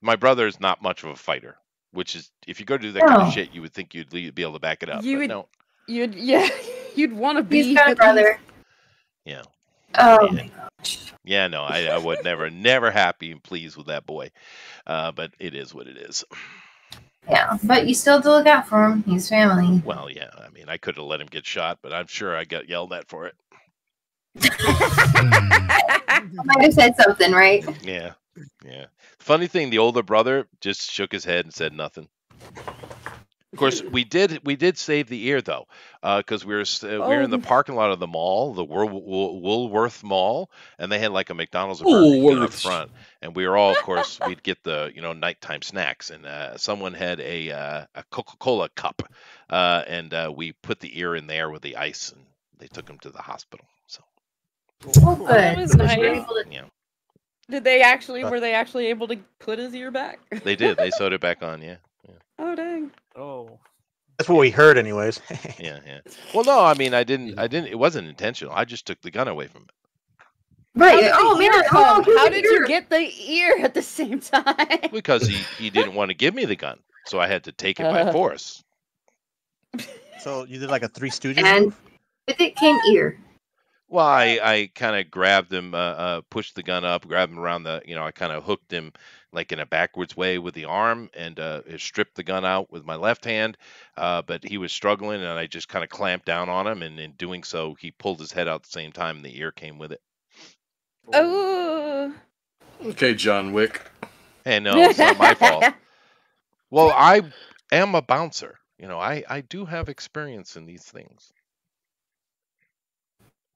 my brother is not much of a fighter. Which is, if you go to do that kind of shit, you would think you'd be able to back it up. You but would- no, You'd yeah, [laughs] you'd want to be. He's got a at brother. yeah, Oh Yeah. my gosh. yeah, no, I, I would never, never happy and pleased with that boy. Uh, but it is what it is. Yeah, but you still have to look out for him. He's family. Well, yeah, I mean, I could have let him get shot, but I'm sure I got yelled at for it. I Might have said something, right? Yeah, yeah. Funny thing, the older brother just shook his head and said nothing. Of course, we did we did save the ear though, because we were uh, we were in the Oh. parking lot of the mall, the Wool, Wool, Woolworth Mall, and they had like a McDonald's or Burger up front, and we were all, of course, we'd get the you know nighttime snacks, and uh, someone had a uh, a Coca Cola cup, uh, and uh, we put the ear in there with the ice, and they took him to the hospital. So Oh, good. That was So you were nice. able to- you know, Did they actually? Were they actually able to put his ear back? they did. They [laughs] sewed it back on. Yeah. Oh dang. Oh. That's what we heard, anyways. [laughs] Yeah, yeah. Well, no, I mean, I didn't, I didn't. It wasn't intentional. I just took the gun away from it Right. did Oh the man. Oh, How the did you get the ear at the [laughs] same time? because he he didn't want to give me the gun, so I had to take it by Uh. force. [laughs] So you did like a Three Stooges And move? with it came ear. Well, I I kind of grabbed him, uh, uh, pushed the gun up, grabbed him around the, you know, I kind of hooked him like in a backwards way with the arm, and uh, stripped the gun out with my left hand. Uh, but he was struggling, and I just kind of clamped down on him, and in doing so, he pulled his head out at the same time, and the ear came with it. Oh. Okay, John Wick. Hey, no, it's not my fault. [laughs] Well, I am a bouncer. You know, I I do have experience in these things.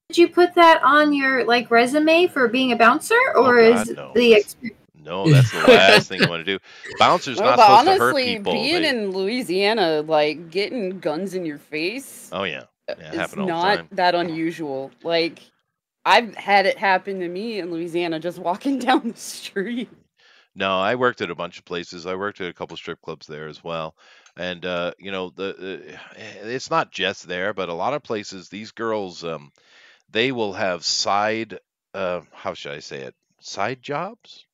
Did you put that on your like resume for being a bouncer, or Oh, God, is no. the ex- No, that's the last thing you want to do. [laughs] Bouncers Well, not but supposed to hurt honestly, people. being They- in Louisiana, like getting guns in your face, oh yeah, yeah, it is happened all the not time. that unusual. Like I've had it happen to me in Louisiana just walking [laughs] down the street. No, I worked at a bunch of places. I worked at a couple strip clubs there as well. And uh, you know, the, the [sighs] it's not just there, but a lot of places these girls um they will have side uh how should I say it? Side jobs?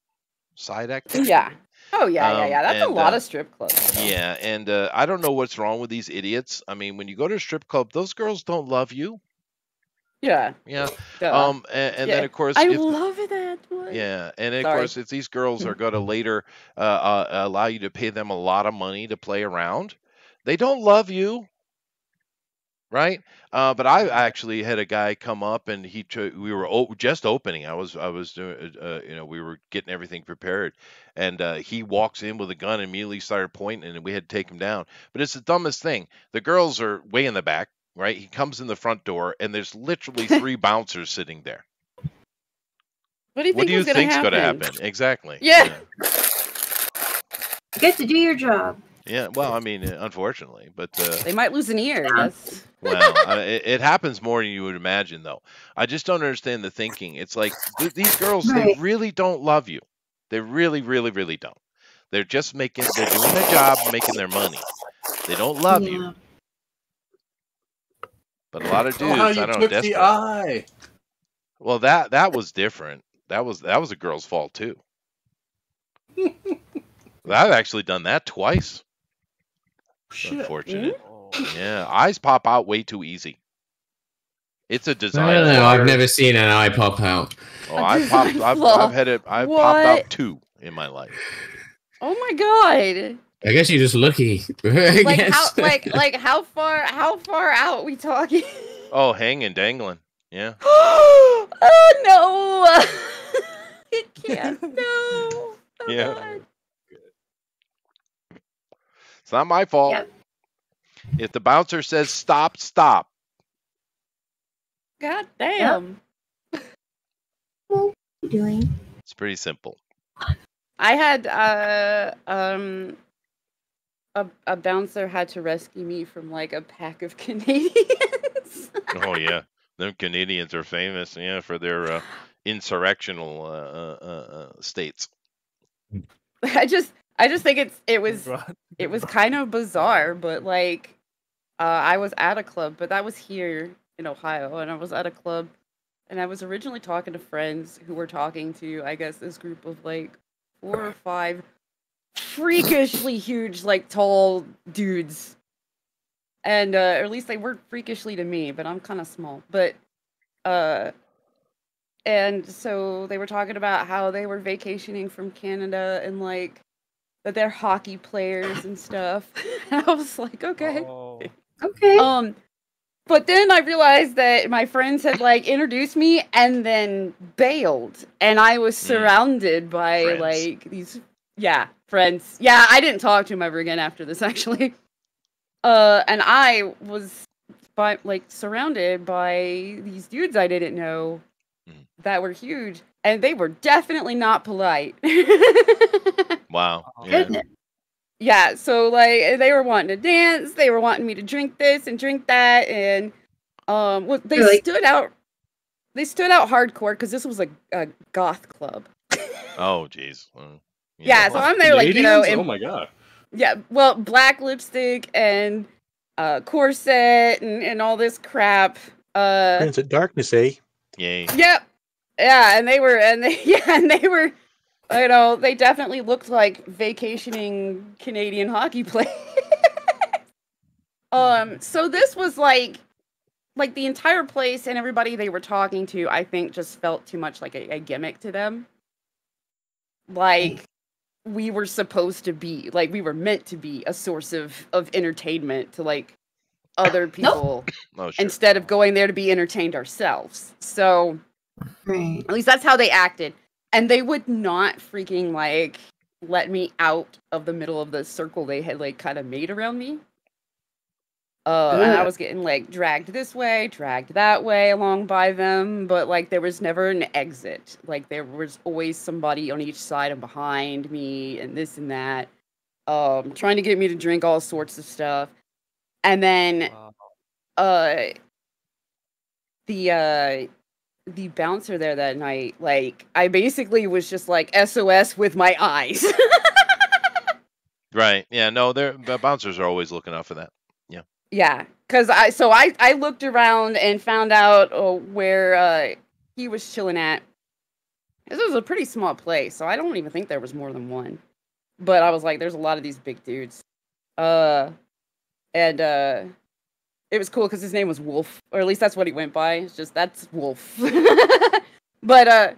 Side activities? Yeah. Oh yeah, yeah, Um, yeah. That's a and, lot uh, of strip clubs. Yeah, and uh, I don't know what's wrong with these idiots. I mean, when you go to a strip club, those girls don't love you. Yeah. Yeah. Duh. Um, and, and then of course, I if, love that one. yeah, and of Sorry. course, if these girls are going to later uh, uh, allow you to pay them a lot of money to play around, they don't love you, right? Uh, but I actually had a guy come up and he tr- we were o- just opening. I was I was doing uh, you know we were getting everything prepared, and uh, he walks in with a gun and immediately started pointing, and we had to take him down. But it's the dumbest thing. The girls are way in the back, right? He comes in the front door, and there's literally [laughs] three bouncers sitting there. What do you What think do you gonna think's going to happen? Exactly. Yeah. [laughs] get to do your job? Yeah, well, I mean, uh, unfortunately, but uh, They might lose an ear. That's [laughs] well, uh, it, it happens more than you would imagine, though. I just don't understand the thinking. It's like th- these girls, they Right. really don't love you. They really, really, really don't. They're just making, they're doing their job, making their money. They don't love you. But a lot of Oh, dudes, how I don't know, desperate. the eye. Well, that that was different. That was that was a girl's fault too. [laughs] I've actually done that twice. Shit. Unfortunate. Oh. Yeah, eyes pop out way too easy. It's a design. don't know. flaw. I've never seen an eye pop out. Oh, [laughs] I've popped. I've. I've had it. I've popped out two in my life. Oh my god. I guess you're just lucky. [laughs] Like guess. how [laughs] like like how far how far out we talking? Oh, hanging, dangling. Yeah. [gasps] oh no. it can't. No. Oh, Yeah. God. It's not my fault. Yep. If the bouncer says stop, stop. God damn. [laughs] What are you doing? It's pretty simple. I had uh um a a bouncer had to rescue me from like a pack of [laughs] Canadians. Oh yeah, them Canadians are famous, yeah, for their uh, insurrectional uh, uh, uh, uh, states. [laughs] I just I just think it's it was it was kind of bizarre, but like uh I was at a club, but that was here in Ohio and I was at a club and I was originally talking to friends who were talking to I guess this group of like four or five freakishly huge like tall dudes. And uh or at least they were freakishly to me, but I'm kind of small. But uh and so they were talking about how they were vacationing from Canada and like that they're hockey players and stuff. [laughs] and I was like, okay. Oh. Okay. Um but then I realized that my friends had like introduced me and then bailed and I was Mm. surrounded by Friends. like these yeah, friends. Yeah, I didn't talk to him ever again after this [laughs] actually. Uh and I was by like surrounded by these dudes I didn't know Mm. that were huge and they were definitely not polite. [laughs] [laughs] Wow. Oh, Yeah. Yeah, so like they were wanting to dance, they were wanting me to drink this and drink that, and um, well, they Really? stood out. They stood out hardcore because this was a, a goth club. [laughs] Oh, jeez. Well, Yeah, so I'm there like you know, in, oh my god. yeah, well, black lipstick and uh, corset and, and all this crap. Uh, Prince of Darkness, eh? Yay. Yep. Yeah, and they were and they [laughs] yeah, and they were you know, they definitely looked like vacationing Canadian hockey [laughs] players. um so this was like like the entire place and everybody they were talking to, I think just felt too much like a, a gimmick to them. Like we were supposed to be, like we were meant to be a source of of entertainment to like other [coughs] people Oh, sure. instead of going there to be entertained ourselves. So Right. at least that's how they acted. And they would not freaking like let me out of the middle of the circle they had like kind of made around me. Uh, and I was getting like dragged this way, dragged that way along by them, but like there was never an exit. Like there was always somebody on each side and behind me, and this and that, um, trying to get me to drink all sorts of stuff. And then Wow. uh the uh the bouncer there that night like i basically was just like sos with my eyes [laughs] Right. Yeah. No, they're the bouncers are always looking out for that. yeah Yeah. because i so i i looked around and found out uh, where uh he was chilling at this was a pretty small place so i don't even think there was more than one but i was like there's a lot of these big dudes uh and uh it was cool because his name was Wolf, or at least that's what he went by. It's just that's Wolf. [laughs] but uh,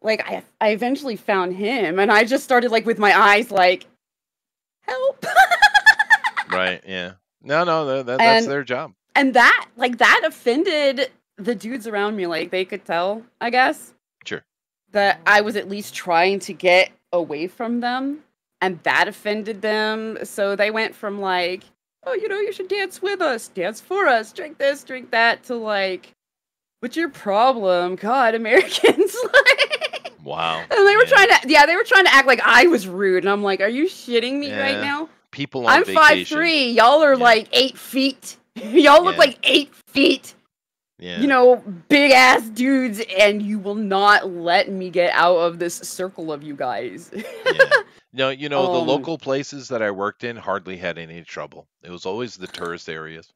like I, I eventually found him, and I just started like with my eyes like, help. [laughs] Right. Yeah. No, no, that, that, that's And- their job. and that like that offended the dudes around me. Like they could tell, I guess, Sure. that I was at least trying to get away from them, and that offended them. So they went from like, oh, you know, you should dance with us, dance for us, drink this, drink that, to like, what's your problem? God, [laughs] Americans. like, Wow. and they were Yeah. trying to, yeah, they were trying to act like I was rude, and I'm like, are you shitting me right now? People on I'm vacation. five three. Y'all are Yeah. like eight feet. [laughs] Y'all look Yeah. like eight feet. Yeah. You know, big ass dudes, and you will not let me get out of this circle of you guys. [laughs] yeah. No, you know, the Um, local places that I worked in hardly had any trouble. It was always the tourist areas.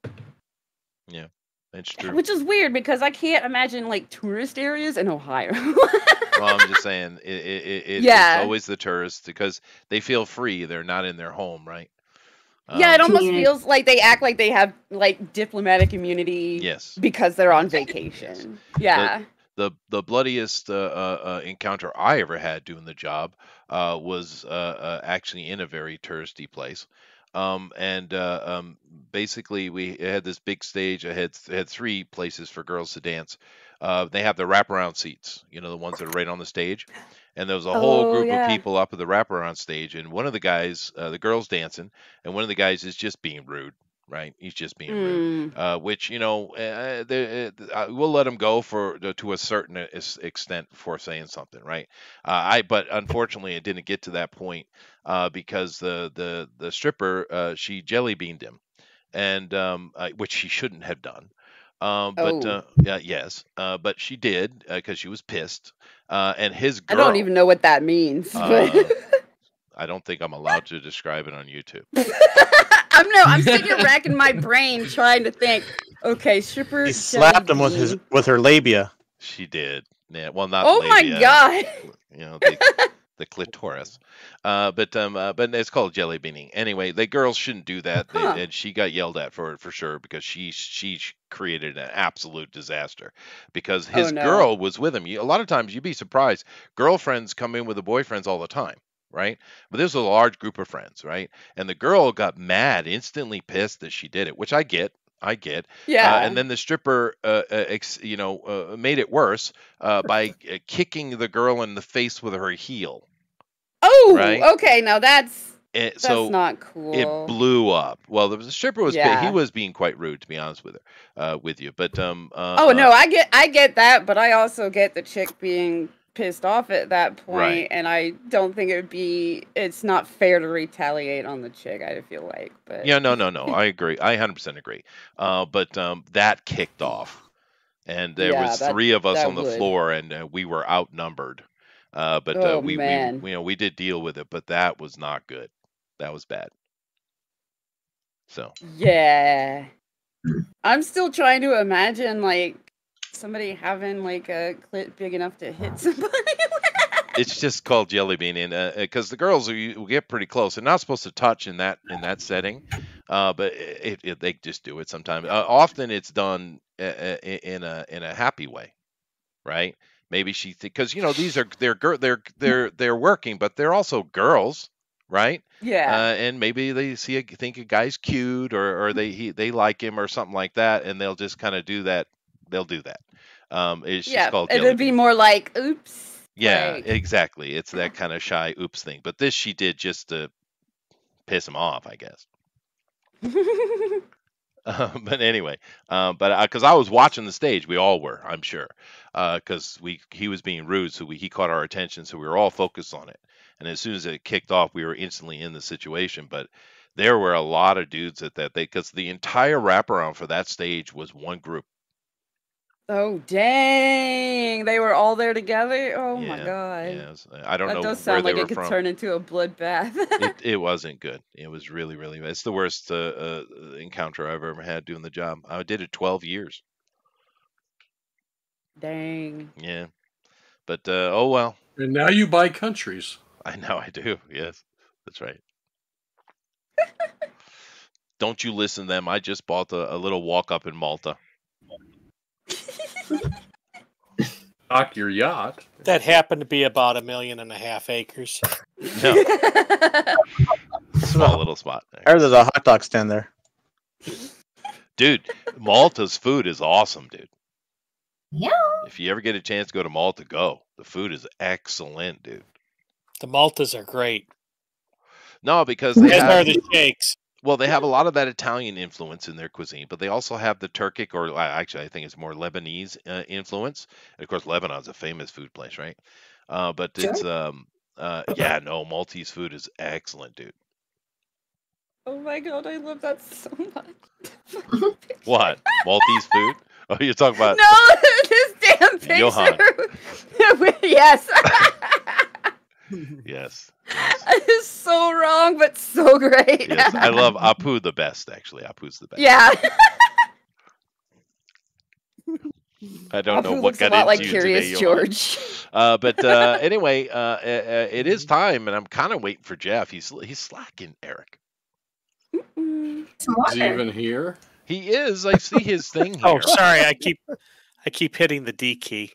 Yeah, that's true. Which is weird because I can't imagine like tourist areas in Ohio. [laughs] well, I'm just saying, it, it, it, it- Yeah. it's always the tourists because they feel free. They're not in their home, right? Yeah, it Um, almost Community. feels like they act like they have like diplomatic immunity Yes. because they're on vacation. Yeah. the the bloodiest uh, uh, uh, encounter I ever had doing the job uh, was uh, uh, actually in a very touristy place. Um, and uh, um, basically, we had this big stage. I had had three places for girls to dance. Uh, they have the wraparound seats, you know, the ones that are right on the stage. And there was a whole Oh, group yeah. of people up at the wraparound stage, and one of the guys, uh, the girls dancing, and one of the guys is just being rude, right? He's just being rude Mm. uh, which you know uh, the, uh, we'll let him go for to a certain extent for saying something, right? Uh, I but unfortunately it didn't get to that point uh, because the the the stripper uh, she jelly beaned him, and um, uh, which she shouldn't have done. Um, but Oh. uh, yeah, yes, uh, but she did because she was pissed. Uh, and his I don't even know what that means. [laughs] but I don't think I'm allowed to describe it on YouTube. [laughs] I'm no, I'm sitting here racking my brain trying to think. Okay, stripper. He slapped him with his with her labia. She did. Yeah, well, not. Oh my God. You know the, the clitoris, uh, but um, uh, but it's called jelly beaning. Anyway, the girls shouldn't do that, they- and she got yelled at for it for sure because she she created an absolute disaster because Oh, his no. girl was with him. You, a lot of times you'd be surprised. Girlfriends come in with the boyfriends all the time. Right, but this was a large group of friends, right? And the girl got mad, instantly pissed that she did it, which I get, I get. Yeah. Uh, and then the stripper, uh, uh, ex, you know, uh, made it worse uh, by uh, kicking the girl in the face with her heel. Oh, Right? okay. Now that's It, that's so not cool. it blew up. Well, the stripper was Yeah. he was being quite rude, to be honest with her, uh, with you. But um, uh, oh no, uh, I get I get that, but I also get the chick being pissed off at that point, Right. and I don't think it would be. It's not fair to retaliate on the chick. I feel like, but yeah, no, no, no, I agree. I 100% agree. Uh, but um, that kicked off, and there Yeah, was that- three of us on the would. floor, and uh, we were outnumbered. Uh, but uh, Oh, we, we, you know, we did deal with it, but that was not good. That was bad. So. Yeah. I'm still trying to imagine like somebody having like a clit big enough to hit somebody. [laughs] it's just called jelly beaning because the girls are, will get pretty close. They're not supposed to touch in that in that setting, uh, but it, it, they just do it sometimes. Uh, often it's done uh, uh, in a in a happy way, right? Maybe she because you know these are they're they're they're they're working, but they're also girls, right? Yeah. Uh, and maybe they see a, think a guy's cute or or they he, they like him or something like that, and they'll just kind of do that. They'll do that. Um, it's yeah, just called It would be more like, oops. yeah, like- exactly. It's that [laughs] kind of shy oops thing. But this she did just to piss him off, I guess. Uh, [laughs] [laughs] but anyway, uh, but because I was watching the stage, we all were, I'm sure, because we he was being rude, so we, he caught our attention, so we were all focused on it. And as soon as it kicked off, we were instantly in the situation. But there were a lot of dudes at that they because the entire wraparound for that stage was one group. Oh dang! They were all there together. Oh my Yeah, god. Yeah, it I don't that know does where sound they like were it could from. turn into a bloodbath. it, [laughs] it wasn't good. It was really, really bad. It's the worst uh, uh, encounter I've ever had doing the job. I did it 12 years. Dang. Yeah. But, uh, oh well. And now you buy countries. I know I do. Yes. That's right. [laughs] Don't you listen to them. I just bought a, a little walk up in Malta. Dock your yacht. That happened to be about a million and a half acres. No. Small little spot. I heard there's a hot dog stand there. Dude, Malta's food is awesome, dude. Yeah. If you ever get a chance to go to Malta, go. The food is excellent, dude. The Maltas are great. No, because they As have, are the shakes. Well, they have a lot of that Italian influence in their cuisine, but they also have the Turkic, or uh, actually, I think it's more Lebanese uh, influence. And of course, Lebanon's a famous food place, right? Uh, but it's um, uh, [laughs] yeah, no, Maltese food is excellent, dude. Oh my god, I love that so [laughs] much. What Maltese food? [laughs] Oh, you're talking about no, this damn picture. Johan. yes. [laughs] yes, it's [laughs] so wrong, but so great. yes. I love [laughs] Apu the best, actually. Apu's the best. Yeah. I don't know what looks a got lot into like you Curious today, George. Uh, but uh, anyway, uh, uh, uh, it is time, and I'm kind of waiting for Jeff. He's he's slacking, Eric. Is he even here? He is. I see his thing here. Oh, sorry. I keep I keep hitting the D key.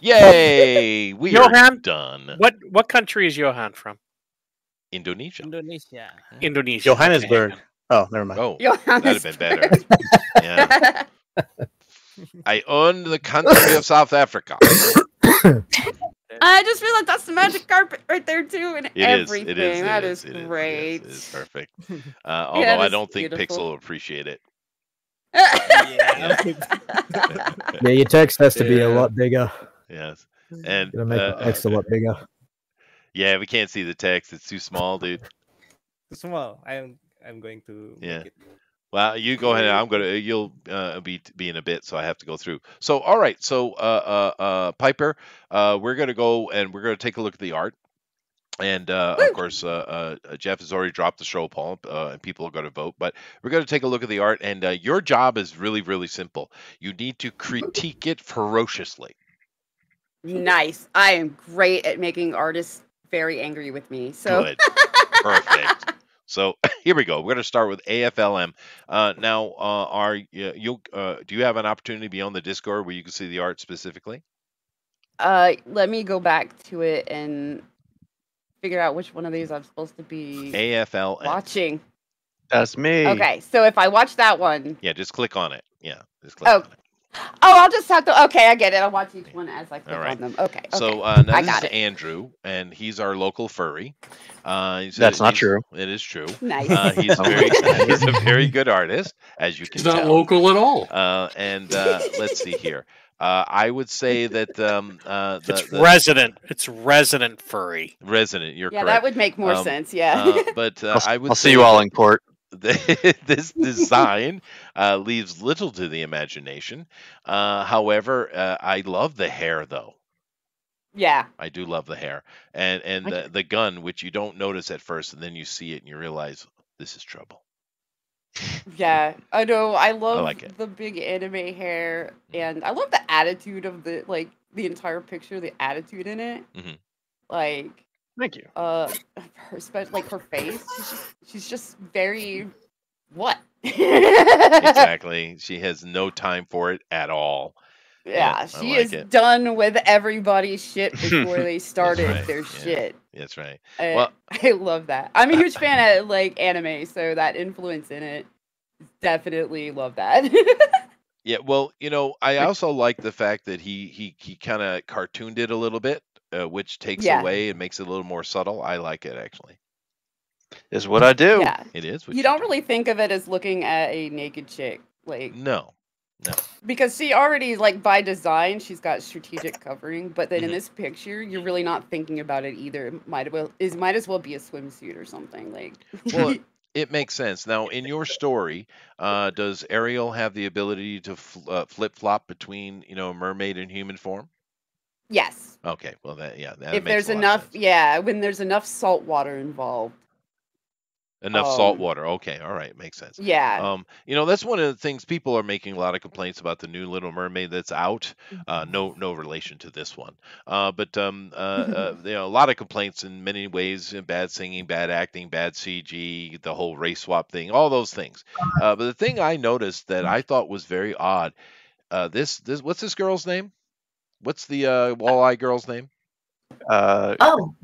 Yay! We are done. What what country is Johan from? Indonesia. Indonesia. Indonesia. Johannesburg. Oh, never mind. Oh, that'd have been better. yeah. I own the country of South Africa. [coughs] I just realized that's the magic carpet right there too, and It is. everything. It is. That it is is, it is, great. It [laughs] is, it is perfect. Uh, although Yeah, I don't think Pixel will appreciate it. [laughs] [laughs] Yeah, your text has to be a lot bigger. Yes. And Gonna make uh, the text a lot bigger. yeah, we can't see the text. It's too small, dude. Too small. I'm I'm going to Yeah. make it. Well, you go ahead. And I'm gonna. You'll uh, be be in a bit, so I have to go through. So, all right. So, uh, uh, uh, Piper, uh, we're gonna go and we're gonna take a look at the art. And uh, of course, uh, uh, Jeff has already dropped the show poll, uh, and people are going to vote. But we're going to take a look at the art, and uh, your job is really, really simple. You need to critique it ferociously. Nice. I am great at making artists very angry with me. So Good. Perfect. So [laughs] here we go. We're going to start with AFLM. Uh, now, uh, are you, you uh, do you have an opportunity to be on the Discord where you can see the art specifically? uh let me go back to it and figure out which one of these I'm supposed to be AFLM. watching. That's me. Okay, so if I watch that one, Yeah, just click on it. Yeah, just click oh, on it. Oh, I'll just have to. Okay, I get it. I'll watch each one as I click All right. on them. Okay, okay. So uh, now I this got is it. Andrew, and he's our local furry. Uh, he's That's not he's- true. It is true. [laughs] Nice. Uh, he's [laughs] Oh very he's a very good artist, as you can tell. He's not tell. local at all. Uh, and uh, let's see here. Uh, I would say that um, uh, the, It's the resident. It's resident furry. resident. You're yeah, correct. that would make more Um, sense. Yeah. Uh, but [laughs] uh, I'll, I would I'll say see you all in court. [laughs] this design uh, leaves little to the imagination. Uh, however, uh, I love the hair, though. yeah. I do love the hair and and I the, the gun, which you don't notice at first, and then you see it and you realize this is trouble. Yeah, I know. I [laughs] love like the big anime hair, and I love the attitude of the like the entire picture, the attitude in it. Mhm. Like, Thank you. uh, her spe- like her face. She's just, she's just very what? [laughs] exactly. She has no time for it at all. Yeah, I she like is it. done with everybody's shit [laughs] before they started right, their yeah. shit. That's right. Uh, Well- [laughs] I love that. I'm a huge fan of like anime, so that influence in it, definitely love that. Yeah. Well, you know, I also like the fact that he he he kind of cartooned it a little bit, uh, which takes Yeah. away and makes it a little more subtle. I like it actually. Is what I do. yeah, It is. what you don't really think of it as looking at a naked chick, like No. No. because she already like by design she's got strategic covering, but then in Mhm. this picture you're really not thinking about it either. It might well is might as well be a swimsuit or something like. [laughs] Well, it makes sense. Now, in your story, uh, does Ariel have the ability to fl- uh, flip flop between, you know, mermaid and human form? Yes, Okay. Well, that yeah. That if there's enough, yeah, when there's enough salt water involved. enough salt um, water. Okay. All right. Makes sense. Yeah. Um, you know, that's one of the things people are making a lot of complaints about the new Little Mermaid that's out. Uh, Mm-hmm. no, no relation to this one. Uh, but um, uh, uh, [laughs] you know, a lot of complaints in many ways: bad singing, bad acting, bad CG, the whole race swap thing, all those things. Uh, but the thing I noticed that I thought was very odd, uh, this, this, what's this girl's name? What's the uh, walleye girl's name? Uh, Oh,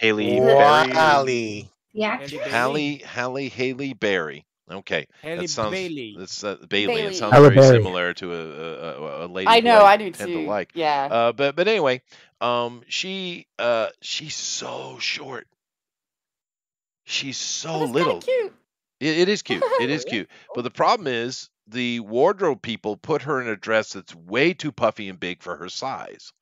Haley Berry. Wally. the actor. Hallie, Hallie, Haley Berry. Okay, Halle that sounds Bailey. that's uh, Bailey. It sounds Halle very Berry. similar to a, a, a, a lady. I know, I do tend too. to like. Yeah. Uh, but but anyway, um, she uh, she's so short. She's so little. cute. It, it is cute. It is [laughs] cute. But the problem is the wardrobe people put her in a dress that's way too puffy and big for her size.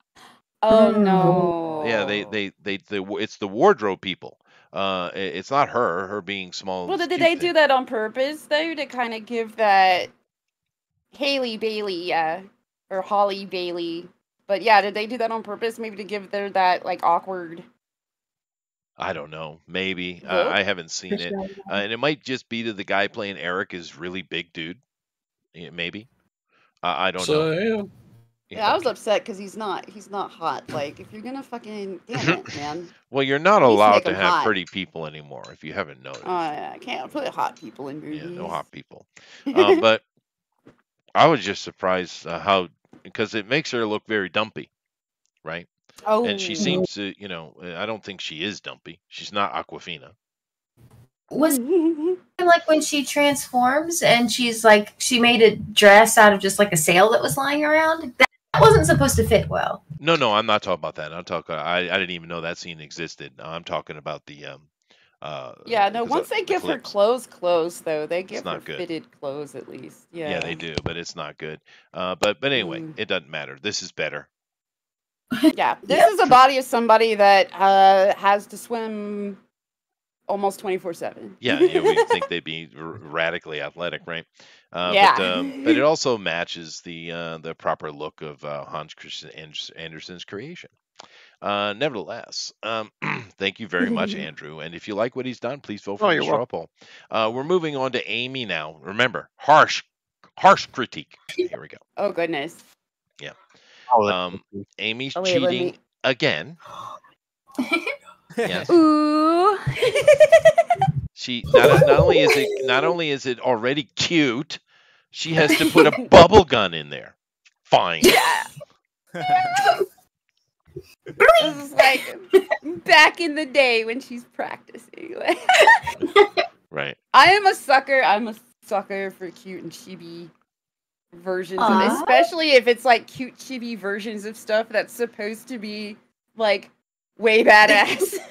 Oh no. Yeah, they they they, they it's the wardrobe people. Uh, it's not her. Her being small. Well, is did cute they do that on purpose though to kind of give that Haley Bailey, yeah, or Holly Bailey? But yeah, did they do that on purpose? Maybe to give her that like awkward. I don't know. Maybe uh, I haven't seen it, uh, and it might just be that the guy playing Eric is really big dude. Yeah, maybe. I I don't know. So yeah. Yeah, I was upset because he's not he's not hot. Like if you're gonna fucking [laughs] damn it, man. Well, you're not allowed to have hot. pretty people anymore, if you haven't noticed. Oh, yeah, I can't put hot people in movies. Yeah, no hot people. Uh, [laughs] but I was just surprised uh, how because it makes her look very dumpy, right? Oh. And she Oh. seems to, you know, uh, I don't think she is dumpy. She's not Awkwafina. Was [laughs] like when she transforms and she's like she made a dress out of just like a sail that was lying around. That wasn't supposed to fit well. No, no, I'm not talking about that. I'm talking. I, I didn't even know that scene existed. I'm talking about the um. Uh, Yeah, no. Once they the give her clothes, clothes though, they give her not good. fitted clothes at least. Yeah. Yeah. they do, but it's not good. Uh, but but anyway, Mm. it doesn't matter. This is better. [laughs] Yeah, this is a body of somebody that uh, has to swim almost twenty four seven. Yeah, you know, we think they'd be r- radically athletic, right? Uh, But, Yeah. um, [laughs] but it also matches the uh, the proper look of uh, Hans Christian Anders- Andersen's creation. Uh, nevertheless, um, [clears throat] thank you very much, [laughs] Andrew. And if you like what he's done, please vote for Oh, the you're straw poll. Uh, we're moving on to Amy now. Remember, harsh, harsh critique. [laughs] Here we go. Oh goodness. Yeah. Oh, Um, Amy's Oh, wait, cheating me- again. Yes. Ooh. [laughs] She not, not only is it not only is it already cute, she has to put a [laughs] bubble gun in there. Fine. Yeah. this is like back in the day when she's practicing. [laughs] Right. I am a sucker. I'm a sucker for cute and chibi versions, of Aw. especially if it's like cute chibi versions of stuff that's supposed to be like way badass. [laughs]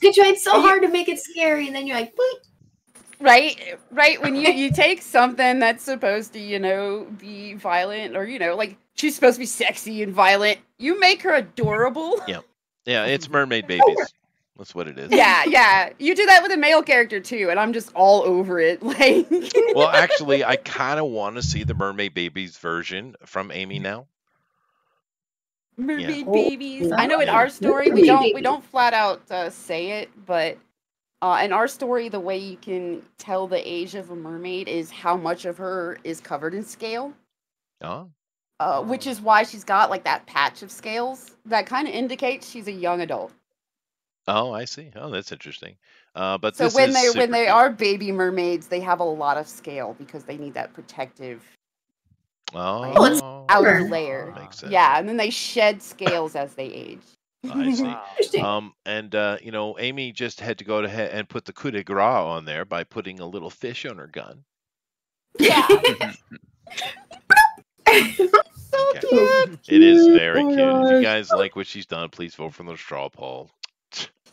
They tried so hard to make it scary, and then you're like, Boop. right right when you you take something that's supposed to you know be violent or you know like she's supposed to be sexy and violent you make her adorable Yeah. Yeah, it's [laughs] mermaid babies. Oh. That's what it is. yeah yeah you do that with a male character too and i'm just all over it [laughs] like Well, actually, I kind of want to see the mermaid babies version from Amy now. Mermaid Oh, babies i know in our story we don't we don't flat out uh, say it but uh, in our story the way you can tell the age of a mermaid is how much of her is covered in scale Oh. uh, which is why she's got like that patch of scales that kind of indicates she's a young adult. Oh, I see. Oh, that's interesting. Uh, but So this when is they when they cute. are baby mermaids, they have a lot of scale because they need that protective oh, it's outer Sure. layer. makes sense. Yeah, and then they shed scales as they age. [laughs] I see. Interesting. Um, and uh, you know, Amy just had to go to he- and put the coup de grace on there by putting a little fish on her gun. Yeah. [laughs] so Okay. cute. It is very cute. If you guys like what she's done, please vote for the straw poll. [laughs]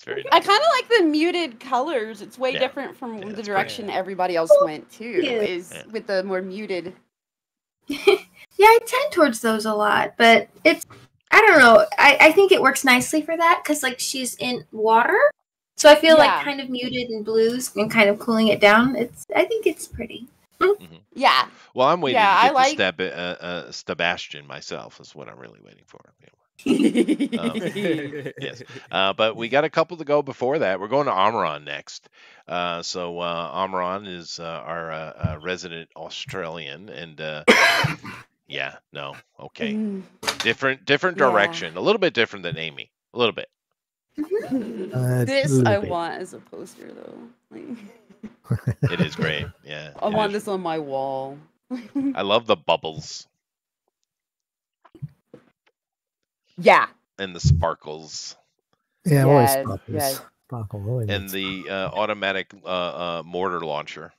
It's very I kind of like the muted colors. It's way Yeah. different from Yeah, the it's great. direction everybody else went too. Is Yeah. with the more muted. [laughs] yeah, I tend towards those a lot, but it's I don't know. I, I think it works nicely for that because like she's in water, so I feel Yeah. like kind of muted and blues and kind of cooling it down. It's I think it's pretty. Yeah. Well, I'm waiting Yeah, to I like- the Stab- uh, uh, Sebastian myself. Is what I'm really waiting for. Um, [laughs] yes. Uh, but we got a couple to go before that. We're going to Amron next. Uh, so uh, Amron is uh, our uh, uh, resident Australian, and uh, yeah, no, okay, Mm. different, different Yeah. direction, a little bit different than Amy, a little bit. Uh, [laughs] this I bit. want as a poster though. Like, [laughs] It is great. Yeah, I want is. this on my wall. I love the bubbles yeah. and the sparkles Yeah, always Yes, sparkles. yes. Sparkle, always and the uh, automatic uh, uh, mortar launcher.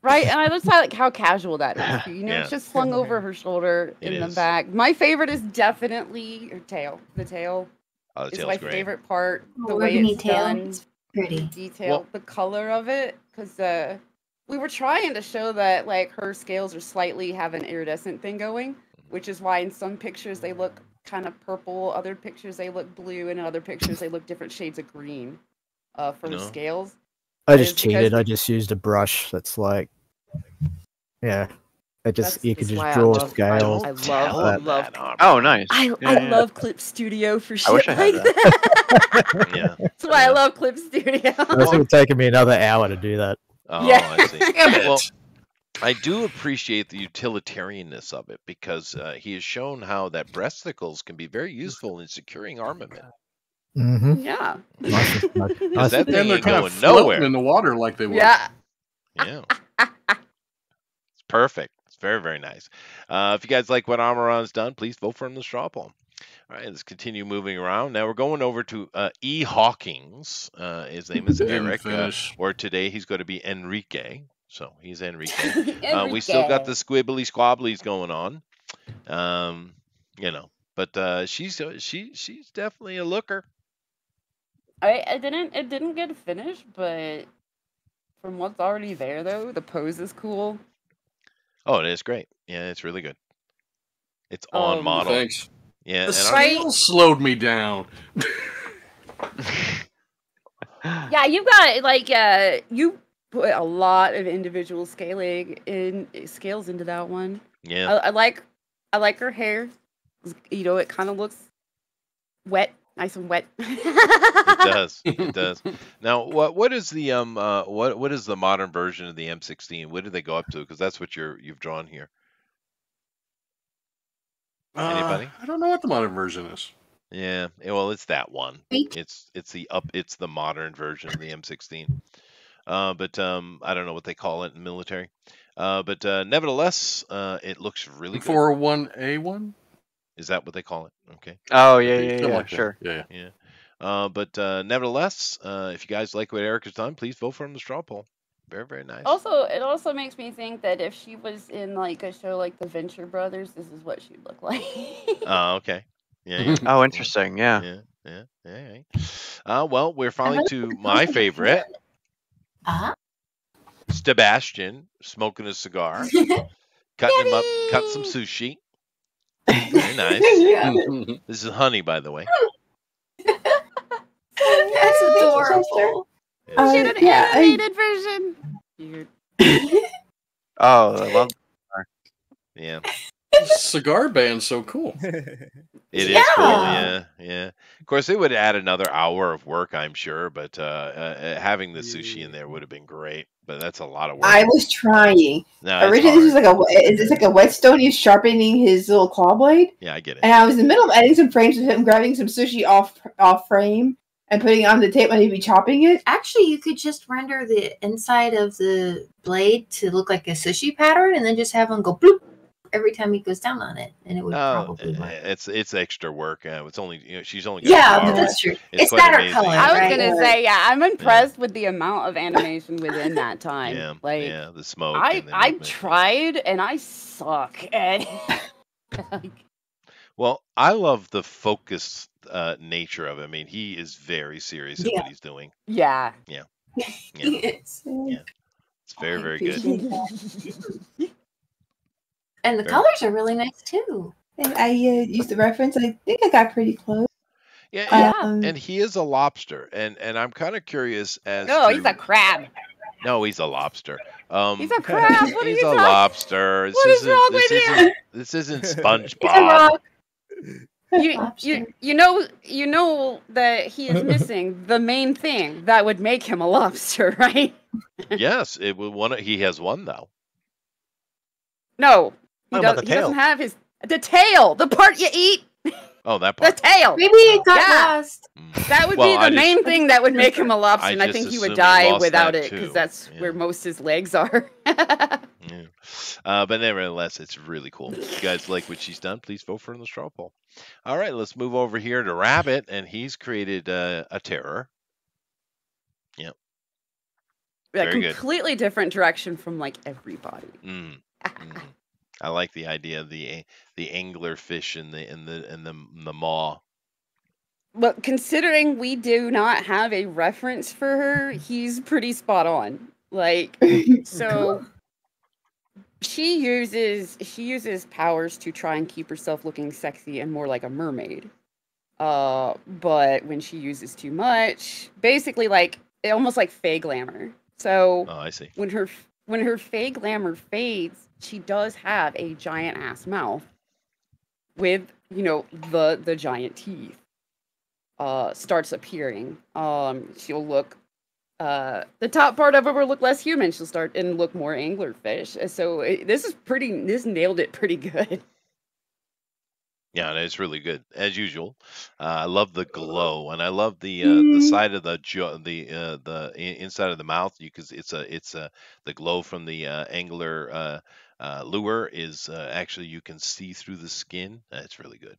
Right, and I just like how casual that is. [laughs] You know, Yeah. it's just slung over her shoulder It in the back. My favorite is definitely her tail. The tail Oh, the is my great. favorite part. The Oh, way it's tail. done, It's pretty. detail, Well- the color of it, because uh, we were trying to show that like her scales are slightly have an iridescent thing going, which is why in some pictures they look kind of purple, other pictures they look blue, and in other pictures they look different shades of green. Uh, for No. the scales. I just cheated. I just used a brush that's like, yeah, I just That's- you that's can just draw love- I- scales. I love, Tell I him love that, Oh, nice. I, Yeah, [laughs] I yeah. love Clip Studio for shit I wish I had like that. Yeah. That's why I love Clip Studio. It's would have taken me another hour to do that. Oh, Yeah. I see. Damn [laughs] it. Well, I do appreciate the utilitarianness of it because uh, he has shown how that breasticles can be very useful in securing armament. Mm-hmm. Yeah. Nice and Nice [laughs] that thing And they're ain't kind going of floating nowhere. in the water like they were. Yeah. Yeah. it's perfect. It's very, very nice. Uh, if you guys like what Amaron's done, please vote for him in the straw poll. All right, let's continue moving around. Now we're going over to uh, E. Hawkins. Uh, his name is Eric, uh, or today he's going to be Enrique. So he's Enrique. [laughs] Uh, we still got the squibbly squabblies going on. Um, you know, but uh, she's uh, she she's definitely a looker. I, I didn't it didn't get finished, but from what's already there though, the pose is cool. Oh, it is great. Yeah, it's really good. It's on Um, model. Thanks. Yeah, The and I'm- scale slowed me down. [laughs] Yeah, you've got like uh you put a lot of individual scaling in scales into that one. yeah. I, I like I like her hair. You know, it kind of looks wet, nice and wet. It [laughs] does. It does. Now, what what is the um uh what what is the modern version of the M16? What do they go up to? Because that's what you're you've drawn here. Anybody? Uh, I don't know what the modern version is. Yeah. eh, Well, it's that one. Wait. It's it's the up. It's the modern version of the M16. Uh, but um, I don't know what they call it in military. Uh, but uh, nevertheless, uh, it looks really good. 401A1? Is that what they call it? Okay. Oh yeah, yeah, Something yeah, like that. sure. Yeah, yeah. Yeah. Uh, but uh, nevertheless, uh, if you guys like what Eric has done, please vote for him in the straw poll. Very, very nice. also, it also makes me think that if she was in like a show like The Venture Brothers, this is what she'd look [laughs] like. Oh, okay. Yeah. yeah. [laughs] Oh, interesting. Yeah. Yeah, yeah, yeah. yeah. Uh, well, we're finally to my favorite, Ah, Sebastian, smoking a cigar, [laughs] cutting him up, cut some sushi. Very [laughs] nice. yeah. This is honey, by the way. That's adorable. Uh, Shoot an yeah, I- animated version. Oh, I love. Yeah, [laughs] Cigar band's so cool. [laughs] it is cool. Yeah. Yeah, yeah. Of course, it would add another hour of work, I'm sure, but uh, uh, uh, having the sushi in there would have been great. But that's a lot of work. I was trying. No, Originally, this was like a it's it's like a whetstone. He's sharpening his little claw blade, Yeah, I get it. and I was in the middle of adding some frames of him grabbing some sushi off off frame and putting it on the tape when he'd be chopping it. Actually, you could just render the inside of the blade to look like a sushi pattern, and then just have him go bloop every time he goes down on it, and it would No, probably work. it's it's extra work. Uh, it's only you know she's only got Yeah, but that's true. It's It's quite better amazing. color, I was right? gonna say, yeah, I'm impressed with the amount of animation within that [laughs] time. Yeah, like, yeah, the smoke. I the I tried and I suck and. [laughs] like, Well, I love the focused uh, nature of it. I mean, he is very serious at what he's doing. yeah. Yeah, [laughs] Yes. Yeah. it's very, very good. Appreciate that. And the Very- colors are really nice too. And I uh, used the reference. I think I got pretty close. Yeah, yeah. Um, and he is a lobster, and and I'm kind of curious as No, to, he's a crab. no, he's a lobster. Um, He's a [laughs] crab. What are he's you a talking? lobster. This What is isn't, wrong this with you? isn't, This isn't It's [laughs] a SpongeBob. rock. [laughs] You, you you know you know that he is missing the main thing that would make him a lobster, right? yes, it will one. He has one though. No, he, does, he doesn't have his the tail, the part you eat, Oh, that part. the tail. Maybe it got Yeah. lost. Mm. That would Well, be the I just- main thing that would make him a [laughs] lobster, I and I think he would die without it because that's Yeah. where most his legs are. [laughs] Yeah. Uh, but nevertheless, it's really cool. If you guys like what she's done, please vote for her in the straw poll. All right, let's move over here to Rabbit, and he's created uh, a terror. a Very good. completely different direction from like everybody. Mm, mhm. I like the idea of the the angler fish in the in the in the the maw. Well, considering we do not have a reference for her, he's pretty spot on. Like [laughs] so she uses she uses powers to try and keep herself looking sexy and more like a mermaid. Uh but when she uses too much, basically like almost like fey glamour. So Oh, I see. when her when her fake glamour fades, she does have a giant ass mouth with you know the the giant teeth. Uh, starts appearing. Um, she'll look uh the top part of her will look less human. She'll start and look more anglerfish. So it, this is pretty. This nailed it pretty good. [laughs] Yeah, and it's really good as usual. Uh, I love the glow, and I love the uh, the side of the jaw, the uh, the inside of the mouth. You because it's a it's a the glow from the uh, angler uh, uh, lure is uh, actually you can see through the skin. Uh, It's really good.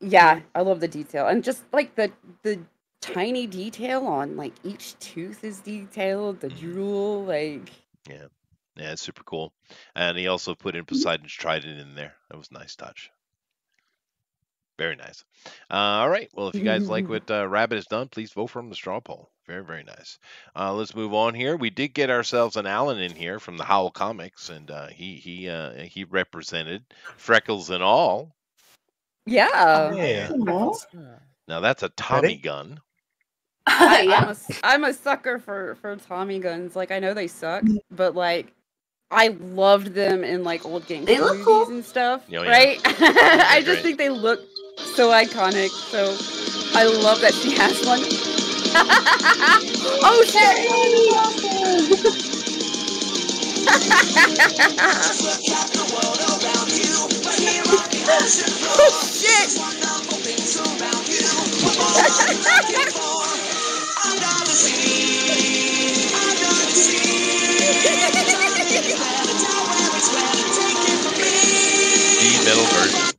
Yeah, I love the detail and just like the the tiny detail on like each tooth is detailed. The jewel, like Yeah, yeah, it's super cool. And he also put in Poseidon's trident in there. That was a nice touch. Very nice. Uh, all right. Well, if you guys like [laughs] what uh, Rabbit has done, please vote for him in the straw poll. Very, very nice. Uh, let's move on here. We did get ourselves an Alan in here from the Howl Comics, and uh, he he uh, he represented freckles and all. yeah. Yeah. Now that's a Tommy gun. [laughs] I, I'm, a, s- I'm a sucker for for Tommy guns. Like I know they suck, but like I loved them in like old gangster movies cool. and stuff. Oh, yeah. Right? [laughs] I great. just think they look so iconic. So I love that she has one. [laughs] oh shit! [laughs] oh shit! Metal version.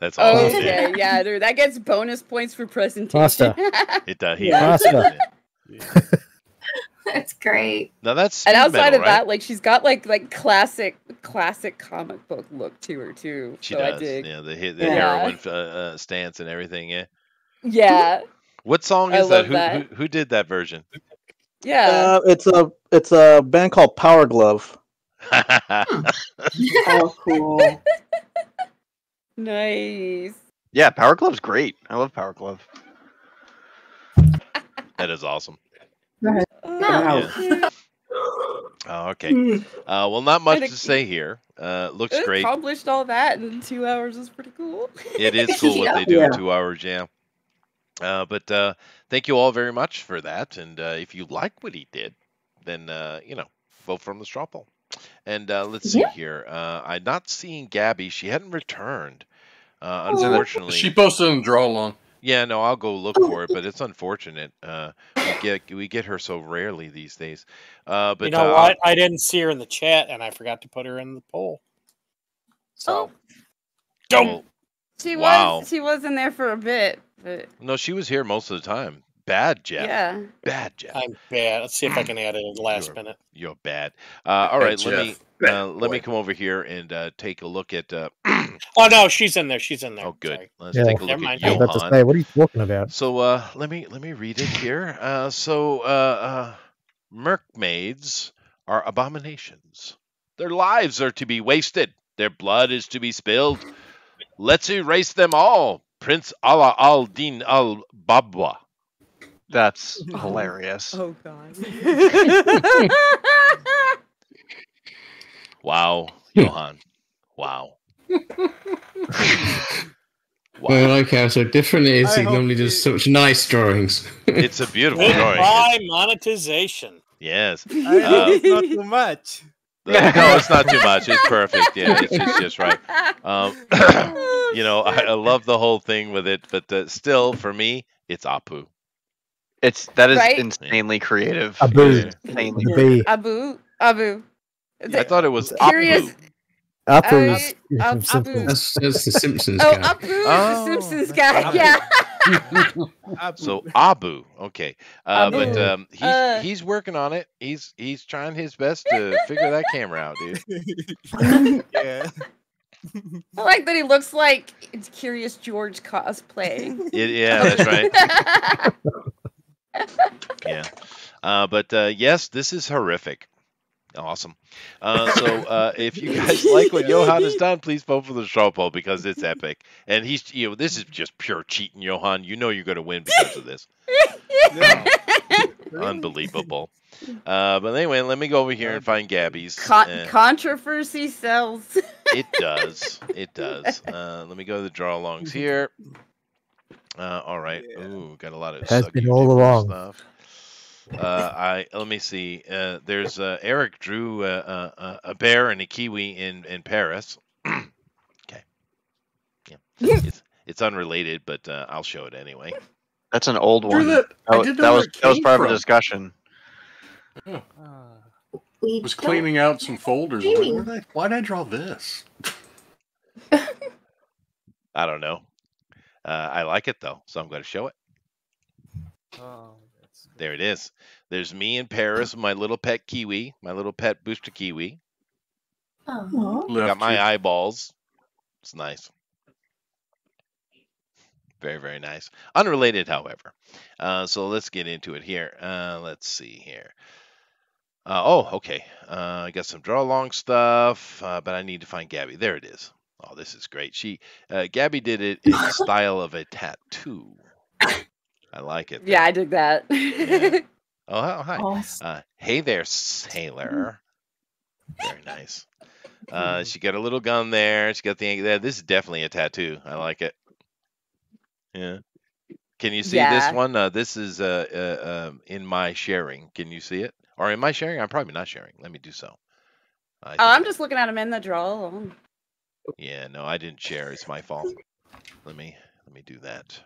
That's all. it did. Okay, yeah, dude, that gets bonus points for presentation. Master. [laughs] It does. He Yeah. does, doesn't it? [laughs] That's great. Now that's and outside metal, of right? that, like she's got like like classic classic comic book look to her too. She so I does. dig. Yeah, the hit, the Yeah. heroin uh, uh, stance and everything. Yeah. Yeah, What song I is that? love Who, that. who who did that version? yeah. Uh, it's a it's a band called Power Glove. [laughs] Oh, cool. Nice. Yeah, Power Glove's great. I love Power Glove. that is awesome. Go No. Yeah. Oh, okay. Uh, well, not much to say here. Uh, looks It great. accomplished all that in two hours is pretty cool. It is [laughs] cool what they do Yeah. in two hours. Yeah. Uh, but uh, thank you all very much for that. And uh, if you like what he did, then uh, you know, vote for him the straw poll. And uh, let's see Yeah. here. Uh, I'm not seeing Gabby. She hadn't returned. Uh, Oh. unfortunately, She posted in the draw along. Yeah, no, I'll go look for it, but it's unfortunate. Uh, we get we get her so rarely these days. Uh, but you know uh, what? I didn't see her in the chat, and I forgot to put her in the poll. So, don't. well, She Wow. was she was in there for a bit, but no, she was here most of the time. Bad Jeff. yeah. Bad Jeff. I'm bad. Let's see if I can add it in the last You're- minute. You're bad. Uh, all Hey, let me Jeff. Bad uh, let me come over here and uh, take a look at. Uh, [clears throat] Oh no, she's in there. She's in there. oh, good. Sorry. Let's Yeah. take a Never look at mind. I was about to Johan. say, what are you talking about? So uh, let me let me read it here. Uh, so uh, uh, mermaids are abominations. Their lives are to be wasted. Their blood is to be spilled. Let's erase them all. Prince Ala al Din al Babwa. That's [laughs] hilarious. Oh god. [laughs] Wow. Johan. Wow. [laughs] Well, I Wow. like how so different it is. I He hope normally does such nice drawings. It's a beautiful drawing. Goodbye monetization. Yes. I know Uh, it's not too much. Uh, no, it's not too much. It's perfect. Yeah, it's just, just right. Um, [clears throat] you know, I, I love the whole thing with it, but uh, still, for me, it's Apu. It's that is Right? insanely creative. Abu. Yeah. Insanely The creative. bee. Abu, Abu. I thought it was Curious. Apu. Apu Uh, is Ab- from Abu. Simpsons. That's, that's the Simpsons [laughs] Oh, guy. Abu is Oh, the Simpsons guy. Abu. Yeah. [laughs] So Abu, okay, uh, but Abu. um, he's Uh. he's working on it. He's he's trying his best to figure that camera out, dude. [laughs] yeah. I like that he looks like it's Curious George cosplaying. It, yeah, that's right. Yeah, uh, but uh, yes, this is horrific. Awesome. Uh, so uh, if you guys [laughs] like what Johan has done, please vote for the straw poll because it's epic. And he's you know this is just pure cheating, Johan. You know you're going to win because of this. [laughs] Unbelievable. Uh, but anyway, let me go over here and find Gabby's. Con- controversy sells. it does. It does. Uh, let me go to the draw alongs here. Uh, all right. Ooh, got a lot of Has been all different along. stuff. Uh, I let me see. Uh, there's uh, Eric drew uh, uh, uh, a bear and a kiwi in in Paris. [clears throat] okay. Yeah. It's it's unrelated, but uh, I'll show it anyway. That's an old one. that- That, wa- that was that was came part of a discussion. We was don't- cleaning out some folders. I'm like, Dreaming. "Where did I- Why did I draw this? [laughs] I don't know. Uh, I like it though, so I'm going to show it. Oh, that's. There it is. There's me in Paris my little pet kiwi, my little pet booster kiwi. Oh. Got Left my eyeballs. It's nice. Very, very nice. Unrelated, however. Uh, so let's get into it here. Uh, let's see here. Uh, oh, okay. Uh, I got some draw along stuff, uh, but I need to find Gabby. There it is. Oh, this is great. She, uh, Gabby did it in the [laughs] style of a tattoo. I like it. Yeah, I dig that. Yeah. [laughs] Oh, hi- hi. Awesome. Uh, hey there, sailor. Very nice. Uh, she got a little gun there. She got the there. This is definitely a tattoo. I like it. Yeah. Can you see Yeah. this one? Uh, this is uh, uh, um, in my sharing. Can you see it? Or in my sharing? I'm probably not sharing. Let me do so. I oh, I'm just looking at him in the draw. Yeah, no, I didn't share. It's my fault. Let me let me do that.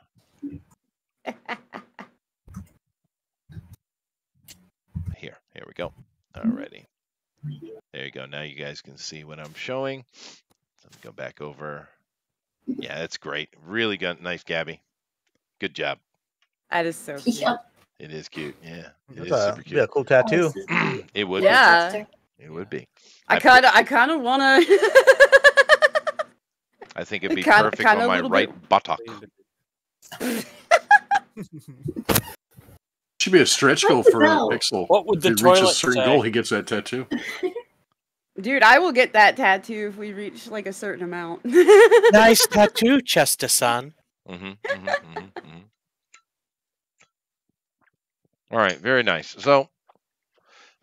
Here, here we go. Alrighty. There you go. Now you guys can see what I'm showing. Let me go back over. Yeah, that's great. Really good. Nice, Gabby. Good job. That is so cute. Yeah. It is cute. Yeah, it That's is a, super be a cool tattoo. it would Yeah. be. It would be. I I kind of, I kind of want to. [laughs] I think it'd be Kinda- perfect kinda on my right bit- buttock. [laughs] Should be a stretch goal for hell? Pixel. What would the if the he reaches a certain say? goal, he gets that tattoo. [laughs] Dude, I will get that tattoo if we reach like a certain amount. [laughs] nice tattoo, Chester-san. Mm-hmm, mm-hmm, mm-hmm, mm-hmm. All right, very nice. So,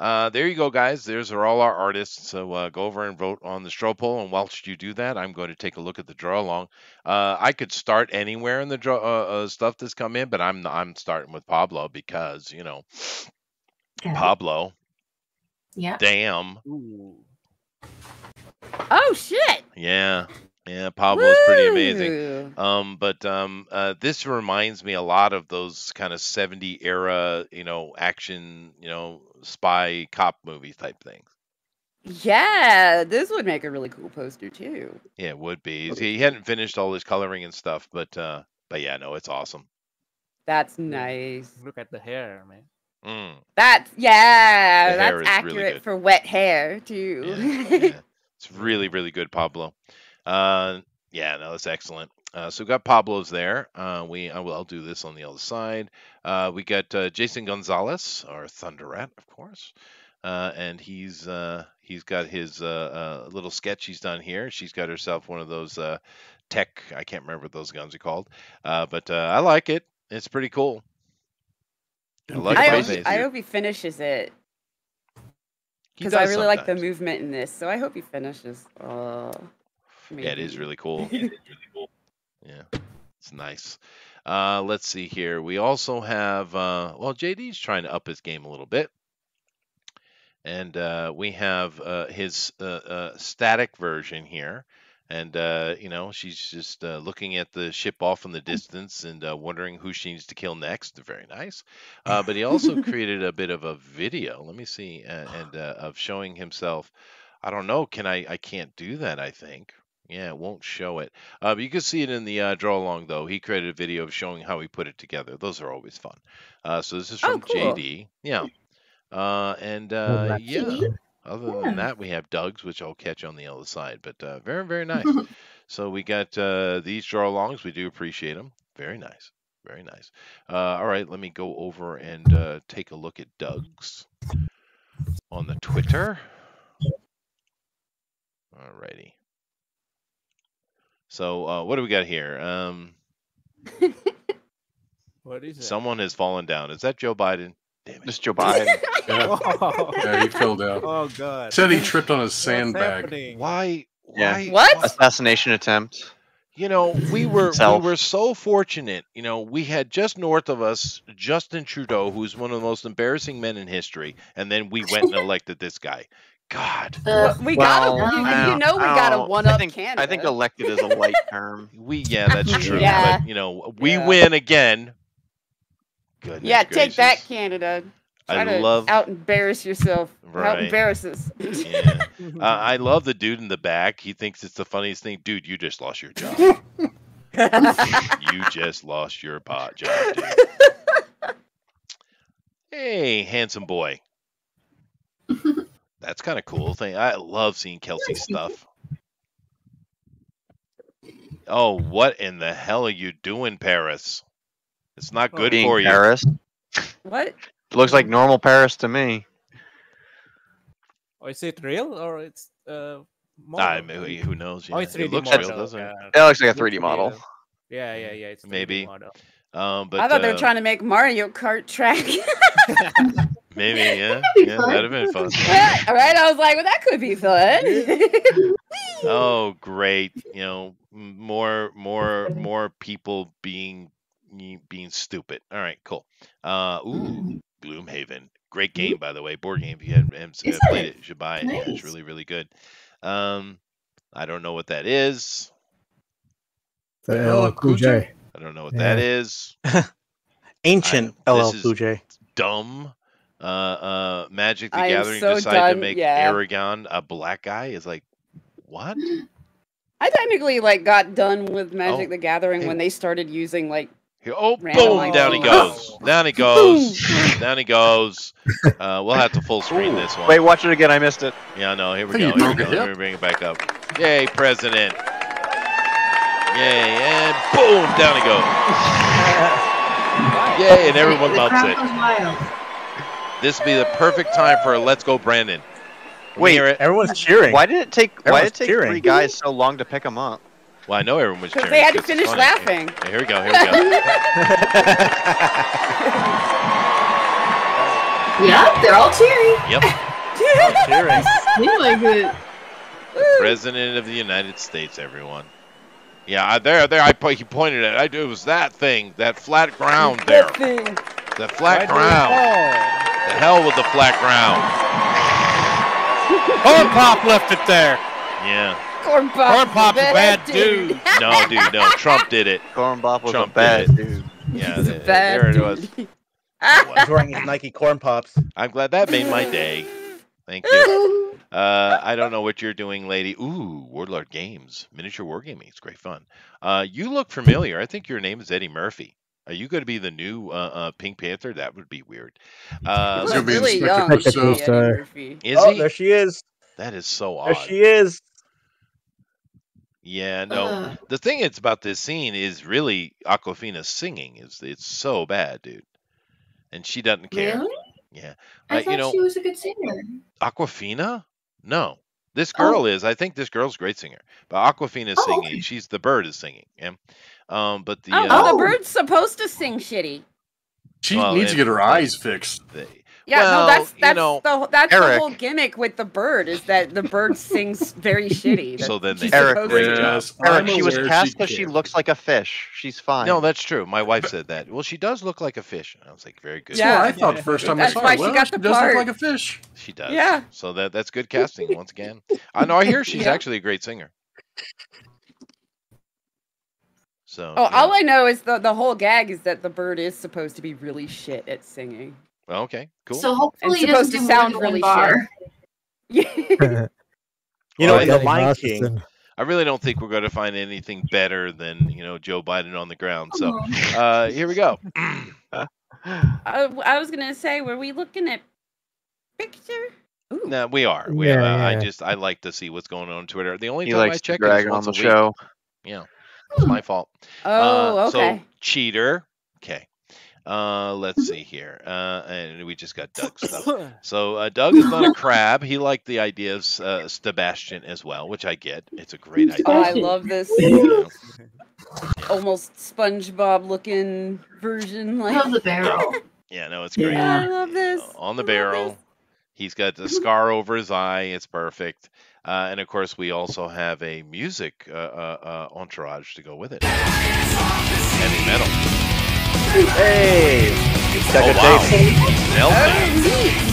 uh, there you go, guys. There's are all our artists. So uh, go over and vote on the straw poll. And whilst you do that, I'm going to take a look at the draw along. Uh, I could start anywhere in the draw uh, uh, stuff that's come in, but I'm I'm starting with Pablo because you know Yeah. Pablo. Yeah. Damn. Ooh. oh shit! Yeah. Yeah, Pablo's pretty amazing. Um, but um, uh, this reminds me a lot of those kind of 70 era, you know, action, you know, spy cop movie type things. Yeah, this would make a really cool poster too. Yeah, it would be. He's- He hadn't finished all his coloring and stuff, but uh, but yeah, no, it's awesome. That's nice. Look at the hair, man. Mm, That's yeah, The that's is really accurate for wet hair too. yeah, yeah. [laughs] It's really, really good, Pablo. Uh, yeah, no, that's excellent. Uh, so we got Pablo's there. Uh, we I will I'll do this on the other side. Uh, we got uh, Jason Gonzalez, or Thunderrat, of course, uh, and he's uh, he's got his uh, uh, little sketch he's done here. She's got herself one of those uh, tech. I can't remember what those guns are called, uh, but uh, I like it. It's pretty cool. I like I hope, face. I hope he finishes it because I does really like the movement in this. So I hope he finishes. Uh, Yeah, it is maybe. [laughs] really cool. Yeah, it's nice. Uh, let's see here. We also have, uh, well, JD's trying to up his game a little bit. And uh, we have uh, his uh, uh, static version here. And, uh, you know, she's just uh, looking at the ship off in the distance and uh, wondering who she needs to kill next. Very nice. Uh, but he also [laughs] created a bit of a video. Let me see. Uh, and uh, of showing himself. I don't know. Can I? I can't do that, I think. Yeah, it won't show it. Uh, but you can see it in the uh, draw along, though. He created a video of showing how he put it together. Those are always fun. Uh, so this is Oh, from cool. JD. Yeah. Uh, and Well, uh, that's yeah. neat. Other Yeah. than that, we have Doug's, which I'll catch on the other side. But uh, very, very [laughs] nice. so we got uh, these draw alongs. We do appreciate them. Very nice. Very nice. Uh, all right, let me go over and uh, take a look at Doug's on the Twitter. All righty. So uh, what do we got here? Um, [laughs] What is it? someone has fallen down. Is that Joe Biden? Damn it. Just Joe Biden. Yeah, [laughs] [laughs] Oh, yeah, he fell down. oh god. Said he tripped on a sandbag. Why? Yeah. Why? What? Assassination attempt. You know, we were Self. we were so fortunate. You know, we had just north of us Justin Trudeau, who's one of the most embarrassing men in history, and then we went and elected this guy. God, Uh, we Well, got to you, you know we I got a don't- one I up think, Canada. I think elected is a light [laughs] term. we yeah, that's true. Yeah. But you know, we Yeah. win again. Goodness yeah, take that, gracious. Canada. I Try to love- out embarrass yourself. Out Right. embarrass us. Yeah. [laughs] Uh, I love the dude in the back. He thinks it's the funniest thing. Dude, you just lost your job. [laughs] you just lost your pot job, dude. Hey, handsome boy. That's kind of cool thing. I love seeing Kelsey's stuff. Oh, what in the hell are you doing, Paris? It's not good Being for you. Paris. what? [laughs] Looks like normal Paris to me. Or is it real or it's uh model? I mean, who knows? Oh, it's it 3D looks model. real, doesn't it? It looks like a 3D model. Yeah, yeah, yeah. It's 3D Maybe. model. Um, but I thought they uh, were trying to make Mario Kart track. [laughs] [laughs] maybe, yeah, be yeah, fun. that'd have been fun. [laughs] All right, I was like, well, that could be fun. [laughs] Oh, great! You know, more, more, more people being being stupid. All right, cool. Uh, ooh, Gloomhaven, great game by the way. Board game. If you haven't, haven't played it? it, you should buy it. Yeah, it's really, really good. Um, I don't know what that is. The LL Cool Cujo? J. I don't know what that Yeah. is. [laughs] Ancient I- LL this Cool J. Dumb. Uh, uh, Magic the I Gathering so decided to make yeah. Aragorn a black guy. Is like, what? I technically like got done with Magic Oh, the Gathering hey. when they started using like Oh, Random boom! like- Down he [laughs] goes. Down he goes. down he goes. Uh, we'll have to full screen this one. Wait, watch it again. I missed it. Yeah, no. Here we go. Here we go. Let me bring it back up. Yay, president! Yay, and boom! Down he goes. [laughs] Yay, and everyone loves it. Goes wild. This would be the perfect time for a "Let's Go, Brandon." Wait, it? Everyone's cheering. Why did it take? Why did it take cheering. three guys so long to pick them up? Well, I know everyone was because cheering. they had to 'cause it's finish laughing. Yeah, here we go. Here we go. [laughs] Yep, they're all cheering. Yep. cheering? Seems like it. President of the United States, everyone. Yeah, there, there. I he pointed at. I, it was that thing, that flat ground there. That thing. The flat Why do ground. Oh. Fall? The hell with the flat ground. [laughs] Corn Pop left it there. Yeah. Corn Pop. Corn Pop's a bad dude. [laughs] No, dude, no. Trump did it. Corn Pop was Trump a bad did dude. Yeah, [laughs] He's a bad there it dude. was. Wearing his Nike corn pops. I'm glad that made my day. Thank you. Uh, I don't know what you're doing, lady. Ooh, Warlord Games, miniature wargaming. It's great fun. Uh, you look familiar. I think your name is Eddie Murphy. Are you going to be the new uh, uh, Pink Panther? That would be weird. Uh, [laughs] He's gonna be really young. Clouseau. Eddie Murphy. is oh, there she is. That is so odd. There she is. Yeah, no. Uh, the thing is about this scene is really Awkwafina singing. It's it's so bad, dude. And she doesn't care. really? Yeah. I Uh, thought you know, she was a good singer. Awkwafina? No. This Oh. girl is. I think this girl's a great singer. But Awkwafina is Oh, singing. okay. She's the bird is singing. Yeah. Um, but the Oh, uh, the bird's supposed to sing shitty. She Well, needs to get her eyes fixed. the- Yeah, Well, no, that's you that's know, the that's the whole gimmick with the bird is that the bird sings very [laughs] shitty. So then they she's Eric, great Yes, Eric, she was cast because she can. looks like a fish. She's fine. No, that's true. My wife said that. Well, she does look like a fish. And I was like, very good. That's what Yeah. I thought the first time That's I saw why her. she Well, got she the does part. look like a fish. She does. Yeah. So that that's good casting once again. I know. I hear she's [laughs] Yeah. actually a great singer. So. Oh, you know, all I know is the the whole gag is that the bird is supposed to be really shit at singing. well, okay. Cool. So hopefully It's it doesn't supposed to sound really bar. Yeah. [laughs] [laughs] You know, Well, the Danny Lion King. Masterson. I really don't think we're going to find anything better than you know Joe Biden on the ground. So Oh. uh, here we go. I, [laughs] [clears throat] I was gonna say, were we looking at picture? Ooh. no, we are. We Yeah, are. I yeah. just I like to see what's going on on Twitter. The only he time I likes to check it drag is on once the a week. show. Yeah, it's my fault. Oh, Uh, okay. So cheater. Okay. Uh, let's see here. Uh, and we just got Doug stuff. [coughs] So uh, Doug is not a crab. He liked the idea of uh, Sebastian as well, which I get. It's a great idea. Oh, I love this You almost SpongeBob looking version. I Like, love the barrel. [laughs] Yeah, no, it's great. I love this. On the love barrel. this. He's got the scar over his eye. It's perfect. Uh, and of course, we also have a music uh, uh, uh, entourage to go with it. Heavy metal. Hey, got Oh, wow. taste. Nailed it.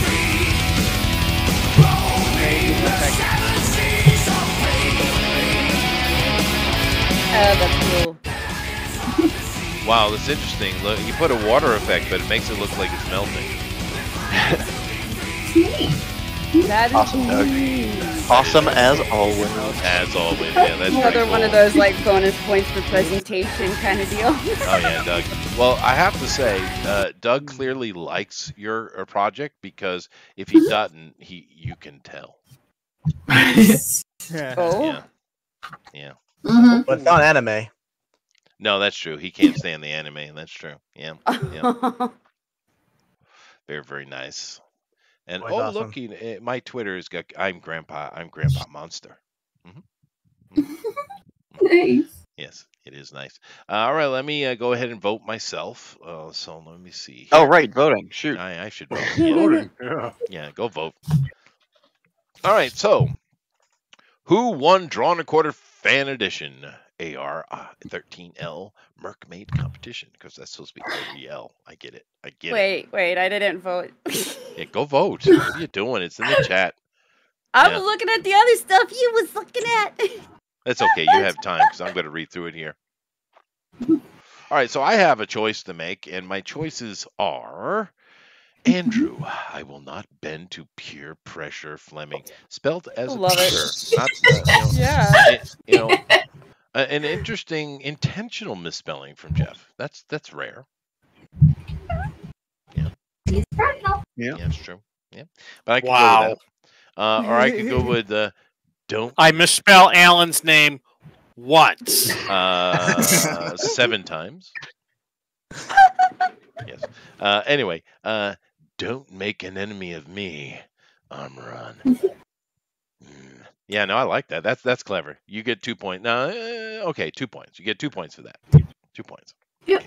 Oh, that's cool. Wow, that's interesting. Look, you put a water effect, but it makes it look like it's melting. [laughs] That is Awesome, Doug. neat. Awesome as always. As always, yeah, that's Another pretty one of those like bonus points for presentation kind of deal. Oh yeah, Doug. Well, I have to say, uh, Doug clearly likes your uh, project because if he doesn't, he you can tell. [laughs] oh. Yeah, yeah. Mhm. But it's not anime. No, that's true. He can't stand the anime, and that's true. Yeah, yeah. [laughs] Very, very nice. And Quite oh, awesome. look, he- eh, my Twitter has got. I'm Grandpa. I'm Grandpa [laughs] Monster. Mhm. [laughs] Nice. Yes, it is nice. Uh, all right, let me uh, go ahead and vote myself. Uh, so let me see. Oh, right, voting. Shoot. I, I should vote. Yeah. [laughs] Voting, yeah. Yeah, go vote. All right, so who won Drawn a Quarter Fan Edition AR uh, 13L Mercmaid competition? Because that's supposed to be OEL. I get it. I get it. wait, wait, I didn't vote. Yeah, go vote. [laughs] What are you doing? It's in the chat. I Yeah. looking at the other stuff you was looking at. [laughs] That's okay. You have time because I'm going to read through it here. All right, so I have a choice to make, and my choices are Andrew. I will not bend to peer pressure. Fleming, spelled as a Love peer, not uh, [laughs] you know, yeah. it- you know, an interesting intentional misspelling from Jeff. That's that's rare. He's practical. Yeah. Yeah, it's true. Yeah, but I can Wow. go with that. Uh, or I could go [laughs] with uh, don't I misspell Alan's name once. uh, [laughs] seven times. yes. Uh, anyway, uh, don't make an enemy of me, Amran. Mm. Yeah, no, I like that. That's that's clever. You get two points. No, uh, okay, two points. You get two points for that. Two points. Yep.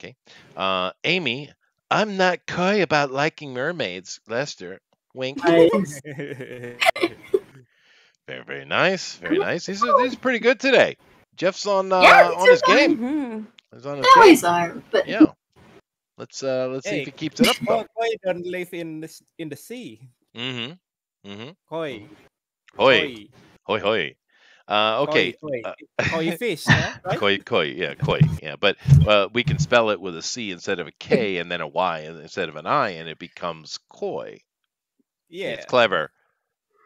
Okay. Uh, Amy, I'm not coy about liking mermaids. Lester, wink. Nice. Very, very nice. Very nice. These are these are pretty good today. Jeff's on uh, Yeah, on his fine. game. Mhm. He's on his They game. always are, but Yeah. Let's uh let's see if he keeps it up [laughs] though. Koi, koi don't live in the in the sea. Mm-hmm. Mm-hmm. Koi. Hoi. Hoi hoi. Uh okay. Koi, uh, koi. koi fish, [laughs] huh? right? Koi koi, yeah, koi, yeah. But uh, we can spell it with a C instead of a K [laughs] and then a Y instead of an I and it becomes koi. Yeah. It's clever.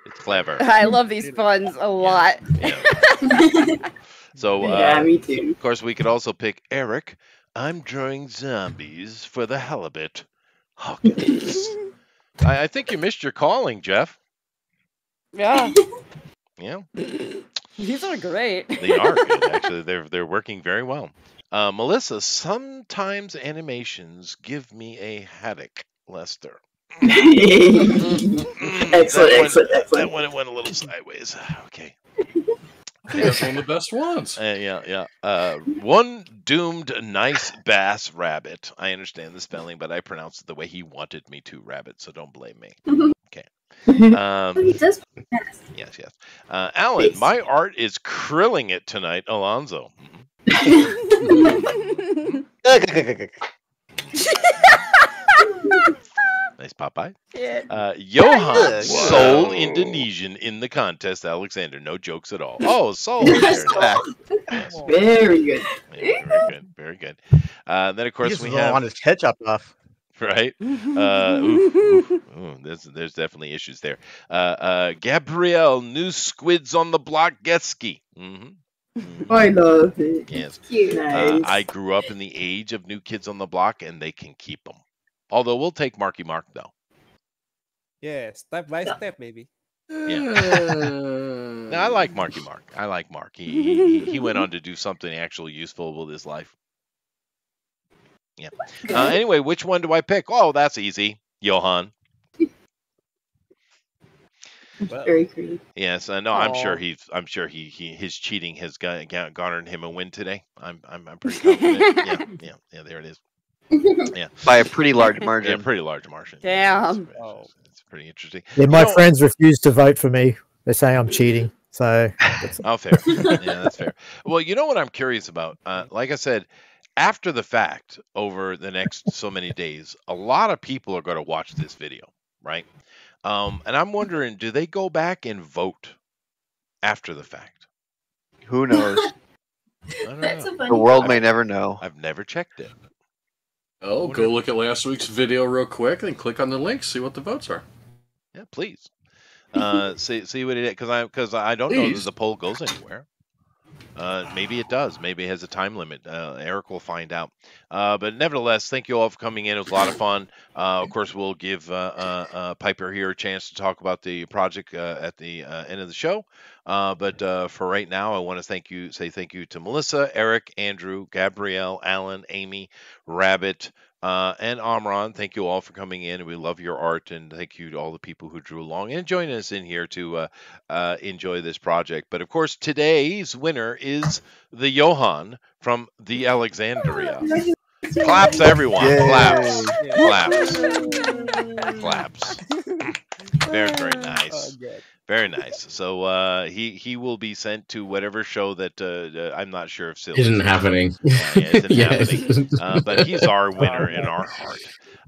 It's clever. [laughs] I love these puns a lot. Yeah. So uh, yeah, me too. Of course, we could also pick Eric. I'm drawing zombies for the halibut. Hawkins. I, I think you missed your calling, Jeff. yeah. Yeah, These are great. they are good. [laughs] Actually, they're they're working very well. Uh, Melissa, sometimes animations give me a headache. Lester. excellent, [laughs] that excellent, one, excellent. That one went a little sideways. [sighs] Okay. That's one of the best ones. Uh, yeah, yeah. Uh, one doomed nice bass rabbit. I understand the spelling, but I pronounced it the way he wanted me to, rabbit. So don't blame me. [laughs] Okay. Um, he does fast. yes, yes. Uh, Alan, Please. my art is krilling it tonight. Alonzo. [laughs] Nice Popeye. Shit. Uh, Johan sole Indonesian in the contest. Alexander, no jokes at all. Oh, Seoul. [laughs] Very. Yes. Very good. Yeah, very good. Very good. Uh, then, of course, just we doesn't have want his ketchup off. [laughs] right. Uh, ooh, ooh, ooh, there's there's definitely issues there. Uh, uh, Gabrielle, new squids on the block, Getski. Mm-hmm. I love it. Yes. Cute. Uh, Nice. I grew up in the age of new kids on the block, and they can keep them. Although we'll take Marky Mark though. Yeah, step by Yeah. step, maybe. [laughs] No, I like Marky Mark. I like Mark. He, he he- he went on to do something actually useful with his life. Yeah. [laughs] Uh, anyway, which one do I pick? Oh, that's easy. Johan. Well, Very creative. Yes, I know. I'm sure he's. I'm sure he, he his cheating has ga- ga- garnered him a win today. I'm I'm, I'm pretty confident. [laughs] yeah, yeah, yeah. There it is. [laughs] Yeah, By a pretty large margin. yeah, pretty large margin. Damn. It's, Oh. it's pretty interesting. Yeah, You my know- friends refuse to vote for me They say I'm cheating. So that's- Oh, fair. yeah, that's fair. Well, you know what I'm curious about? Uh, like I said, after the fact, over the next so many days, a lot of people are going to watch this video, right? Um, and I'm wondering, do they go back and vote after the fact? Who [laughs] knows? That's know. a funny the world may never know. I've never checked it. Oh, go look at last week's video real quick, then click on the link, see what the votes are. Yeah, please. Uh, [laughs] see see what it is because I because I don't know Please. that the poll goes anywhere. Uh, maybe it does. Maybe it has a time limit. Uh, Eric will find out. Uh, but nevertheless, thank you all for coming in. It was a lot of fun. Uh, of course, we'll give uh, uh, Piper here a chance to talk about the project at the end of the show. But for right now, I want to thank you. Say thank you to Melissa, Eric, Andrew, Gabrielle, Alan, Amy, Rabbit, uh, and Amron. Thank you all for coming in. We love your art, and thank you to all the people who drew along and joining us in here to uh, uh, enjoy this project. But of course, today's winner is the Johan from the [laughs] Alexandria. Claps, everyone! Yay. Claps! Claps! [laughs] Claps! Very, very Oh, nice. good. Very nice. So uh, he he will be sent to whatever show that uh, uh, I'm not sure if Silly's Isn't happening. Yeah, yeah, isn't Yeah. [laughs] happening. Uh, but he's our [laughs] winner in our heart.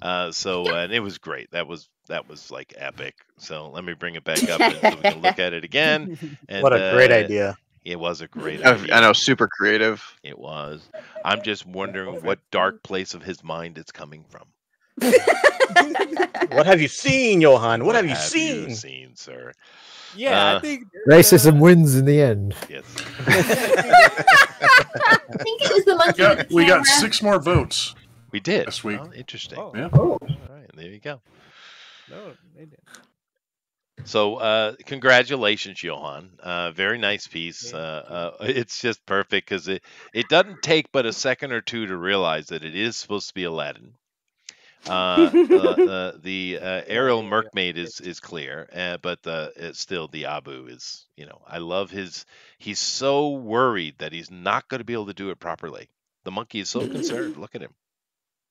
Uh, so uh, and it was great. That was that was like epic. So let me bring it back up and so we can look at it again. And, What a great uh, idea. It was a great I idea. I know, super creative. It was. I'm just wondering what dark place of his mind it's coming from. What have you seen, Johan? What, have you you seen? seen, sir? Yeah, Uh, I think racism wins in the end. Yes. I think it was the monkey We got, the we got six more votes. We did. This week. Oh, interesting. Oh. Yeah. All right, there you go. no, they didn't. So, uh, congratulations, Johan. Uh, very nice piece. Uh, uh, it's just perfect because it, it doesn't take but a second or two to realize that it is supposed to be Aladdin. Uh, uh, [laughs] uh, the uh, aerial mermaid is is clear, uh, but the it's still the Abu is. You know, I love his. He's so worried that he's not going to be able to do it properly. The monkey is so concerned. Look at him.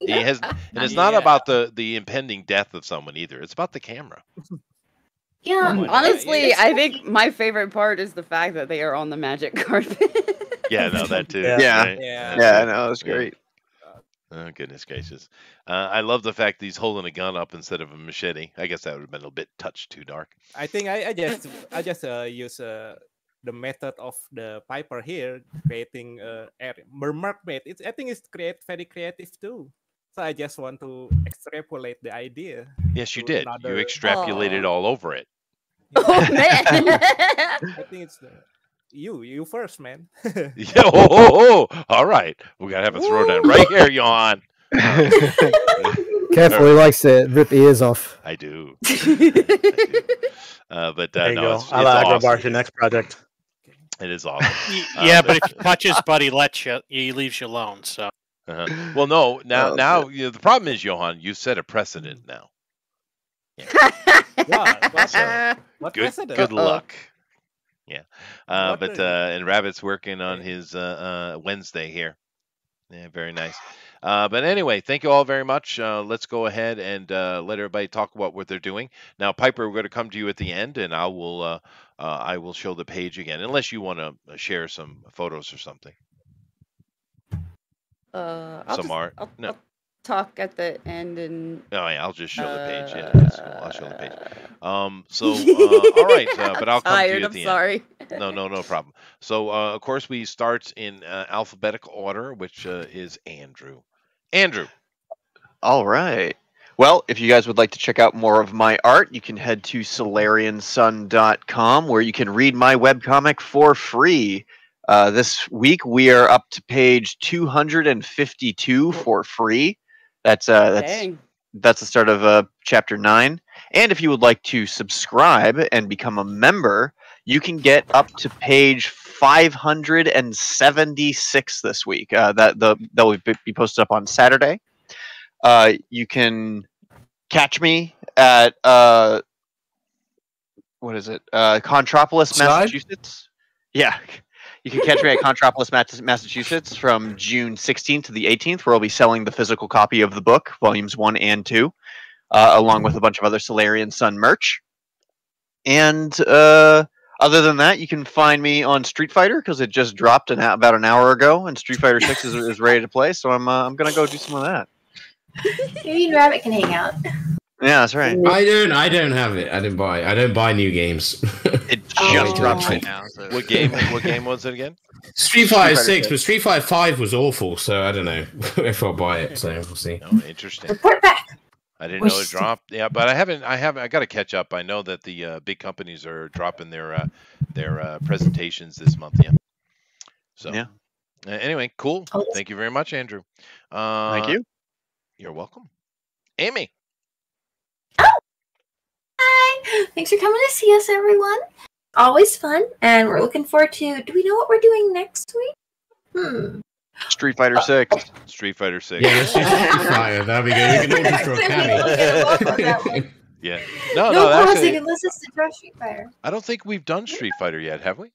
He has, [laughs] and it's not about the the impending death of someone either. It's about the camera. [laughs] Yeah. Come Honestly, yeah, I think my favorite part is the fact that they are on the magic [laughs] carpet. Yeah, no, that too. Yeah. Yeah. right? Yeah. Yeah, I know, it was great. Oh goodness gracious! Uh, I love the fact that he's holding a gun up instead of a machete. I guess that would have been a bit touch too dark. I think I, I just I just uh, use uh, the method of the Piper here creating uh, air mer- mermaid. It's I think it's create very creative too. So I just want to extrapolate the idea. Yes, you to did. You extrapolated Aw. all over it. [laughs] oh [laughs] man! I think it's the you you first, man. [laughs] Yeah, oh, oh, oh, all right. We gotta have a throwdown right here, Johan. Careful, he likes to rip ears off. I do. I do. Uh, but uh, There you no, go. it's, it's I'll aggro bar awesome. your next project. It is awesome. Uh, yeah, but- but if you touch his buddy, lets you, he leaves you alone. So Uh-huh. Well, no. Now, Oh, now you know, the problem is, Johan, you set a precedent now. What? What, uh, [laughs] what Good, precedent? good Uh-oh. luck. Yeah, uh, but uh, and Rabbit's working on his uh, uh, Wednesday here. Yeah, very nice. Uh, but anyway, thank you all very much. Uh, let's go ahead and uh, let everybody talk about what they're doing. Now, Piper, we're going to come to you at the end, and I will uh, uh, I will show the page again, unless you want to share some photos or something. Uh, I'll Some just, art. I'll, No. I'll talk at the end and. Oh yeah, I'll just show the page. Yeah, that's cool. I'll show the page. Um, so uh, [laughs] all right, uh, but I'll come to you at I'm the sorry. end. No, no, no problem. So uh, of course we start in uh, alphabetical order, which uh, is Andrew. Andrew. All right. Well, if you guys would like to check out more of my art, you can head to solariansun.com where you can read my webcomic for free. Uh, this week we are up to page 252 for free. That's uh, that's Dang. that's the start of uh, chapter nine. And if you would like to subscribe and become a member, you can get up to page 576 this week. Uh, that the that will be be posted up on Saturday. Uh, you can catch me at uh, what is it? Uh, Contropolis, Side? Massachusetts. Yeah. You can catch me at Contropolis, Massachusetts from June 16th to the 18th, where I'll be selling the physical copy of the book, volumes one and two, uh, along with a bunch of other Solarian Sun merch. And uh, Other than that, you can find me on Street Fighter because it just dropped an, about an hour ago, and Street Fighter Six is, is ready to play. So I'm uh, I'm gonna go do some of that. [laughs] Maybe Rabbit can hang out. Yeah, that's right. I don't. I don't have it. I didn't buy. I don't buy new games. [laughs] It Oh, just dropped wait. right now. So. What game? [laughs] What game was it again? Street Fighter Fighter Six, six. but Street Fighter Five was awful. So I don't know [laughs] if I'll buy it. So we'll see. Oh, interesting. Report back. I didn't We're know it still- dropped. Yeah, but I haven't. I haven't. I got to catch up. I know that the uh, big companies are dropping their uh, their uh, presentations this month. Yeah. So Yeah. Uh, anyway, cool. Oh, Thank you very much, Andrew. Uh, Thank you. You're welcome, Amy. Oh, Hi. Thanks for coming to see us, everyone. Always fun, and we're looking forward to. Do we know what we're doing next week? Hmm. Street Fighter Six. Street Fighter Six. Yeah, let's do Street Fighter. That'd be good. We can all just draw [laughs] Cammy. Yeah. No, no, no. pausing actually, unless it's the Draw Street Fighter. I don't think we've done Street Fighter yet, have we?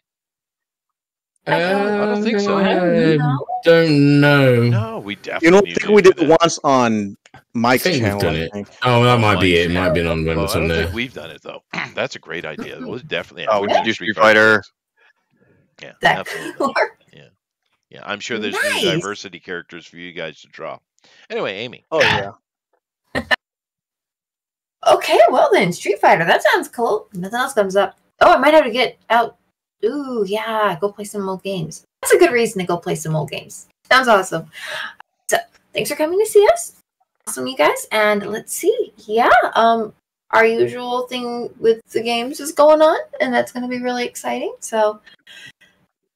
I don't- I don't think so. No. Don't know. No, we definitely. You don't need think we did it once on Mike's I think we've channel? done I it. Oh, that might be it. It might have been on when Well, it's on there. think we've done it though. [clears throat] That's a great idea. We'll definitely. Oh, we we'll should do Street Fighter. Yeah, That absolutely. [laughs] could work. Yeah, I'm sure there's Nice. new diversity characters for you guys to draw. Anyway, Amy. Oh yeah. [laughs] Okay, well then, Street Fighter. That sounds cool. Nothing else comes up. Oh, I might have to get out. Ooh, yeah, go play some old games. That's a good reason to go play some old games. Sounds awesome. So, thanks for coming to see us. Awesome, you guys. And let's see. Yeah, um, our usual thing with the games is going on, and that's going to be really exciting. So,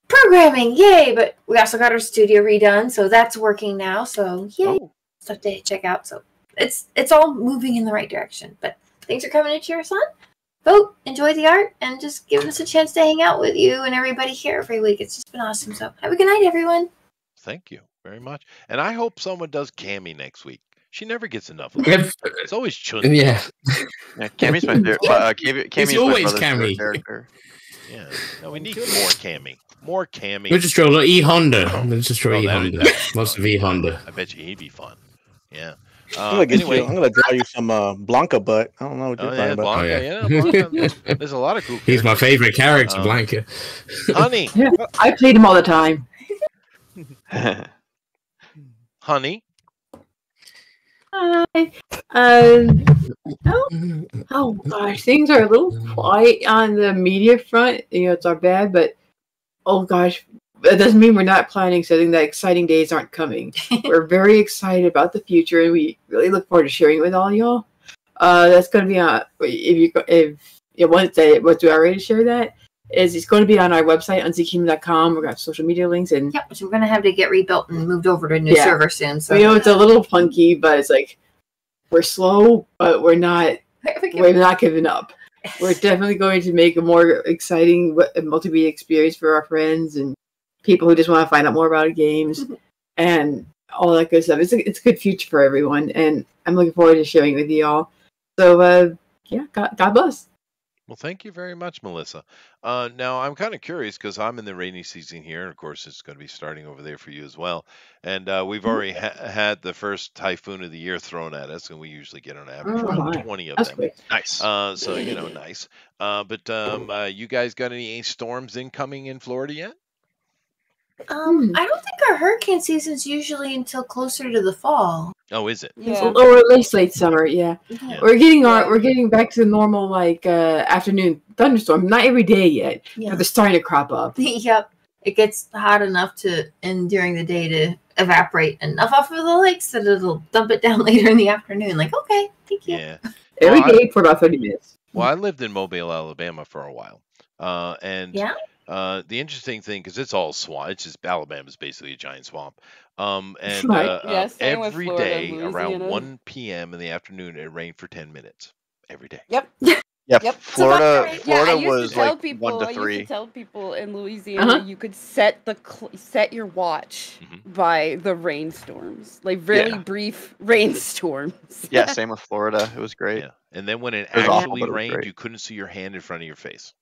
programming, yay! But we also got our studio redone, so that's working now. So, yay! Oh, Stuff to check out. So, it's it's all moving in the right direction. But thanks for coming to cheer us on. Vote, enjoy the art, and just give us a chance to hang out with you and everybody here every week. It's just been awesome. So have a good night, everyone. thank you very much. And I hope someone does Cammy next week. She never gets enough of it. If- It's always Chun. Yeah. Yeah, Cammy's my favorite. Uh, Cammy, Cammy's my always brother's favorite Cammy. character. Yeah. No, we need more Cammy. More Cammy. We'll just draw like E Honda. Let's just draw oh, E Honda. Lots of E Honda. I bet you he'd be fun. Yeah. I'm Uh, gonna, get anyway, you, I'm gonna draw you some uh, Blanka butt. I don't know what you're oh, talking yeah, about. Blanka, Oh, yeah. yeah. [laughs] Blanka. There's, there's a lot of cool. He's my favorite character, Um, Blanka. Honey, [laughs] I played him all the time. [laughs] honey. Hi. Um, oh, oh gosh, things are a little quiet on the media front. You know, it's our bad, but oh gosh, that doesn't mean we're not planning something that exciting days aren't coming. [laughs] we're very excited about the future, and we really look forward to sharing it with all y'all. Uh, that's going to be on if you go- if you want to say what do I already share that is it's going to be on our website unzkingdom.com. We're going to have social media links and Yep, so we're gonna have to get rebuilt and moved over to a new Yeah. server soon. So you know it's a little funky, but it's like we're slow, but we're not [laughs] we're not giving up. [laughs] We're definitely going to make a more exciting multimedia experience for our friends and people who just want to find out more about games and all that good stuff. It's a, it's a good future for everyone, and I'm looking forward to sharing it with you all. So uh, yeah, God, God bless. Well, thank you very much, Melissa. Uh, now, I'm kind of curious because I'm in the rainy season here. and Of course, it's going to be starting over there for you as well. And uh, we've already ha- had the first typhoon of the year thrown at us, and we usually get on average Oh, around 20 of That's them. great. nice. Uh, so, you know, nice. Uh, but um, uh, you guys got any storms incoming in Florida yet? Um, Hmm. I don't think our hurricane season's usually until closer to the fall. Oh, is it? It's Yeah. or at least late summer, yeah. Yeah. We're getting our we're getting back to the normal like uh, afternoon thunderstorm. Not every day yet, Yeah. but they're starting to crop up. [laughs] yep. It gets hot enough to and during the day to evaporate enough off of the lakes that it'll dump it down [laughs] later in the afternoon. Like, okay, thank you. Yeah. [laughs] Every Well, I- for about thirty minutes. Well, I lived in Mobile, Alabama for a while. Uh, and Yeah. Uh, the interesting thing, because it's all swamp, it's just Alabama's basically a giant swamp. Um, [laughs] and Right. uh, Yeah, uh, every Florida day and around 1 p.m. in the afternoon, it rained for 10 minutes. Every day. Yep. Yeah, Yep. Florida. right. Yeah, Florida I used was to tell like people, one to I used three. to tell people in Louisiana Uh-huh. you could set the cl- set your watch Mhm. by the rainstorms, like really Yeah. brief [laughs] rainstorms. Yeah, same with Florida. It was great. Yeah. And then when it It was awful, actually it rained, you couldn't see your hand in front of your face.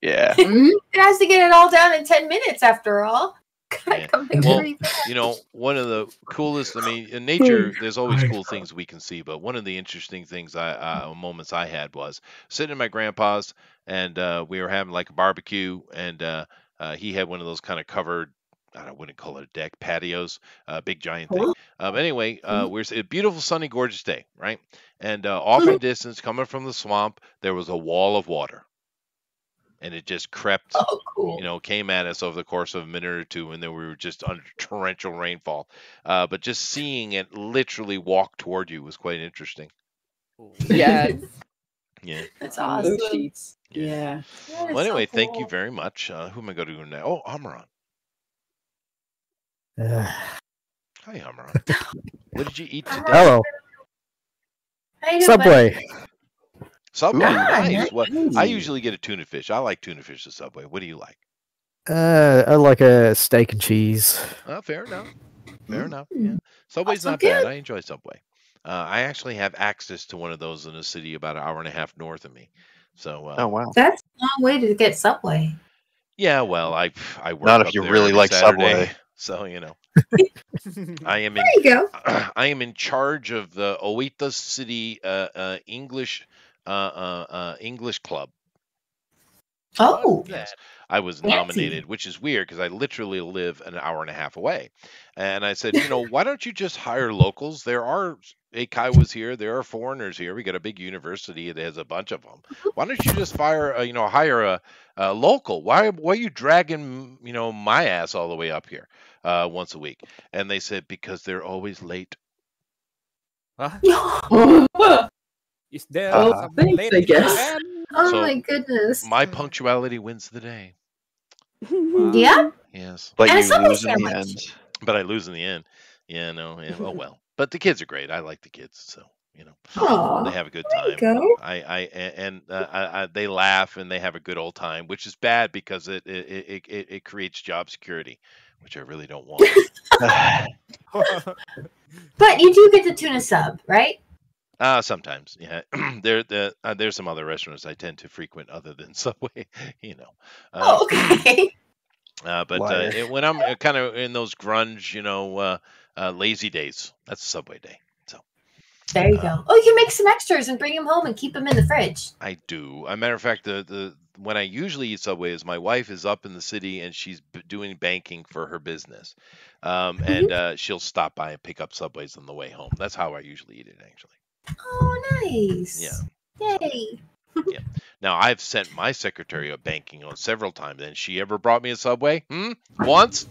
Yeah. [laughs] It has to get it all down in ten minutes after all. [laughs] Yeah. Coming Well, very fast. you know, one of the coolest. I mean, in nature, [laughs] there's always cool things we can see, but one of the interesting things I uh, moments I had was sitting in my grandpa's, and uh, we were having like a barbecue, and uh, uh, he had one of those kind of covered. I wouldn't call it a deck, patios, uh, big giant thing. Um, anyway, uh, we're a beautiful, sunny, gorgeous day, right? And uh, off in the distance, coming from the swamp, there was a wall of water, and it just crept Oh, cool. you know, came at us over the course of a minute or two, and then we were just under torrential rainfall. Uh, but just seeing it literally walk toward you was quite interesting. [laughs] Yes. Yeah. That's Blue awesome. sheets. Yeah. That is Well, so anyway, thank you very much. Uh, who am I going to go now? Oh, Amaran. Uh, Hi, Amaran. [laughs] what did you eat today? hello, How you buddy? Subway. Subway. Nice. nice. What? I usually get a tuna fish. I like tuna fish at Subway. What do you like? Uh, I like a steak and cheese. Uh, fair enough. Fair enough. Mm. Yeah. Subway's not bad. I enjoy Subway. Uh, I actually have access to one of those in a city about an hour and a half north of me. So uh, Oh wow. That's a long way to get Subway. Yeah, well, I I work Not if up you there really like Saturday, Subway. [laughs] so you know I am [laughs] in There you go. [clears throat] I am in charge of the Oita City uh, uh, English uh, uh, uh, English Club. Oh, Yes, I was nominated, which is weird because I literally live an hour and a half away. And I said, you know, why don't you just hire locals? There are Eikaiwas here, there are foreigners here. We got a big university that has a bunch of them. Why don't you just fire, uh, you know, hire a, a local? Why, why are you dragging, you know, my ass all the way up here uh, once a week? And they said because they're always late. Huh? [laughs] [laughs] oh Is there Oh, some thanks, late I guess. Oh So, my goodness. My punctuality wins the day. yeah. Yes. But And you Subway lose in the end. but I lose in the end. Yeah, no, yeah, oh well. [laughs] But the kids are great. I like the kids, so you know Aw, they have a good time. go. I, I, a- and uh, I, I, they laugh and they have a good old time, which is bad because it it, it, it, it creates job security, which I really don't want. [laughs] [laughs] But you do get the tuna sub, right? Uh, sometimes, yeah. [clears throat] there, the, uh, there's some other restaurants I tend to frequent other than [laughs] Subway, you know. Uh, Oh, okay. [clears throat] Uh, but uh, it, when I'm kind of in those grunge, you know, uh, uh, lazy days, that's Subway day. So There you uh, go. Oh, you can make some extras and bring them home and keep them in the fridge. I do. As a matter of fact, the, the when I usually eat Subway is my wife is up in the city and she's b- doing banking for her business, um, Mm-hmm. and uh, she'll stop by and pick up Subways on the way home. That's how I usually eat it, actually. Oh, nice. Yeah. Yay. yeah. Now I've sent my secretary of banking on several times, and she ever brought me a Subway? Hmm? Once?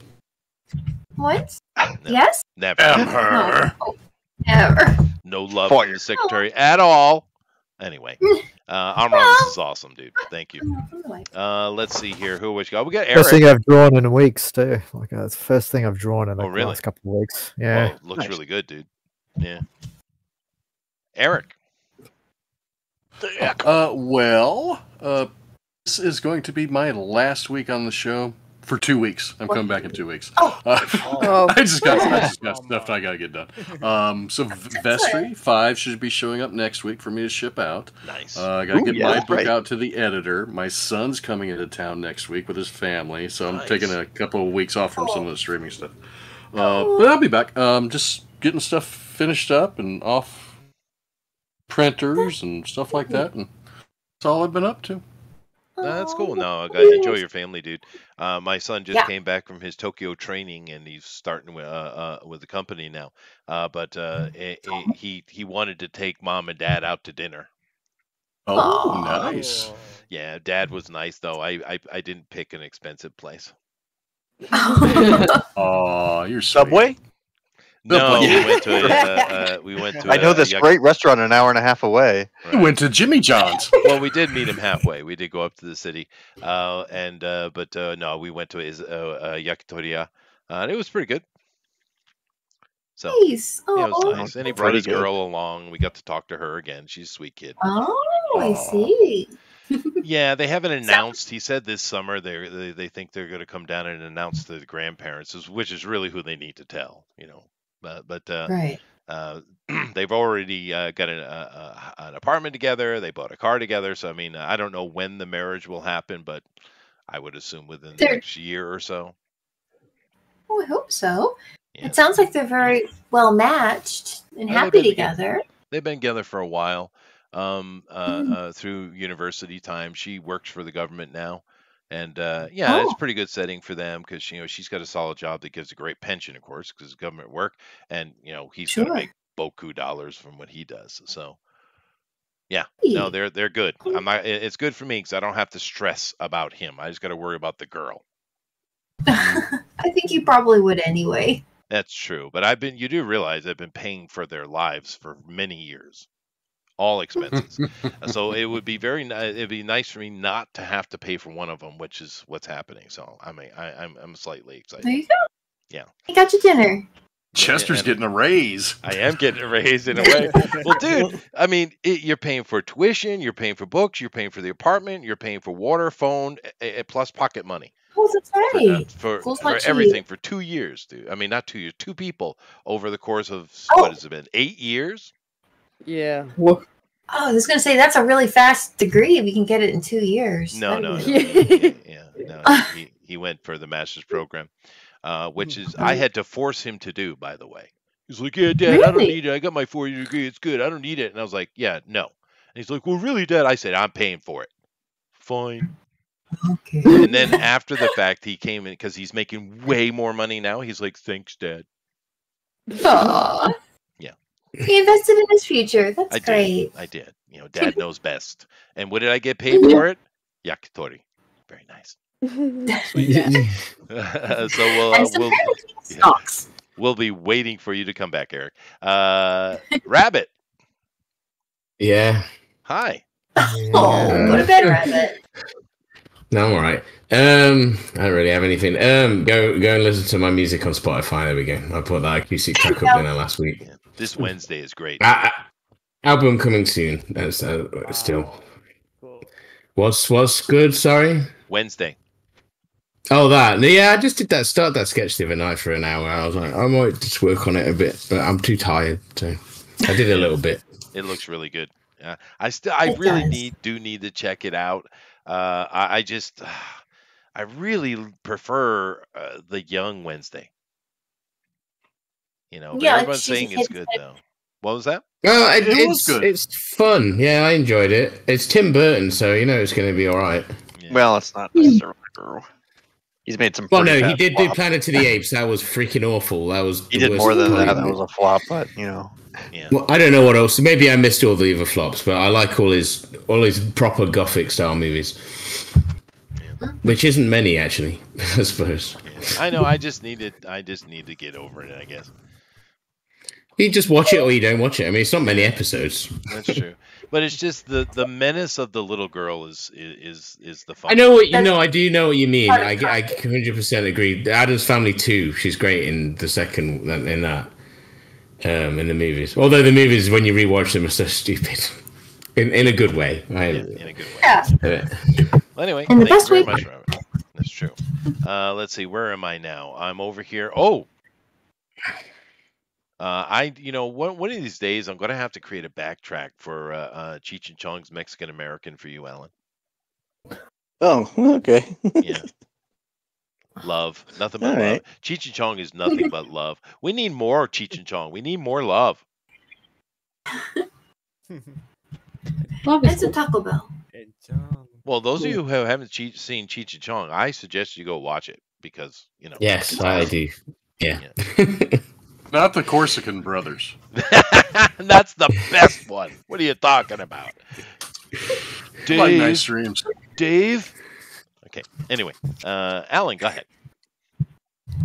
What? No, Yes? never. No. Oh, never. No love Fire. from the secretary at all. Anyway, [laughs] uh, Amron, this is awesome, dude. Thank you. Uh, let's see here. Who we got? We got Eric. First thing I've drawn in weeks too. Like uh, it's the first thing I've drawn in the Oh, really? last couple of weeks. Yeah. Well, looks really good, dude. Yeah. Eric. Uh, well, uh, this is going to be my last week on the show for two weeks. I'm coming back in two weeks. Oh. Uh, Oh. [laughs] I just got, I just got stuff I gotta get done. Um, so V- Vestry five should be showing up next week for me to ship out. Nice. Uh, I gotta Ooh, get yeah, my book right. out to the editor. My son's coming into town next week with his family, so I'm Nice. taking a couple of weeks off from some of the streaming stuff. Uh, but I'll be back. Um, just getting stuff finished up and off printers and stuff like that, and that's all I've been up to. That's Oh, cool. No, I got enjoy your family, dude. Uh, my son just Yeah. came back from his Tokyo training, and he's starting with uh, uh, with the company now. Uh, but uh, eh, eh, he he wanted to take mom and dad out to dinner. Oh, Aw. nice. Yeah, dad was nice though. I I, I didn't pick an expensive place. [laughs] Oh, you're sweet. Subway? No, we went to a, [laughs] uh, uh, we went to. I know a this yak- great restaurant an hour and a half away. We went to Jimmy John's. [laughs] well, we did meet him halfway. We did go up to the city, uh, and uh, but uh, no, we went to his uh, uh, yakitoriya, uh, and it was pretty good. So Nice. yeah, it was Oh. nice, and he brought his good. girl along. We got to talk to her again. She's a sweet kid. Oh, I see. [laughs] Yeah, they haven't announced. He said this summer they they, they think they're going to come down and announce to the grandparents, which is really who they need to tell. You know, but but uh, Right. uh, [clears throat] they've already uh, got an, uh, an apartment together. They bought a car together. So I mean, I don't know when the marriage will happen, but I would assume within the They're- next year or so. Oh, I hope so. It sounds like they're very well matched and happy they've been together. They've been together for a while. Um, uh, Mm. uh, through university time, she works for the government now, and uh, yeah, it's Oh. a pretty good setting for them because you know she's got a solid job that gives a great pension, of course, because it's government work, and you know he's going to make boku dollars from what he does. So, yeah, no, they're they're good. I'm not, it's good for me because I don't have to stress about him. I just got to worry about the girl. [laughs] I think you probably would anyway. That's true, but I've been you do realize I've been paying for their lives for many years, all expenses. [laughs] So it would be very it'd be nice for me not to have to pay for one of them, which is what's happening. So I mean, I, I'm I'm slightly excited. There you go. Yeah. I got your dinner. Chester's and- getting a raise. I am getting a raise in a way. [laughs] well, dude, I mean, it, you're paying for tuition, you're paying for books, you're paying for the apartment, you're paying for water, phone, a- a- plus pocket money Oh, that's for, uh, for, for everything for two years, dude. I mean, not two years, two people over the course of Oh. what has it been? Eight years? Yeah. Wha- Oh, I was gonna say that's a really fast degree We can get it in two years. No, That'd no, no, yeah, yeah, no. [laughs] He, he went for the master's program, uh, which is I had to force him to do. By the way, he's like, "Yeah, Dad, I don't need it. I got my four year degree. It's good. I don't need it." And I was like, "Yeah, no." And he's like, "Well, really, Dad?" I said, "I'm paying for it." Fine. Okay. And then after the fact, he came in because he's making way more money now. He's like, "Thanks, Dad." Aw. Yeah. He invested in his future. [laughs] That's I great. did. I did. You know, Dad knows best. And what did I get paid for it? Yakitori. Very nice. [laughs] [laughs] so we'll uh, we'll yeah. stocks. we'll be waiting for you to come back, Eric. Uh, Rabbit, Yeah. hi. Oh, go to bed, Rabbit. No, I'm all right. Um, I don't really have anything. Um, go go and listen to my music on Spotify. There we go. I put that acoustic track up in there last week. This Wednesday is great. Uh, album coming soon. That's uh, still. What's what's good? Sorry. Wednesday. Oh, that. Yeah, I just did that. Start that sketch the other night for an hour. I was like, I might just work on it a bit, but I'm too tired. So I did a little bit. It looks really good. Uh, I still, I It really does. need, do need to check it out. Uh, I, I just, [sighs] I really prefer uh, the Young Wednesday. You know, but Yeah, everyone's saying a it's good though. What was that? Well, it, It was it's good. it's fun. Yeah, I enjoyed it. It's Tim Burton, so you know it's going to be all right. Yeah. Well, it's not hmm. necessarily true. He's made some. Well, no, he bad did do. Planet of the [laughs] Apes. That was freaking awful. That was He did more than part. that. That was a flop, but you know. yeah. Well, I don't know what else. Maybe I missed all the other flops, but I like all his all his proper gothic style movies, which isn't many actually. [laughs] I suppose Yeah. I know. I just needed. I just need to get over it. I guess you just watch it or you don't watch it. I mean, it's not many episodes. that's true. But it's just the the menace of the little girl is is is the fun. I know what you know. I do know what you mean. I I hundred percent agree. The Addams Family too. She's great in the second in that. Um, in the movies, although the movies when you rewatch them are so stupid, in in a good way. Yeah, I, in a good way. Yeah. uh, Well, anyway, In the best way much, That's true. Uh, let's see, where am I now? I'm over here. Oh, uh, I, you know, one one of these days I'm going to have to create a backtrack for uh, uh, Cheech and Chong's Mexican American for you, Alan. Oh, [laughs] okay. Yeah. Love, nothing but All love. right. Cheech and Chong is nothing but love. We need more Cheech and Chong. We need more love. [laughs] Love And is some cool. Taco Bell. And John. Well, those of you who haven't Cheech, seen Cheech and Chong, I suggest you go watch it because you know. yes, I awesome. do. Yeah. [laughs] Not the Corsican brothers. [laughs] That's the best one. What are you talking about? I like Dave, nice dreams. Dave. Okay. Anyway, uh, Alan, go ahead.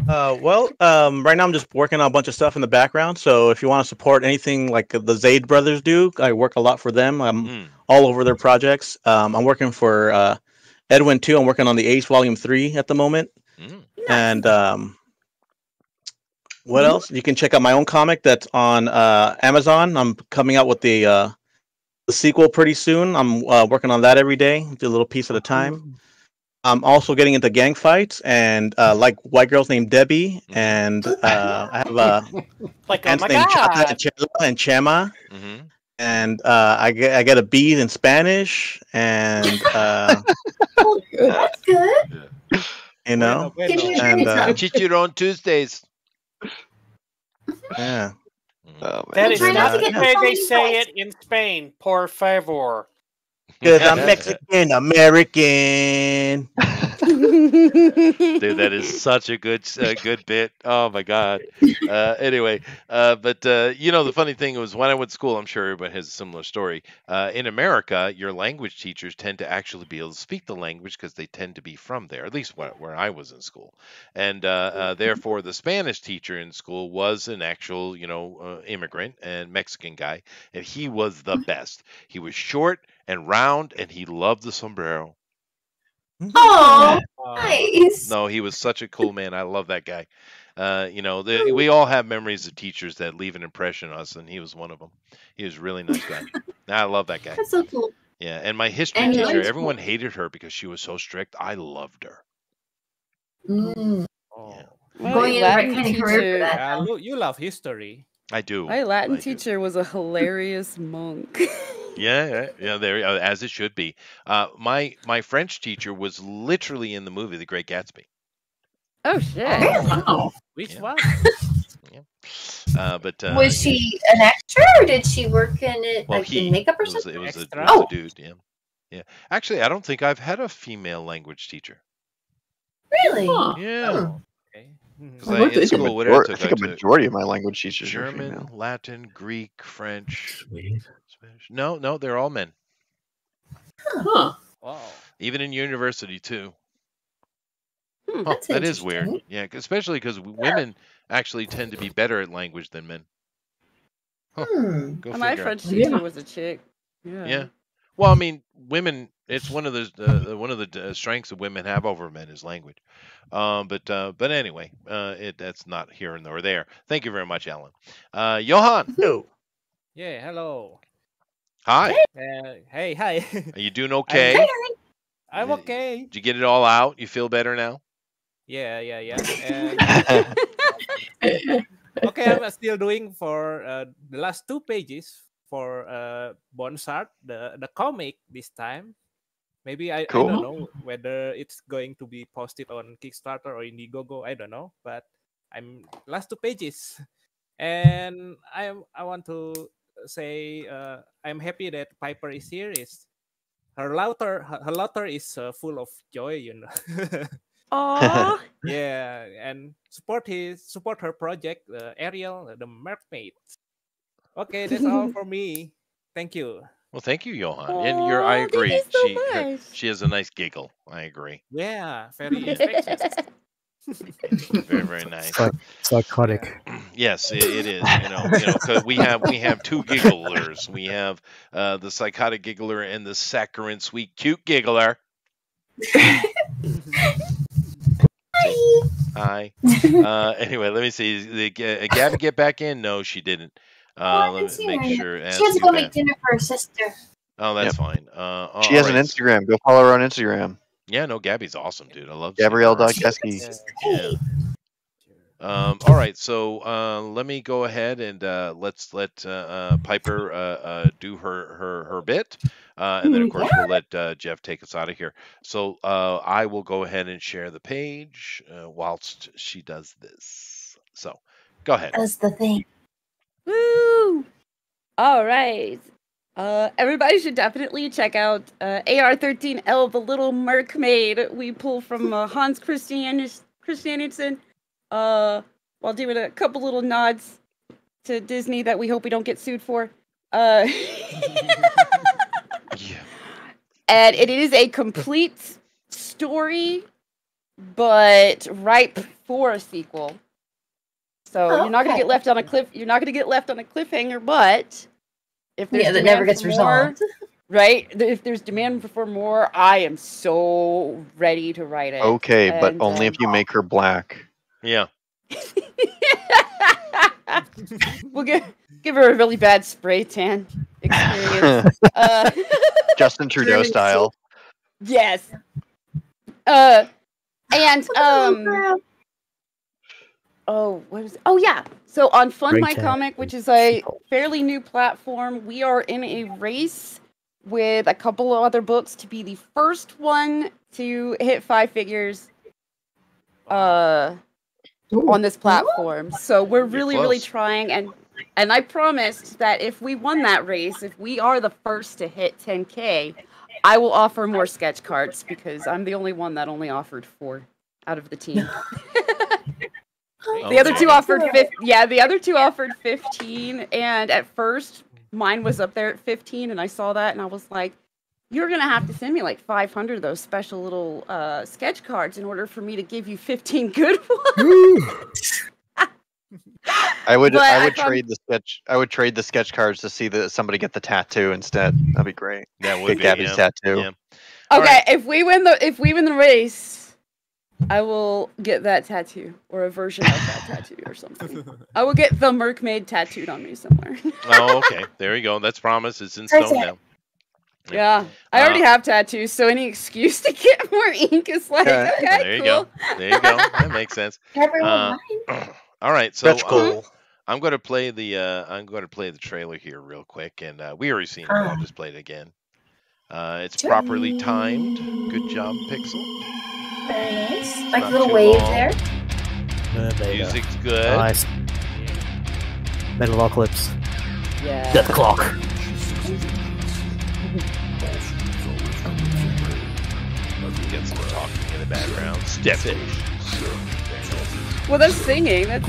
Uh, well, um, right now I'm just working on a bunch of stuff in the background. So if you want to support anything like the Zaid brothers do, I work a lot for them. I'm Mm. all over their projects. Um, I'm working for uh, Edwin too. I'm working on the Ace Volume Three at the moment. Mm. And um, what else? You can check out my own comic that's on uh, Amazon. I'm coming out with the uh, the sequel pretty soon. I'm uh, working on that every day, do a little piece at a time. I'm also getting into gang fights and uh, like white girls named Debbie, and uh, I have uh, [laughs] Like, oh my named Chata and Chela and Chema, hmm and uh, I get I get a B in Spanish, and uh, [laughs] That's good. You know, Bueno, bueno. and uh, Chichiro on Tuesdays. Yeah. Mm-hmm. Oh, man. That is try not not the way they say it in Spain. Por favor. Because I'm [laughs] Mexican American. [laughs] [laughs] Dude, that is such a good uh, good bit. Oh my god. Uh, anyway, uh, but uh, you know the funny thing was when I went to school, I'm sure everybody has a similar story. Uh, in America, your language teachers tend to actually be able to speak the language because they tend to be from there. At least where, where I was in school, and uh, uh, therefore the Spanish teacher in school was an actual you know uh, immigrant and Mexican guy, and he was the best. He was short and round, and he loved the sombrero. Oh, Uh, nice. No, he was such a cool man. I love that guy. Uh, you know, the, we all have memories of teachers that leave an impression on us, and he was one of them. He was a really nice guy. [laughs] I love that guy. That's so cool. Yeah, and my history And teacher, yours- everyone hated her because she was so strict. I loved her. Mm. oh. My Going in the right Latin career for teacher- that. Yeah, now. look, you love history. I do. My Latin I do. teacher was a hilarious monk. [laughs] Yeah, yeah, yeah. There, uh, as it should be. Uh, my my French teacher was literally in the movie The Great Gatsby. oh shit! Wow. Which Yeah. one? Uh, but uh, was she an extra or did she work in it Well, like he in makeup or it was, something? it was, a, it was Oh. a dude. Yeah, yeah. Actually, I don't think I've had a female language teacher. Really? Huh. Yeah. Okay. Mhm. 'Cause I I, in at the school, what I took, I think I a took majority of my language teachers are German, female. Latin, Greek, French, Weird. Spanish. No, no, they're all men. Huh. Wow. Even in university too. Hmm, Huh, That's that is interesting. weird. Yeah, 'cause- especially because women actually tend to be better at language than men. Huh. Hmm. Go my figure. French Yeah. teacher was a chick. Yeah. Yeah. Well, I mean, women. It's one of [laughs] the uh, one of the uh, strengths that women have over men is language. Um, but uh, but anyway, uh, it that's not here nor there. Thank you very much, Alan. Uh, Johan, No. Yeah. Hello. hi. Uh, hey. Hi. [laughs] Are you doing okay? I'm Yeah. okay. Did you get it all out? You feel better now? Yeah. Yeah. Yeah. [laughs] And, okay. I'm still doing for uh, the last two pages for uh, Bonsart, the the comic this time. Maybe I, I don't know whether it's going to be posted on Kickstarter or Indiegogo. I don't know, but I'm last two pages, and I I want to say uh, I'm happy that Piper is here. Is her laughter her, her laughter is uh, full of joy, you know. [laughs] Aw. [laughs] yeah, and support his support her project, uh, Ariel, the mermaid. Okay, that's all [laughs] for me. Thank you. Well, thank you, Johan. and you're. I Aw, thank agree. you so she her- she has a nice giggle. I agree. Yeah, very infectious. [laughs] Very very [laughs] nice. Psych- psychotic. [clears throat] Yes, it, it is. You know, you know, 'cause we have we have two gigglers. We have uh, the psychotic giggler and the saccharine sweet cute giggler. [laughs] Hi. Uh, anyway, let me see. Did uh, Gabby get back in? No, she didn't. Oh, Uh, I let me make her. sure. that's She has to go bad. make dinner for her sister. Oh, that's Yep. fine. Uh, all- She has all an. Instagram. Go follow her on Instagram. Yeah, no, Gabby's awesome, dude. I love seeing Gabrielle her. Doggeski. Yeah. Um, all right, so uh, let me go ahead and uh, let's let uh, uh, Piper uh, uh, do her her her bit, uh, and then of course we'll let uh, Jeff take us out of here. So uh, I will go ahead and share the page uh, whilst she does this. So go ahead. That's the thing. Woo! All right. Uh, everybody should definitely check out uh, AR13L, the Little Mermaid. We pull from uh, Hans Christian Christiansen, uh, while doing a couple little nods to Disney that we hope we don't get sued for. Uh, [laughs] Yeah. and it is a complete story, but ripe for a sequel. So you're not gonna Okay. get left on a cliff. You're not gonna get left on a cliffhanger. But if there's Yeah, that never gets for more, resolved. [laughs] right? If there's demand for more, I am so ready to write it. Okay, but only um, if you make her black. Yeah. [laughs] we'll give give her a really bad spray tan [laughs] experience. uh, Justin Trudeau style. yes. Uh, and Oh, um. Crap. Oh, what was? Oh yeah. So on Fund My. Comic, which is a fairly new platform, we are in a race with a couple of other books to be the first one to hit five figures uh on this platform. So we're really, really trying and and I promised that if we won that race, if we are the first to hit 10k, I will offer more sketch cards because I'm the only one that only offered four out of the team. [laughs] [laughs] the other two offered fif- yeah, the other two offered 15 and at first mine was up there at 15 and I saw that and I was like you're gonna have to send me like 500 of those special little uh, sketch cards in order for me to give you 15 good [laughs] ones. [laughs] I would But I I would found- trade the sketch I would trade the sketch cards to see that somebody get the tattoo instead. That'd be great. That would Get be, Gabby's yeah. tattoo. Yeah. Okay, if we win the if we win the race, I will get that tattoo or a version of that tattoo or something. I will get the mermaid tattooed on me somewhere. Oh, [laughs] okay. There you go. That's promise. It's in stone now. yeah, I already Uh, have tattoos, so any excuse to get [laughs] more ink is like Okay. okay, there you cool. go. There you go. That makes sense. [laughs] Everyone Uh, [clears throat] all right, so Stretch uh. I'm going to play the uh, I'm going to play the trailer here real quick, and uh, we already seen it. I'll Ah. just play it again. Uh, it's properly timed. Good job, Pixel. Very nice. Like Not little wave long. there. Uh, there you go. Music's good. Nice. Metalocalypse. Yeah. Dethklok. Get some talking in the background. Step it. Well, that's singing. That's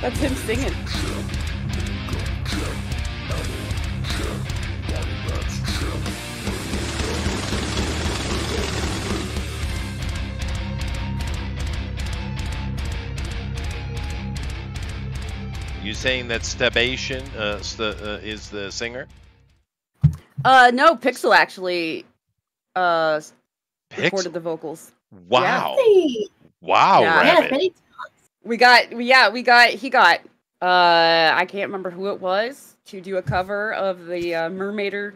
that's him singing. You saying that Stabastion uh, st- uh, is the singer? Uh, no, Pixel actually uh Pix- recorded the vocals. Wow. Hey. Wow, Yeah. Yeah, Rabbit. We got, yeah, we got, he got, uh, I can't remember who it was to do a cover of the uh, Mermaider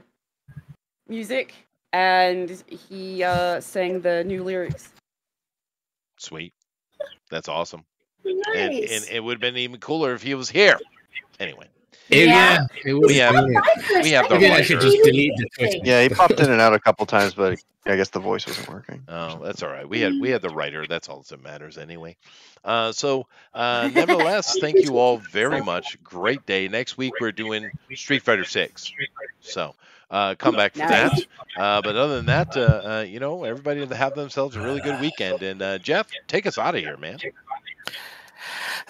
music, and he uh, sang the new lyrics. Sweet. That's awesome. And, nice. and it would have been even cooler if he was here. Anyway, It- Yeah. it was we have brilliant. we have the I should writer. just delete the Twitter. Yeah, he popped in and out a couple times, but I guess the voice wasn't working. Oh, that's all right. We had we had the writer. That's all that matters anyway. Uh, so, uh, nevertheless, thank you all very much. Great day. Next week we're doing Street Fighter Six. So, uh, come back for that. Uh, but other than that, uh, uh, you know, everybody have themselves a really good weekend. And uh, Jeff, take us out of here, man.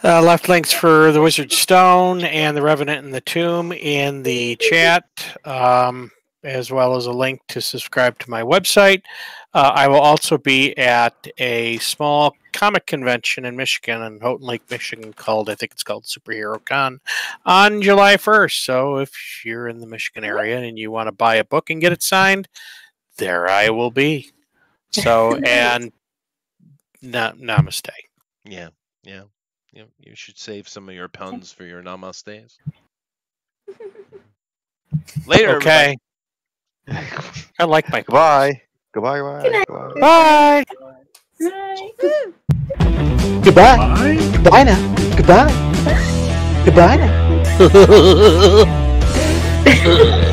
Uh, left links for the Wizard Stone and the Revenant in the Tomb in the chat, um, as well as a link to subscribe to my website. Uh, I will also be at a small comic convention in Michigan, in Houghton Lake, Michigan, called I think it's called Superhero Con, on July 1st. So if you're in the Michigan area and you want to buy a book and get it signed, there I will be. So [laughs] and na- namaste. Yeah, yeah, yeah. You should save some of your puns for your namastes. [laughs] Later, Okay. [laughs] I like my Goodbye. Goodbye. Goodbye. Good goodbye. Bye. Right. Goodbye. Goodbye now. Goodbye. Goodbye now. [laughs]